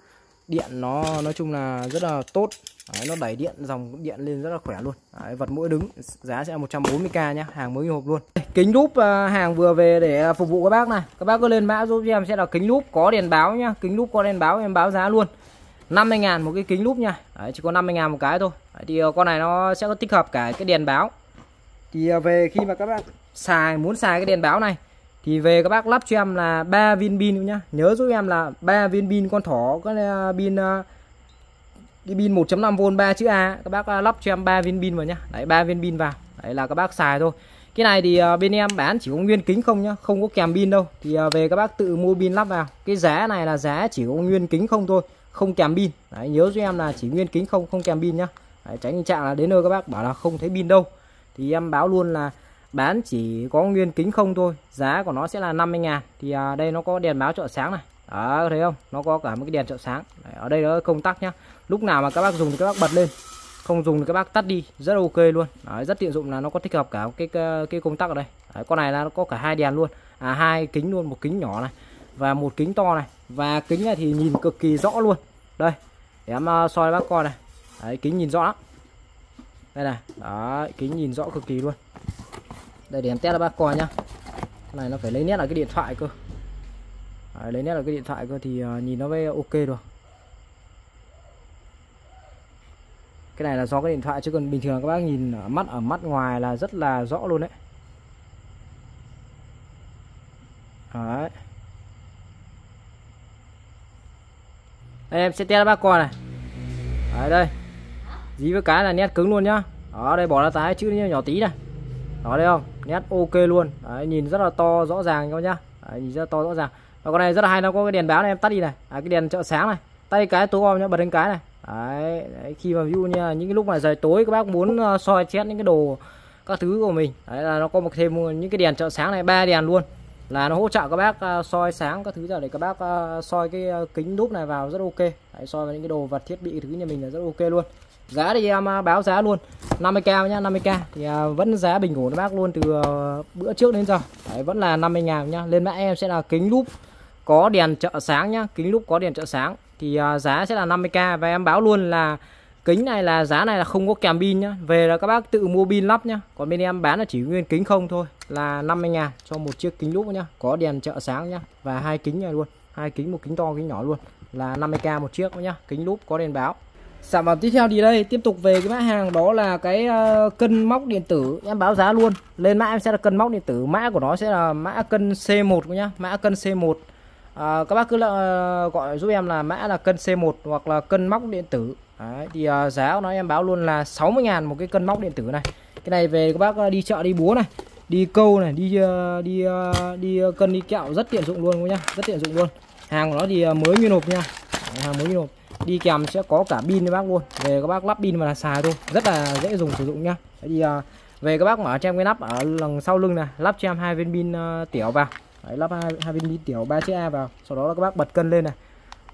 điện nó nói chung là rất là tốt. Đấy, nó đẩy điện dòng điện lên rất là khỏe luôn. Đấy, vật mũi đứng giá sẽ là 140k nhá hàng mới hộp luôn. Kính lúp à, hàng vừa về để à, phục vụ các bác này. Các bác cứ lên mã giúp em sẽ là kính lúp có đèn báo nhá kính lúp có đèn báo em báo giá luôn. 50 ngàn một cái kính lúp nha. Đấy, chỉ có 50 ngàn một cái thôi. Đấy, thì à, con này nó sẽ có tích hợp cả cái đèn báo. Thì về khi mà các bác xài muốn xài cái đèn báo này thì về các bác lắp cho em là 3 viên pin nhá. Nhớ giúp em là 3 viên pin con thỏ có pin cái pin 1.5V 3 chữ A các bác à, lắp cho em 3 viên pin vào nhá. Đấy 3 viên pin vào. Đấy là các bác xài thôi. Cái này thì à, bên em bán chỉ có nguyên kính không nhá không có kèm pin đâu. Thì à, về các bác tự mua pin lắp vào. Cái giá này là giá chỉ có nguyên kính không thôi không kèm pin. Đấy nhớ cho em là chỉ nguyên kính không không kèm pin nhá. Đấy, tránh tình trạng là đến nơi các bác bảo là không thấy pin đâu. Thì em báo luôn là bán chỉ có nguyên kính không thôi giá của nó sẽ là 50 ngàn. Thì à, đây nó có đèn báo trợ sáng này. Đó thấy không? Nó có cả một cái đèn trợ sáng. Đấy, ở đây nó công tắc nhá lúc nào mà các bác dùng thì các bác bật lên. Không dùng thì các bác tắt đi. Rất ok luôn. Đấy, rất tiện dụng là nó có thích hợp cả cái cái, công tắc ở đây. Đấy, con này là nó có cả hai đèn luôn. À hai kính luôn một kính nhỏ này và một kính to này. Và kính này thì nhìn cực kỳ rõ luôn. Đây để em ờ, soi bác coi này. Đấy, kính nhìn rõ lắm. Đây này. Đó kính nhìn rõ cực kỳ luôn. Đây để em test cho bác coi nhá. Cái này nó phải lấy nét là cái điện thoại cơ. Đấy, lấy nét là cái điện thoại cơ thì ờ, nhìn nó mới ok được. Cái này là do cái điện thoại chứ còn bình thường các bác nhìn ở mắt ở mắt ngoài là rất là rõ luôn đấy. Đấy. Đây em sẽ test bác con này. Đấy đây. Dí với cái là nét cứng luôn nhá. Ở đây bỏ ra tái chữ nhỏ tí này. Đó đây không? Nét ok luôn. Đấy, nhìn rất là to rõ ràng các nhá. Đấy, nhìn rất là to rõ ràng. Và con này rất là hay nó có cái đèn báo này em tắt đi này. À, cái đèn trợ sáng này. Tắt đi cái tối om nhá bật lên cái này đấy, đấy khi mà ví dụ như là những cái lúc mà trời tối các bác muốn ờ, soi xét những cái đồ các thứ của mình. Đấy là nó có một thêm ờ, những cái đèn trợ sáng này ba đèn luôn. Là nó hỗ trợ các bác ờ, soi sáng các thứ giờ để các bác soi cái kính đúp này vào rất ok. Đấy, soi vào những cái đồ vật thiết bị thứ nhà mình là rất ok luôn. Giá thì em báo giá luôn 50k nhá 50k thì vẫn giá bình ổn các bác luôn từ bữa trước đến giờ. Đấy, vẫn là 50 ngàn nhá. Lên mã em sẽ là kính lúp có đèn trợ sáng nhá kính lúp có đèn trợ sáng thì uh, giá sẽ là 50k và em báo luôn là kính này là giá này là không có kèm pin nhá. Về là các bác tự mua pin lắp nhá. Còn bên em bán là chỉ nguyên kính không thôi là 50 ngàn cho một chiếc kính lúp nhá. Có đèn trợ sáng nhá và hai kính này luôn. Hai kính một kính to kính nhỏ luôn. Là 50k một chiếc nhá kính lúp có đèn báo. Sản phẩm tiếp theo thì đây tiếp tục về cái mã hàng đó là cái uh, cân móc điện tử. Em báo giá luôn lên mã em sẽ là cân móc điện tử. Mã của nó sẽ là mã cân C1 nhá mã cân C1 à, các bác cứ là, gọi giúp em là mã là cân C1 hoặc là cân móc điện tử. Đấy, thì uh, giá của nó em báo luôn là 60 ngàn một cái cân móc điện tử này. Cái này về các bác ờ, đi chợ đi búa này đi câu này đi uh, đi uh, đi uh, cân đi kẹo rất tiện dụng luôn nhá rất tiện dụng luôn. Hàng của nó thì mới nguyên hộp nha. Hàng mới nguyên hộp. Đi kèm sẽ có cả pin cho bác luôn. Về các bác lắp pin và là xài thôi rất là dễ dùng sử dụng nhá. Thì uh, về các bác mở cho em cái nắp ở lần sau lưng này lắp cho em hai viên pin uh, tiểu vào. Đấy, lắp hai, hai viên pin tiểu ba chiếc A vào. Sau đó là các bác bật cân lên này.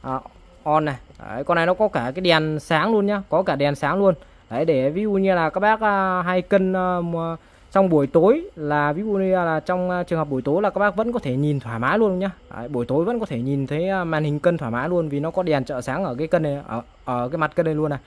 À, on này. Đấy, con này nó có cả cái đèn sáng luôn nhá. Có cả đèn sáng luôn. Đấy để ví dụ như là các bác à, hay cân uh, trong buổi tối là ví dụ như là trong à, trường hợp buổi tối là các bác vẫn có thể nhìn thoải mái luôn nhá. Đấy, buổi tối vẫn có thể nhìn thấy à, màn hình cân thoải mái luôn vì nó có đèn trợ sáng ở cái cân này ở, ở cái mặt cân này luôn này.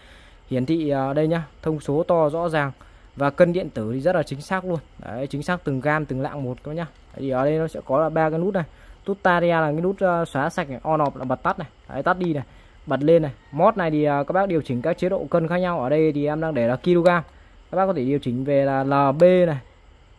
Hiển thị uh, đây nhá thông số to rõ ràng và cân điện tử thì rất là chính xác luôn. Đấy chính xác từng gam từng lạng một các nhá thì ở đây nó sẽ có là ba cái nút này. Nút taria là cái nút uh, xóa sạch này on off là bật tắt này. Đấy, tắt đi này bật lên này. Mod này thì uh, các bác điều chỉnh các chế độ cân khác nhau. Ở đây thì em đang để là kg các bác có thể điều chỉnh về là lb này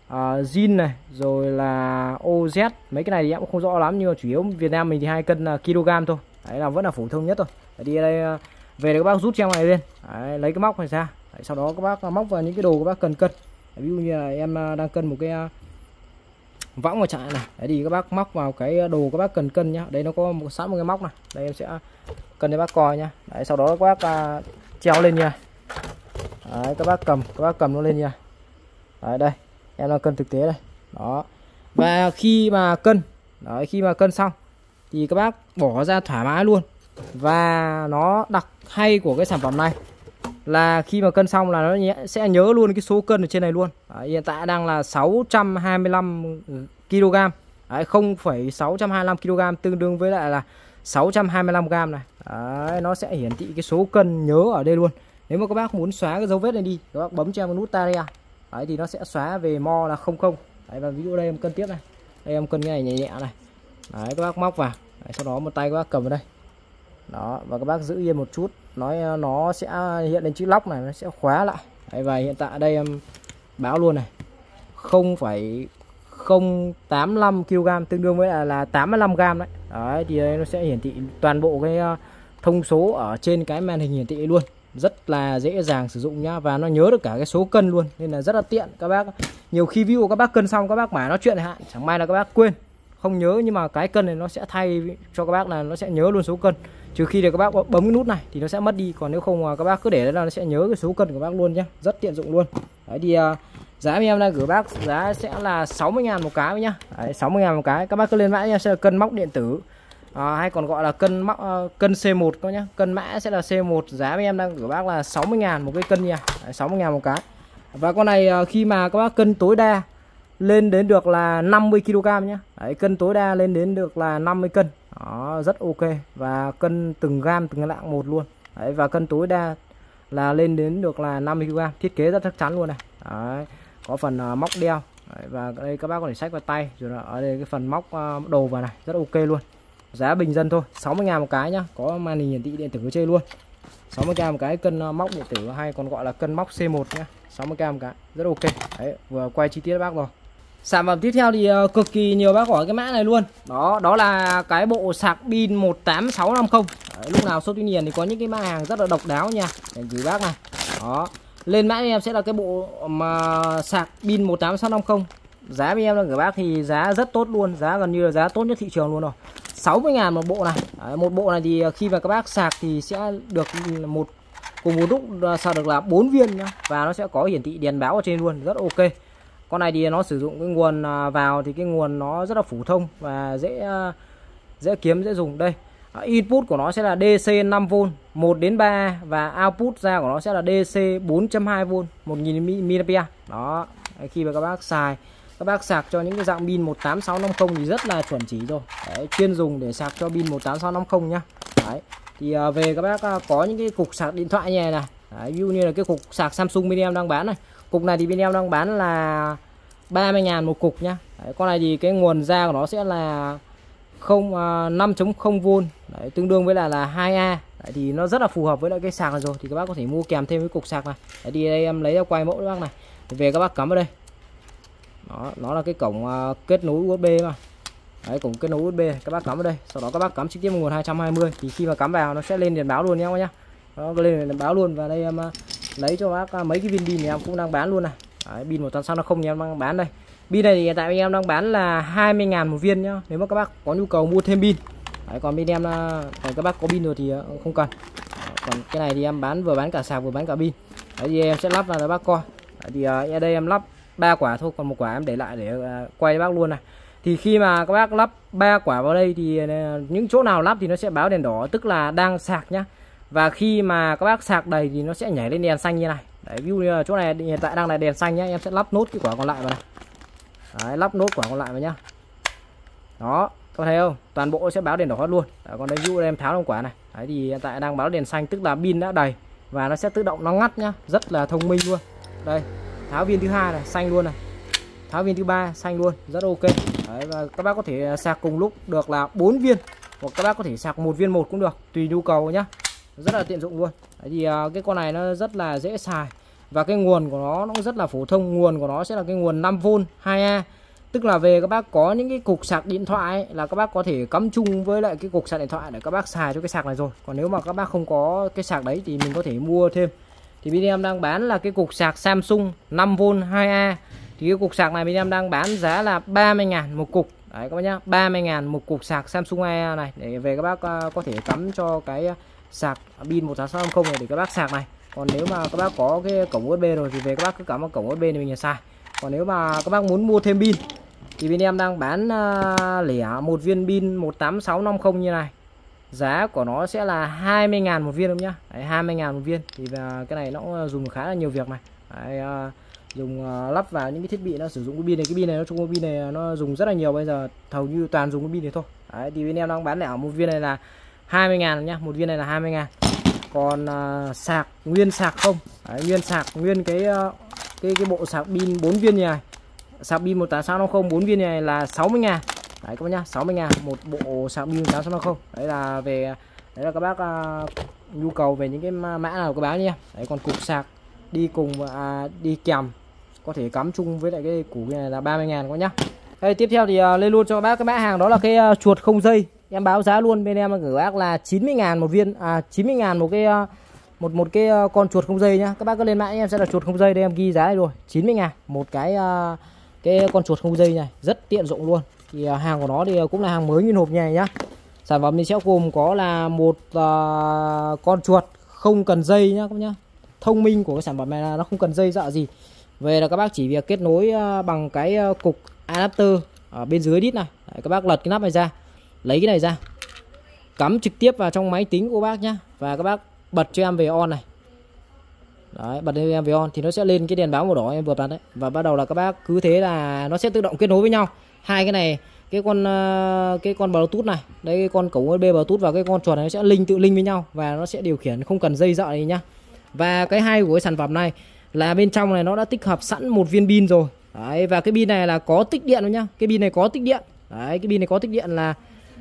uh, zin này rồi là oz mấy cái này thì em cũng không rõ lắm nhưng mà chủ yếu việt nam mình thì hai cân là kg thôi. Đấy là vẫn là phổ thông nhất thôi. Đấy, đi đây uh, về để các bác rút treo này lên. Đấy, lấy cái móc này ra. Đấy, sau đó các bác móc vào những cái đồ các bác cần cân. Đấy, ví dụ như là em đang cân một cái uh, võng vào chạy này. Đấy thì các bác móc vào cái đồ các bác cần cân nhá. Đây nó có một sẵn một cái móc này. Đây em sẽ cân cho bác coi nhá. Đấy sau đó các bác à, treo lên nha. Đấy các bác cầm các bác cầm nó lên nha. Đấy đây em đang cân thực tế đây. Đó. Và khi mà cân đấy khi mà cân xong thì các bác bỏ ra thoải mái luôn. Và nó đặc hay của cái sản phẩm này là khi mà cân xong là nó sẽ nhớ luôn cái số cân ở trên này luôn. Đấy, hiện tại đang là 625 ừ, kg Đấy, 0,625 kg tương đương với lại là 625 g này. Đấy, nó sẽ hiển thị cái số cân nhớ ở đây luôn. Nếu mà các bác muốn xóa cái dấu vết này đi các bác bấm cho em nút taria Đấy, thì nó sẽ xóa về mo là 00 Đấy, và ví dụ đây em cân tiếp này. Đây em cân cái này nhẹ nhẹ này. Đấy, các bác móc vào. Đấy, sau đó một tay các bác cầm vào đây. Đó và các bác giữ yên một chút nói ờ, nó sẽ hiện lên chữ lóc này nó sẽ khóa lại. Đấy, và hiện tại đây em báo luôn này. 0,085 kg tương đương với là, là 85 g đấy. Đấy thì đây nó sẽ hiển thị toàn bộ cái ờ, thông số ở trên cái màn hình hiển thị luôn. Rất là dễ dàng sử dụng nhá và nó nhớ được cả cái số cân luôn nên là rất là tiện. Các bác nhiều khi ví dụ các bác cân xong các bác mãi nói chuyện hạn chẳng may là các bác quên. Không nhớ nhưng mà cái cân này nó sẽ thay cho các bác là nó sẽ nhớ luôn số cân trừ khi là các bác bấm cái nút này thì nó sẽ mất đi còn nếu không các bác cứ để là nó sẽ nhớ cái số cân của bác luôn nhé rất tiện dụng luôn. Đấy thì uh, giá em đang gửi bác giá sẽ là 60 ngàn một cái nhá. Đấy, 60 ngàn một cái. Các bác cứ lên mã nha sẽ là cân móc điện tử. À, hay còn gọi là cân móc uh, cân C1 các nhá. Cân mã sẽ là C1 giá em đang gửi bác là 60 ngàn một cái cân nha. Đấy, 60 ngàn một cái. Và con này uh, khi mà các bác cân tối đa lên đến được là 50 kg nhá. Đấy, cân tối đa lên đến được là 50 cân đó rất ok. Và cân từng gam từng lạng một luôn. Đấy, và cân tối đa là lên đến được là 50 kg thiết kế rất chắc chắn luôn này. Đấy, có phần uh, móc đeo. Đấy, và đây các bác có thể sách vào tay. Rồi là ở đây cái phần móc uh, đồ vào này rất ok luôn. Giá bình dân thôi 60 ngàn một cái nhá. Có màn hình hiển thị điện tử ở trên luôn. 60k một cái cân à, móc điện tử hay còn gọi là cân móc C1 nhá. 60k một cái rất ok. Đấy vừa quay chi tiết bác rồi Sản phẩm tiếp theo thì ờ, cực kỳ nhiều bác hỏi cái mã này luôn. Đó đó là cái bộ sạc pin 18650 Đấy, Lúc nào số tuy nhiên thì có những cái mã hàng rất là độc đáo nha. Để gửi bác này. Đó. Lên mã em sẽ là cái bộ mà sạc pin 18650 Giá bên em là gửi bác thì giá rất tốt luôn. Giá gần như là giá tốt nhất thị trường luôn rồi. 60 ngàn một bộ này. Đấy, Một bộ này thì ờ, khi mà các bác sạc thì sẽ được ừ, một cùng một lúc sạc được là 4 viên nhá. Và nó sẽ có hiển thị đèn báo ở trên luôn. Rất ok con này thì nó sử dụng cái nguồn à, vào thì cái nguồn nó rất là phổ thông và dễ à, dễ kiếm dễ dùng. Đây à, input của nó sẽ là DC 5V 1 đến 3 và output ra của nó sẽ là DC 4.2V 1000mA đó khi mà các bác xài các bác sạc cho những cái dạng pin 18650 thì rất là chuẩn chỉ rồi. Đấy, chuyên dùng để sạc cho pin 18650 nhá. Đấy thì về các bác có những cái cục sạc điện thoại như này này. Đấy, ví dụ như là cái cục sạc Samsung bên em đang bán này cục này thì bên em đang bán là 30 ngàn một cục nhá. Đấy, con này thì cái nguồn ra của nó sẽ là không à, uh, 5.0V đấy, tương đương với là là 2A đấy, thì nó rất là phù hợp với lại cái sạc này rồi. Thì các bác có thể mua kèm thêm cái cục sạc này. Đấy, thì đây em lấy ra quay mẫu các bác này. Về các bác cắm vào đây. Đó nó là cái cổng uh, kết nối USB mà. Đấy cổng kết nối USB các bác cắm vào đây. Sau đó các bác cắm trực tiếp vào nguồn 220 thì khi mà cắm vào nó sẽ lên đèn báo luôn nhé các nhá nó lên đèn báo luôn và đây em uh, lấy cho bác à, mấy cái viên pin này em cũng đang bán luôn này. Đấy, pin một tuần sau nó không thì em đang bán đây. Pin này thì hiện tại em đang bán là 20.000 một viên nhá. Nếu mà các bác có nhu cầu mua thêm pin. Đấy, còn bên em là còn các bác có pin rồi thì à, không cần. Còn cái này thì em bán vừa bán cả sạc vừa bán cả pin. Đấy thì em sẽ lắp vào cho bác coi. Đấy, thì à, ở đây em lắp ba quả thôi còn một quả em để lại để quay bác luôn này. Thì khi mà các bác lắp ba quả vào đây thì những chỗ nào lắp thì nó sẽ báo đèn đỏ tức là đang sạc nhá và khi mà các bác sạc đầy thì nó sẽ nhảy lên đèn xanh như này. Đấy ví dụ như là chỗ này hiện tại đang là đèn xanh nhá em sẽ lắp nốt cái quả còn lại vào này. Đấy, lắp nốt quả còn lại vào nhá. Đó có thấy không? Toàn bộ sẽ báo đèn đỏ hết luôn. Đấy, còn đây ví dụ em tháo trong quả này. Đấy thì hiện tại đang báo đèn xanh tức là pin đã đầy và nó sẽ tự động nó ngắt nhá. Rất là thông minh luôn. Đây tháo viên thứ hai này xanh luôn này. Tháo viên thứ ba xanh luôn rất ok. Đấy, và các bác có thể sạc cùng lúc được là 4 viên hoặc các bác có thể sạc một viên một cũng được tùy nhu cầu nhá rất là tiện dụng luôn. Đấy, thì uh, cái con này nó rất là dễ xài. Và cái nguồn của nó nó rất là phổ thông. Nguồn của nó sẽ là cái nguồn 5V 2A tức là về các bác có những cái cục sạc điện thoại ấy, là các bác có thể cắm chung với lại cái cục sạc điện thoại để các bác xài cho cái sạc này rồi. Còn nếu mà các bác không có cái sạc đấy thì mình có thể mua thêm. Thì bên em đang bán là cái cục sạc Samsung 5V 2A thì cái cục sạc này bên em đang bán giá là 30 ngàn một cục. Đấy các bác nhá. 30 ngàn một cục sạc Samsung 2A này để về các bác à, có thể cắm cho cái sạc pin 18650 này để các bác sạc này. Còn nếu mà các bác có cái cổng USB rồi thì về các bác cứ cắm vào cổng USB này mình là xài còn nếu mà các bác muốn mua thêm pin thì bên em đang bán à, lẻ một viên pin 18650 như này. Giá của nó sẽ là 20.000 một viên không nhá. Đấy, 20.000 một viên. Thì à, cái này nó à, dùng khá là nhiều việc này. Đấy, dùng lắp vào những cái thiết bị nó sử dụng cái pin này. Cái pin này nó chung cái pin này nó dùng rất là nhiều. Bây giờ hầu như toàn dùng cái pin này thôi. Đấy, thì bên em đang bán lẻ một viên này là 20 ngàn nhá một viên này là 20 ngàn. Còn uh, sạc nguyên sạc không? Đấy, nguyên sạc nguyên cái uh, cái cái bộ sạc pin 4 viên này sạc pin 18650 4 viên này là 60 ngàn. Đấy các bác nhá 60 ngàn. Một bộ sạc pin 18650 đấy là về đấy là các bác uh, nhu cầu về những cái mã nào các bác nhé đấy còn cục sạc đi cùng uh, đi kèm có thể cắm chung với lại cái củ này là 30 ngàn các bác nhá. Đây tiếp theo thì uh, lên luôn cho các bác cái mã hàng đó là cái uh, chuột không dây em báo giá luôn bên em gửi bác là 90 ngàn một viên à 90 ngàn một cái ờ, một một cái ờ, con chuột không dây nhá. Các bác cứ lên mạng em sẽ là chuột không dây đây em ghi giá này rồi. 90 ngàn một cái ờ, cái con chuột không dây này rất tiện dụng luôn. Thì hàng của nó thì cũng là hàng mới nguyên hộp này nhá. Sản phẩm mình sẽ gồm có là một uh, con chuột không cần dây nhá các nhá. Thông minh của cái sản phẩm này là nó không cần dây dạ gì. Về là các bác chỉ việc kết nối bằng cái cục adapter ở bên dưới đít này. Đấy, các bác lật cái nắp này ra lấy cái này ra. Cắm trực tiếp vào trong máy tính của bác nhá. Và các bác bật cho em về on này. Đấy, bật cho em về on thì nó sẽ lên cái đèn báo màu đỏ em vừa bật đấy. Và bắt đầu là các bác cứ thế là nó sẽ tự động kết nối với nhau. Hai cái này, cái con ờ, cái con bluetooth này, đấy, cái con cổng USB bluetooth và cái con chuột này nó sẽ linh tự linh với nhau và nó sẽ điều khiển, không cần dây dợ này nhá. Và cái hay của cái sản phẩm này là bên trong này nó đã tích hợp sẵn một viên pin rồi. Đấy, và cái pin này là có tích điện đó nhá. Cái pin này có tích điện. Đấy, cái pin này có tích điện là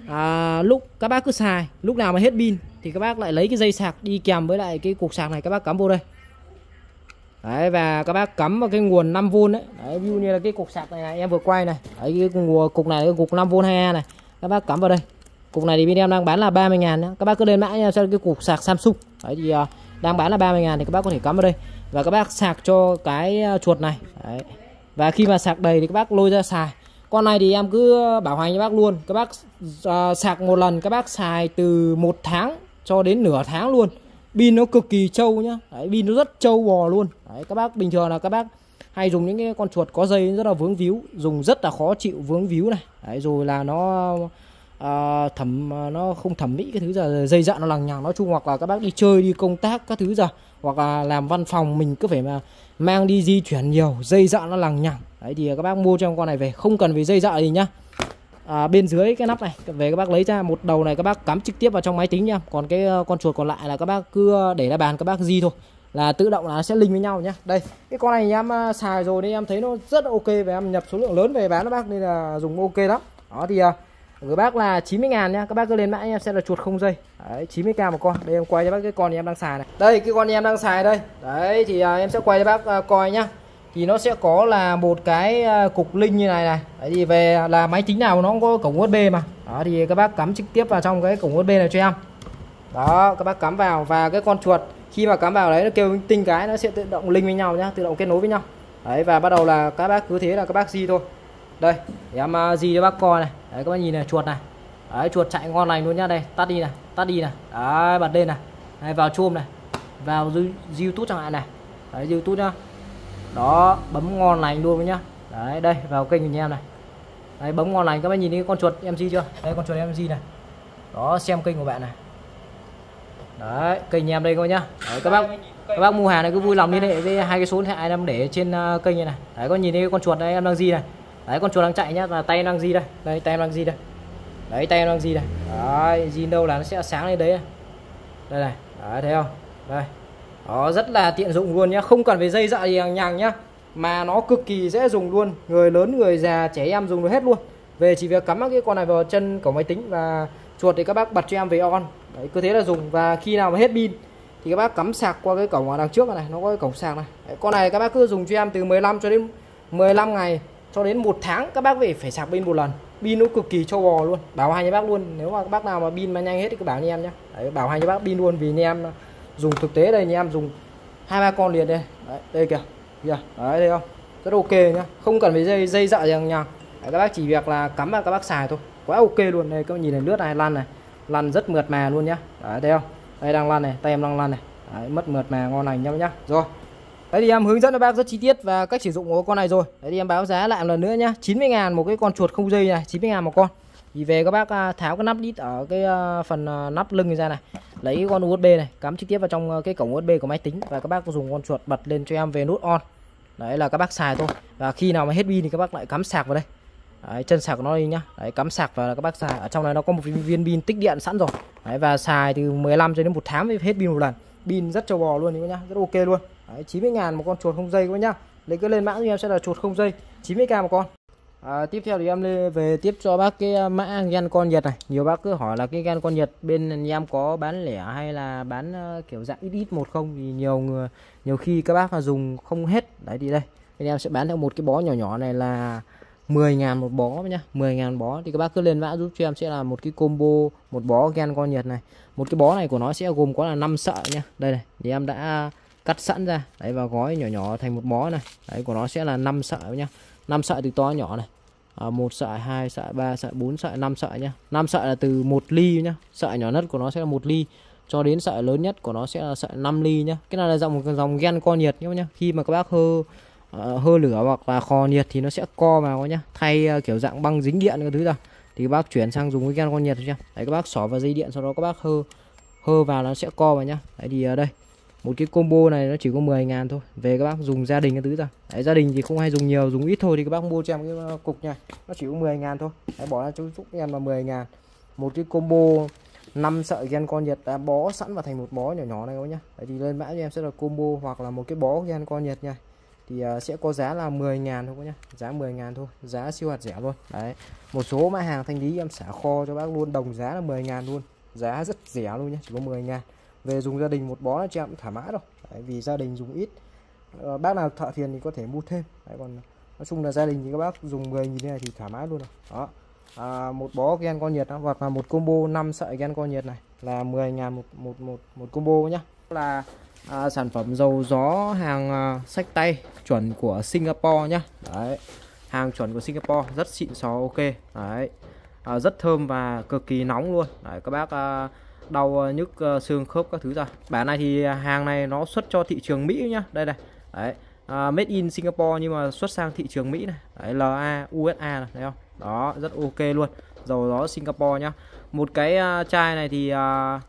à, lúc các bác cứ xài lúc nào mà hết pin thì các bác lại lấy cái dây sạc đi kèm với lại cái cục sạc này các bác cắm vô đây. Đấy và các bác cắm vào cái nguồn 5V đấy. đấy ví dụ như là cái cục sạc này, này em vừa quay này. Đấy cái nguồn cục này cái cục 5V 2A này các bác cắm vào đây. Cục này thì bên em đang bán là 30 ngàn nữa. các bác cứ lên mã nha cho cái cục sạc Samsung. Đấy thì uh, đang bán là 30 ngàn thì các bác có thể cắm vào đây. Và các bác sạc cho cái à, chuột này. Đấy. và khi mà sạc đầy thì các bác lôi ra xài con này thì em cứ bảo hành cho bác luôn. Các bác uh, sạc một lần các bác xài từ một tháng cho đến nửa tháng luôn. Pin nó cực kỳ trâu nhá. Đấy, pin nó rất trâu bò luôn. Đấy, các bác bình thường là các bác hay dùng những cái con chuột có dây rất là vướng víu dùng rất là khó chịu vướng víu này. Đấy, rồi là nó à, thẩm à, nó không thẩm mỹ cái thứ giờ dây dặn nó lằng nhằng nói chung hoặc là các bác đi chơi đi công tác các thứ giờ hoặc là làm văn phòng mình cứ phải mà mang đi di chuyển nhiều dây dặn nó lằng nhằng. Đấy thì các bác mua cho con này về không cần phải dây dặn gì nhá. À, bên dưới cái nắp này về các bác lấy ra một đầu này các bác cắm trực tiếp vào trong máy tính nha còn cái ờ, con chuột còn lại là các bác cứ ờ, để ra bàn các bác di thôi. Là tự động là nó sẽ linh với nhau nhá. Đây cái con này em ờ, xài rồi nên em thấy nó rất ok và em nhập số lượng lớn về bán các bác nên là dùng ok lắm. Đó thì của bác là 90 ngàn nhá các bác cứ lên mãi em sẽ là chuột không dây. Đấy 90k một con. Đây em quay cho bác cái con em đang xài này. Đây cái con em đang xài đây. Đấy thì à, em sẽ quay cho bác à, coi nhá. Thì nó sẽ có là một cái à, cục linh như này này. Đấy thì về là máy tính nào nó cũng có cổng USB mà. Đó thì các bác cắm trực tiếp vào trong cái cổng USB này cho em. Đó các bác cắm vào. Và cái con chuột khi mà cắm vào đấy nó kêu tinh cái nó sẽ tự động linh với nhau nhá tự động kết nối với nhau. Đấy và bắt đầu là các bác cứ thế là các bác di thôi đây để em à, gì cho bác coi này. Đấy các bác nhìn này chuột này. Đấy chuột chạy ngon lành luôn nhá. Đây tắt đi này tắt đi này. Đấy bật lên này. Đấy, vào chôm này. Vào youtube chẳng hạn này. Đấy youtube nhá. Đó bấm ngon lành luôn nhá. Đấy đây vào kênh của nhà em này. Đấy bấm ngon lành các bác nhìn thấy con chuột em di chưa? Đây con chuột em di này. Đó xem kênh của bạn này. Đấy kênh em đây coi nhá. Đấy, các bác các bác mua hàng này cứ vui lòng liên hệ với hai cái số điện thoại em để trên à, kênh như này. Đấy có nhìn thấy con chuột đây em đang gì này đấy con chuột đang chạy nhá. Là tay em đang di đây. Đây tay em đang di đây. Đấy tay em đang di đây. Đấy di đâu là nó sẽ sáng lên đấy này. đây này. Đấy thấy không? Đây. Nó rất là tiện dụng luôn nhá. Không cần phải dây dạ gì nhàng nhá. Mà nó cực kỳ dễ dùng luôn. Người lớn người già trẻ em dùng được hết luôn. Về chỉ việc cắm cái con này vào chân của máy tính và chuột thì các bác bật cho em về on. Đấy cứ thế là dùng. Và khi nào mà hết pin thì các bác cắm sạc qua cái cổng ở đằng trước này. Nó có cái cổng sạc này. Đấy, con này các bác cứ dùng cho em từ 15 cho đến 15 ngày cho đến một tháng các bác về phải sạc pin một lần. Pin nó cực kỳ cho bò luôn. Bảo hành cho bác luôn. Nếu mà các bác nào mà pin mà nhanh hết thì cứ bảo anh em nhé đấy, bảo hành cho bác pin luôn vì anh em dùng thực tế đây anh em dùng hai ba con liền đây. Đấy, đây kìa. Kìa. Đấy đây không? Rất ok nhá. Không cần phải dây dây dạ dợ rằng nhàng đấy, các bác chỉ việc là cắm vào các bác xài thôi. Quá ok luôn. Đây các bác nhìn này lướt này lăn này. Lăn rất mượt mà luôn nhá. Đấy đây không? Đây đang lăn này tay em đang lăn này. Đấy, mất mượt mà ngon lành nhau nhá. Rồi. Đấy thì em hướng dẫn cho bác rất chi tiết và cách sử dụng của con này rồi. Đấy thì em báo giá lại một lần nữa nhá. 90 ngàn một cái con chuột không dây này, 90 ngàn một con. Thì về các bác à, tháo cái nắp đít ở cái à, phần à, nắp lưng ra này. Lấy cái con USB này cắm trực tiếp vào trong cái cổng USB của máy tính và các bác dùng con chuột bật lên cho em về nút on. Đấy là các bác xài thôi. Và khi nào mà hết pin thì các bác lại cắm sạc vào đây. Đấy, chân sạc của nó đi nhá. Đấy cắm sạc vào là các bác xài. Ở trong này nó có một viên pin tích điện sẵn rồi. Đấy và xài từ 15 cho đến một tháng mới hết pin một lần. Pin rất trâu bò luôn các nhá, rất ok luôn. Đấy, 90 ngàn một con chuột không dây các nhá. Lấy cứ lên mã cho em sẽ là chuột không dây 90k một con. À, tiếp theo thì em về tiếp cho bác cái à, mã gan con nhật này. Nhiều bác cứ hỏi là cái gan con nhật bên em có bán lẻ hay là bán à, kiểu dạng ít ít một không? Thì nhiều người nhiều khi các bác là dùng không hết. Đấy thì đây. Bên em sẽ bán theo một cái bó nhỏ nhỏ này là 10 ngàn một bó nhá 10 ngàn bó. Thì các bác cứ lên mã giúp cho em sẽ là một cái combo một bó gan con nhật này một cái bó này của nó sẽ gồm có là 5 sợi nhá. Đây này thì em đã cắt sẵn ra. Đấy và gói nhỏ nhỏ thành một bó này. Đấy của nó sẽ là 5 sợi nhá. 5 sợi từ to nhỏ này. À, 1 sợi 2 sợi 3 sợi 4 sợi 5 sợi nhá. 5 sợi là từ 1 ly nhá. Sợi nhỏ nhất của nó sẽ là 1 ly. Cho đến sợi lớn nhất của nó sẽ là sợi 5 ly nhá. Cái này là dòng dòng gen co nhiệt nhá khi mà các bác hơ ờ, hơ lửa hoặc là kho nhiệt thì nó sẽ co vào nhá. Thay ờ, kiểu dạng băng dính điện cái thứ rồi thì các bác chuyển sang dùng cái gan con nhiệt chưa đấy các bác xỏ vào dây điện sau đó các bác hơ hơ vào nó sẽ co vào nhá. Đấy thì à, đây. Một cái combo này nó chỉ có 10 ngàn thôi. Về các bác dùng gia đình cái thứ ra. Đấy, gia đình thì không hay dùng nhiều dùng ít thôi thì các bác mua cho em cái à, cục này nó chỉ có 10 ngàn thôi. Đấy, bỏ ra cho giúp em là 10 ngàn. Một cái combo 5 sợi gen con nhiệt đã à, bó sẵn vào thành một bó nhỏ nhỏ này các bác nhá. Đấy, thì lên mã cho em sẽ là combo hoặc là một cái bó gen con nhiệt nha thì uh, sẽ có giá là 10.000 thôi các nhá. Giá 10.000 thôi giá siêu hạt rẻ luôn đấy một số mã hàng thanh lý em xả kho cho bác luôn đồng giá là 10.000 luôn. Giá rất rẻ luôn nhé chỉ có 10.000 về dùng gia đình một bó là chị em cũng thoải mái rồi. Đấy, vì gia đình dùng ít. Uh, bác nào thợ thiền thì có thể mua thêm. Đấy, còn nói chung là gia đình thì các bác dùng 10 nghìn này thì thoải mái luôn rồi. Đó. À, một bó gen con nhiệt đó, hoặc là một combo 5 sợi gen con nhiệt này là 10.000 một, một, một, một combo nhá. Là à, sản phẩm dầu gió hàng à, sách tay chuẩn của Singapore nhá. Đấy hàng chuẩn của Singapore rất xịn xò ok. Đấy à, rất thơm và cực kỳ nóng luôn. Đấy, các bác à, đau à, nhức à, xương khớp các thứ ra bản này thì à, hàng này nó xuất cho thị trường Mỹ nhá. Đây này đấy à, made in Singapore nhưng mà xuất sang thị trường Mỹ này. Đấy, LA USA này thấy không? Đó rất ok luôn. Dầu gió Singapore nhá. Một cái uh, chai này thì uh,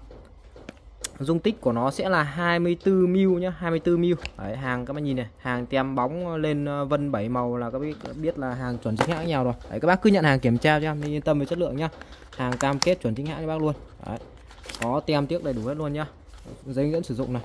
dung tích của nó sẽ là 24 ml nhá 24 ml đấy, hàng các bạn nhìn này hàng tem bóng lên ờ, vân 7 màu là các bạn biết là hàng chuẩn chính hãng nhau rồi. Đấy, các bác cứ nhận hàng kiểm tra cho em yên tâm về chất lượng nhá. Hàng cam kết chuẩn chính hãng cho bác luôn. Đấy. có tem tiếc đầy đủ hết luôn nhá. Giấy dẫn sử dụng này.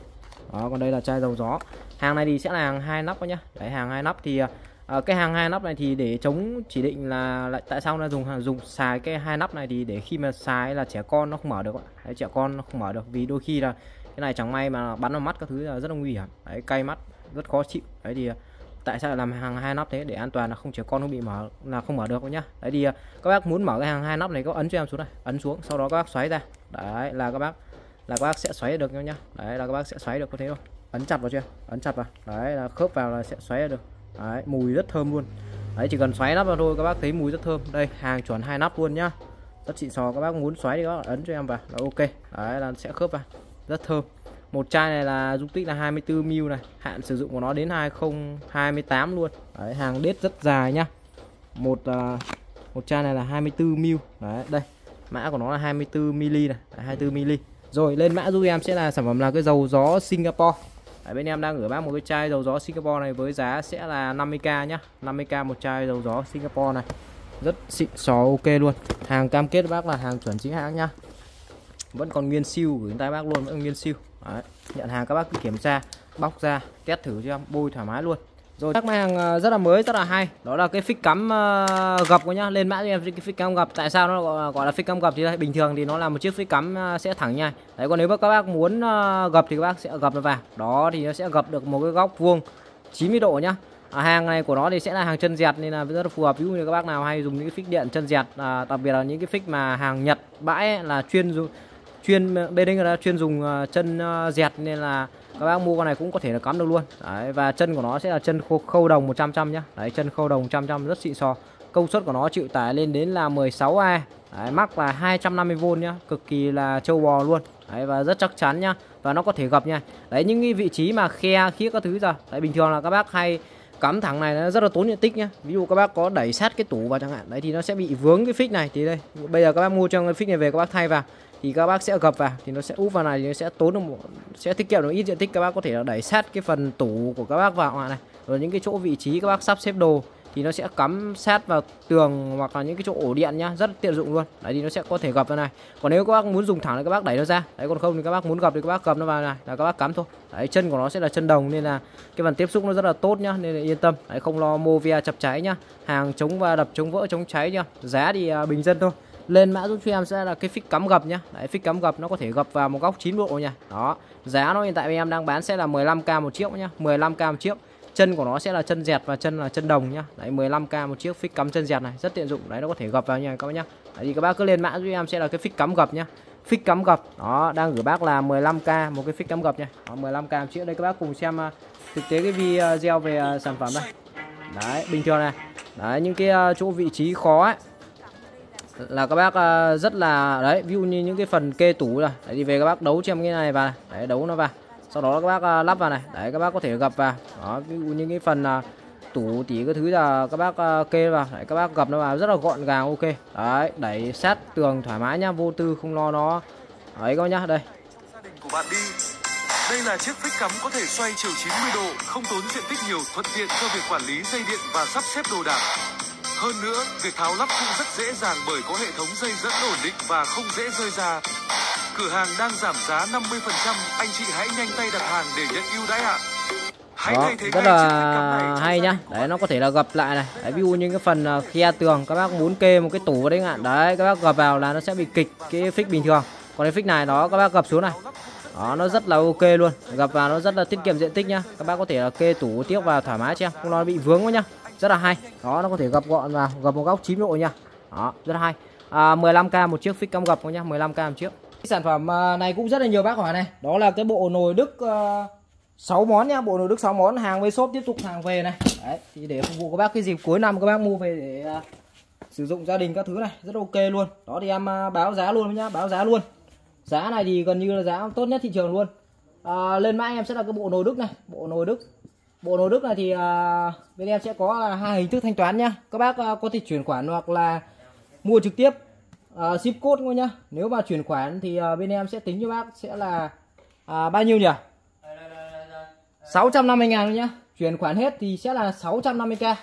Đó còn đây là chai dầu gió. Hàng này thì sẽ là hàng hai nắp nhá. Đấy hàng hai nắp thì ờ, à, cái hàng hai nắp này thì để chống chỉ định là lại tại sao nó dùng dùng xài cái hai nắp này thì để khi mà xài là trẻ con nó không mở được đấy, trẻ con nó không mở được vì đôi khi là cái này chẳng may mà bắn vào mắt các thứ là rất là nguy hiểm. Đấy cay mắt rất khó chịu. Đấy thì tại sao làm hàng hai nắp thế? Để an toàn là không trẻ con không bị mở là không mở được nhá. Đấy thì các bác muốn mở cái hàng hai nắp này có ấn cho em xuống này. Ấn xuống sau đó các bác xoáy ra. Đấy là các bác là các bác sẽ xoáy được nhá. Đấy là các bác sẽ xoáy được có thế không ấn chặt vào chưa ấn chặt vào. Đấy là khớp vào là sẽ xoáy được đấy mùi rất thơm luôn. Đấy chỉ cần xoáy nắp vào thôi các bác thấy mùi rất thơm. Đây hàng chuẩn hai nắp luôn nhá. Rất xịn sò các bác muốn xoáy thì các bác ấn cho em vào là ok. Đấy là sẽ khớp vào. Rất thơm. Một chai này là dung tích là 24 ml này. Hạn sử dụng của nó đến 2028 luôn. Đấy hàng đết rất dài nhá. Một uh, một chai này là 24 ml. Đấy đây mã của nó là 24 ml này. 24 ml. Rồi lên mã giúp em sẽ là sản phẩm là cái dầu gió Singapore. Đấy, bên em đang gửi bác một cái chai dầu gió Singapore này với giá sẽ là 50k nhá. 50k một chai dầu gió Singapore này. Rất xịn xò ok luôn. Hàng cam kết bác là hàng chuẩn chính hãng nhá. Vẫn còn nguyên siêu gửi tay bác luôn vẫn nguyên siêu. Đấy, nhận hàng các bác cứ kiểm tra bóc ra test thử cho em bôi thoải mái luôn rồi các hàng ờ, rất là mới rất là hay. Đó là cái phích cắm uh, gập của nhá. Lên mã cho em cái phích cắm gập. Tại sao nó gọi, gọi là phích cắm gập thì đây? Bình thường thì nó là một chiếc phích cắm uh, sẽ thẳng nha đấy còn nếu các bác muốn uh, gập thì các bác sẽ gập nó vào. Đó thì nó sẽ gập được một cái góc vuông 90 độ nhá. À, hàng này của nó thì sẽ là hàng chân dẹt nên là rất là phù hợp. Ví dụ như các bác nào hay dùng những cái phích điện chân dẹt à, đặc biệt là những cái phích mà hàng Nhật bãi ấy, là chuyên dùng chuyên bên đây ta chuyên dùng uh, chân uh, dẹt nên là các bác mua con này cũng có thể là cắm được luôn. Đấy, và chân của nó sẽ là chân khâu, khâu đồng 100 trăm nhá. Đấy chân khâu đồng 100 trăm rất xịn sò. Công suất của nó chịu tải lên đến là 16A đấy, mắc là 250V nhá cực kỳ là trâu bò luôn. Đấy, và rất chắc chắn nhá và nó có thể gập nha. Đấy những cái vị trí mà khe khía các thứ ra đấy bình thường là các bác hay cắm thẳng này nó rất là tốn diện tích nhá. Ví dụ các bác có đẩy sát cái tủ vào chẳng hạn đấy thì nó sẽ bị vướng cái phích này. Thì đây bây giờ các bác mua cho cái phích này về các bác thay vào thì các bác sẽ gập vào, thì nó sẽ úp vào này thì nó sẽ tốn được một, sẽ tiết kiệm được ít diện tích. Các bác có thể là đẩy sát cái phần tủ của các bác vào này. Rồi những cái chỗ vị trí các bác sắp xếp đồ thì nó sẽ cắm sát vào tường hoặc là những cái chỗ ổ điện nhá, rất tiện dụng luôn. Đấy, thì nó sẽ có thể gập vào này. Còn nếu các bác muốn dùng thẳng thì các bác đẩy nó ra. Đấy, còn không thì các bác muốn gập thì các bác gập nó vào này, là các bác cắm thôi. Đấy, chân của nó sẽ là chân đồng nên là cái phần tiếp xúc nó rất là tốt nhá, nên là yên tâm. Đấy, không lo movia chập cháy nhá. Hàng chống và đập chống vỡ chống cháy nhá. Giá thì à, bình dân thôi lên mã giúp cho em sẽ là cái phích cắm gập nhá. Đấy phích cắm gập nó có thể gập vào một góc 9 độ nha. Đó giá nó hiện tại em đang bán sẽ là 15k một chiếc nhá. 15k một chiếc. Chân của nó sẽ là chân dẹt và chân là chân đồng nhá. Đấy 15k một chiếc phích cắm chân dẹt này rất tiện dụng. Đấy nó có thể gập vào nha các bác nhá. Đấy, thì các bác cứ lên mã giúp em sẽ là cái phích cắm gập nhá. Phích cắm gập đó đang gửi bác là 15k một cái phích cắm gập nha. Đó, 15k một chiếc. Đây các bác cùng xem à, thực tế cái video về à, sản phẩm đây. Đấy bình thường này. Đấy những cái à, chỗ vị trí khó ấy là các bác ờ, rất là đấy ví dụ như những cái phần kê tủ là đấy, đi về các bác đấu cho cái này vào đấy đấu nó vào. Sau đó các bác ờ, lắp vào này. Đấy các bác có thể gập vào. Đó ví dụ như cái phần ờ, tủ tỉ cái thứ là các bác kê vào. Đấy, các bác gập nó vào rất là gọn gàng ok. Đấy đẩy sát tường thoải mái nhá vô tư không lo nó. Đấy các bác nhá đây. Của bạn đi. Đây là chiếc phích cắm có thể xoay chiều 90 độ, không tốn diện tích nhiều, thuận tiện cho việc quản lý dây điện và sắp xếp đồ đạc. Hơn nữa, việc tháo lắp cũng rất dễ dàng bởi có hệ thống dây dẫn ổn định và không dễ rơi ra. Cửa hàng đang giảm giá 50%, anh chị hãy nhanh tay đặt hàng để nhận ưu đãi ạ. Hãy đó rất là hay nhá. Đấy nó có thể là gập lại này. Đấy, ví dụ như cái phần à, khe tường các bác muốn kê một cái tủ vào đấy ngạn đấy các bác gập vào là nó sẽ bị kịch cái phích bình thường. Còn cái phích này đó các bác gập xuống này. Đó nó rất là ok luôn. Gập vào nó rất là tiết kiệm diện tích nhá. Các bác có thể là kê tủ tiếp vào thoải mái cho em không nó bị vướng quá nhá rất là hay. Đó nó có thể gập gọn vào gập một góc 9 độ nha. Đó rất là hay. À, 15k một chiếc phích cam gập nhá 15k một chiếc. Cái sản phẩm à, này cũng rất là nhiều bác hỏi này. Đó là cái bộ nồi đức à, uh, 6 món nha bộ nồi đức 6 món hàng với shop tiếp tục hàng về này. Đấy thì để phục vụ các bác cái dịp cuối năm các bác mua về để uh, sử dụng gia đình các thứ này rất ok luôn. Đó thì em uh, báo giá luôn nhá báo giá luôn. Giá này thì gần như là giá tốt nhất thị trường luôn. À, lên mã em sẽ là cái bộ nồi đức này bộ nồi đức bộ đồ Đức này thì uh, bên em sẽ có là hai hình thức thanh toán nhá. Các bác uh, có thể chuyển khoản hoặc là mua trực tiếp uh, ship code thôi nhá. Nếu mà chuyển khoản thì uh, bên em sẽ tính cho bác sẽ là uh, bao nhiêu nhỉ? 650 ngàn thôi nhá. Chuyển khoản hết thì sẽ là 650k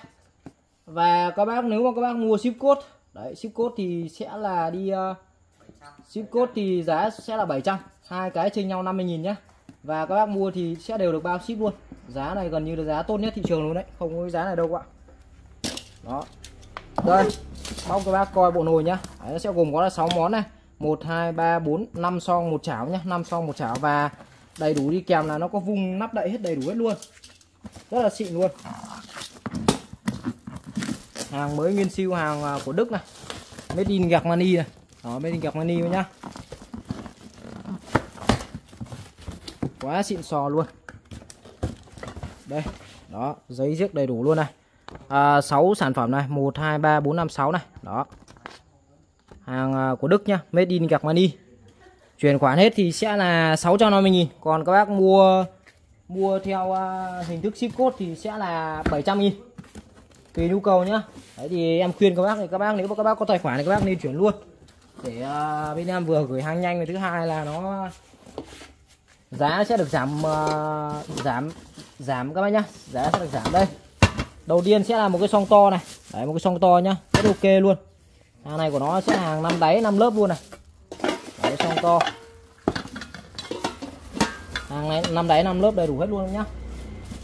và các bác nếu mà các bác mua ship code đấy ship code thì sẽ là đi uh, ship code thì giá sẽ là 700 hai cái chênh nhau 50.000 nhá và các bác mua thì sẽ đều được bao ship luôn. Giá này gần như là giá tốt nhất thị trường luôn đấy. Không có cái giá này đâu ạ đó. Đây mong các bác coi bộ nồi nhá. Đấy, nó sẽ gồm có là 6 món này. 1 2 3 4 5 song một chảo nhá. 5 song một chảo. Và đầy đủ đi kèm là nó có vung nắp đậy hết đầy đủ hết luôn. Rất là xịn luôn. Hàng mới nguyên siêu hàng à, của Đức này. Made in mani này. Đó made in Germany nhá. Quá xịn sò luôn. Đây đó giấy giếc đầy đủ luôn này. À, 6 sản phẩm này 1 2 3 4 5 6 này. Đó. Hàng à, của Đức nhá made in Germany. Chuyển khoản hết thì sẽ là 650.000 còn các bác mua mua theo à, hình thức ship code thì sẽ là 700.000 tùy nhu cầu nhá. Đấy thì em khuyên các bác thì các bác nếu mà các bác có tài khoản thì các bác nên chuyển luôn. Để uh, bên em vừa gửi hàng nhanh và thứ hai là nó giá sẽ được giảm uh, giảm giảm các bác nhá. Giá sẽ được giảm đây. Đầu tiên sẽ là một cái song to này. Đấy một cái song to nhá. Rất ok luôn. Hàng này của nó sẽ hàng năm đáy năm lớp luôn này. Đấy song to. Hàng này năm đáy năm lớp đầy đủ hết luôn nhá.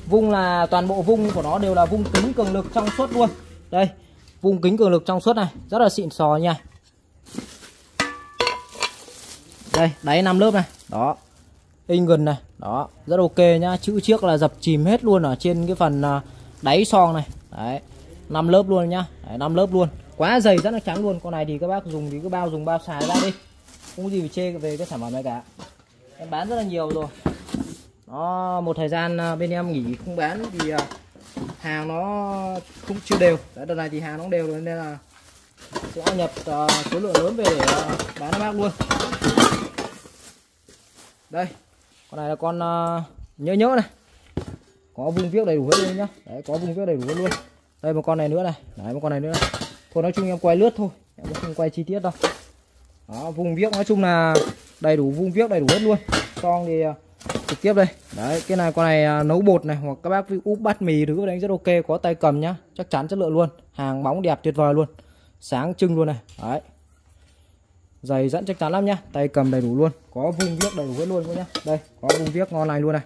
Vung là toàn bộ vung của nó đều là vung kính cường lực trong suốt luôn. Đây vung kính cường lực trong suốt này. Rất là xịn sò nha. Đây đáy năm lớp này. Đó in gần này. Đó. Rất ok nhá chữ trước là dập chìm hết luôn ở trên cái phần à, đáy son này. Đấy năm lớp luôn nhá. 5 lớp luôn. Quá dày rất là trắng luôn. Con này thì các bác dùng thì cứ bao dùng bao xài ra đi. Không có gì phải chê về cái sản phẩm này cả. Em bán rất là nhiều rồi. Nó một thời gian à, bên em nghỉ không bán thì à, hàng nó không chưa đều. Đấy, đợt này thì hàng nó đều rồi nên là sẽ nhập uh, số lượng lớn về để uh, bán cho bác luôn. Đây con này là con ờ, uh, nhớ nhớ này. Có vùng viết đầy đủ hết luôn nhá. Đấy có vùng viết đầy đủ hết luôn. Đây một con này nữa này. Đấy một con này nữa này. thôi nói chung em quay lướt thôi. Em cũng không quay chi tiết đâu. Đó vùng viết nói chung là đầy đủ vùng viết đầy đủ hết luôn. Con thì uh, trực tiếp đây. Đấy cái này con này uh, nấu bột này hoặc các bác úp bát mì thứ đánh rất ok có tay cầm nhá. Chắc chắn chất lượng luôn. Hàng bóng đẹp tuyệt vời luôn. Sáng trưng luôn này. Đấy dày dẫn chắc chắn lắm nhá. Tay cầm đầy đủ luôn. Có vung viết đầy đủ hết luôn nhá. Đây có vung viết ngon này luôn này.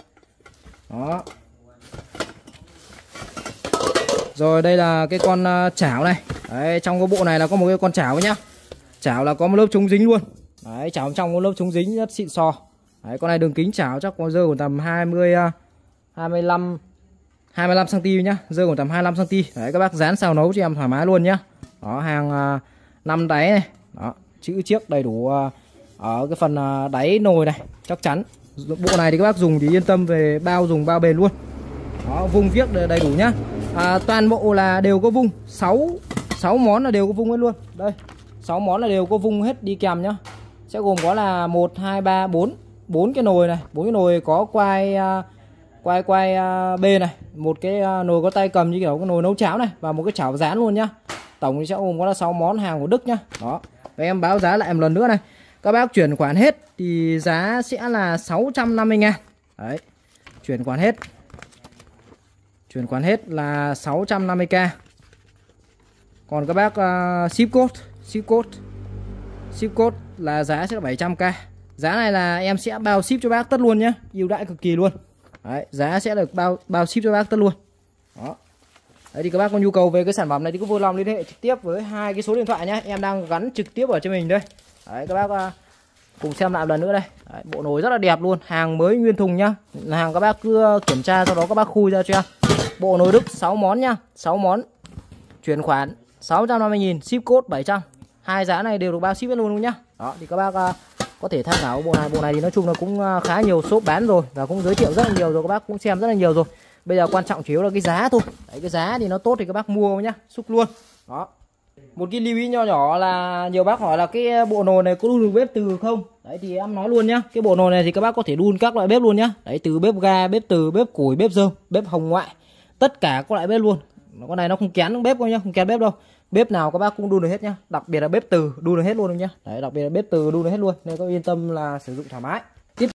Đó. Rồi đây là cái con à, chảo này. Đấy trong cái bộ này là có một cái con chảo nhá. Chảo là có một lớp chống dính luôn. Đấy chảo trong có lớp chống dính rất xịn sò. Đấy, con này đường kính chảo chắc có dơ của tầm 20 25 25 cm nhá, dơ của tầm 25 cm. Đấy các bác dán xào nấu cho em thoải mái luôn nhá. Đó hàng à, năm đáy này. Đó, chữ chiếc đầy đủ ờ, ở cái phần ờ, đáy nồi này, chắc chắn. Bộ này thì các bác dùng thì yên tâm về bao dùng bao bền luôn. Đó, vung viết đầy đủ nhá. À, toàn bộ là đều có vung, 6 6 món là đều có vung hết luôn. Đây. 6 món là đều có vung hết đi kèm nhá. Sẽ gồm có là 1 2 3 4 bốn cái nồi này bốn cái nồi có quay ờ, quay quay b này một cái nồi có tay cầm như kiểu cái nồi nấu cháo này và một cái chảo rán luôn nhá tổng thì sẽ gồm có là 6 món hàng của Đức nhá đó và em báo giá lại một lần nữa này. Các bác chuyển khoản hết thì giá sẽ là 650 ngàn. Đấy chuyển khoản hết. Chuyển khoản hết là 650k còn các bác uh, ship code ship code. Ship code là giá sẽ là 700k Giá này là em sẽ bao ship cho bác tất luôn nhé. ưu đãi cực kỳ luôn. Đấy, giá sẽ được bao bao ship cho bác tất luôn. Đó. Đấy thì các bác có nhu cầu về cái sản phẩm này thì cứ vui lòng liên hệ trực tiếp với hai cái số điện thoại nhé em đang gắn trực tiếp ở trên mình đây. Đấy các bác à, cùng xem lại một lần nữa đây. Đấy, bộ nồi rất là đẹp luôn hàng mới nguyên thùng nhá. Hàng các bác cứ à, kiểm tra sau đó các bác khui ra cho em. Bộ nồi Đức 6 món nhá 6 món. Chuyển khoản 650.000 ship code 700 hai giá này đều được bao ship luôn luôn nhá. Đó thì các bác à, có thể tham khảo bộ này. Bộ này thì nói chung là cũng khá nhiều shop bán rồi và cũng giới thiệu rất là nhiều rồi các bác cũng xem rất là nhiều rồi bây giờ quan trọng chủ yếu là cái giá thôi. Đấy, cái giá thì nó tốt thì các bác mua nhá, xúc luôn. Đó. Một cái lưu ý nho nhỏ là nhiều bác hỏi là cái bộ nồi này có đun được bếp từ không? Đấy, thì em nói luôn nhá, cái bộ nồi này thì các bác có thể đun các loại bếp luôn nhá. Đấy, từ bếp ga, bếp từ, bếp củi, bếp dơm bếp hồng ngoại, tất cả các loại bếp luôn. Con này nó không kén bếp đâu nhá, không kén bếp đâu. Bếp nào các bác cũng đun được hết nhá, đặc biệt là bếp từ, đun được hết luôn nhá. Đấy, đặc biệt là bếp từ đun được hết luôn, nên có yên tâm là sử dụng thoải mái.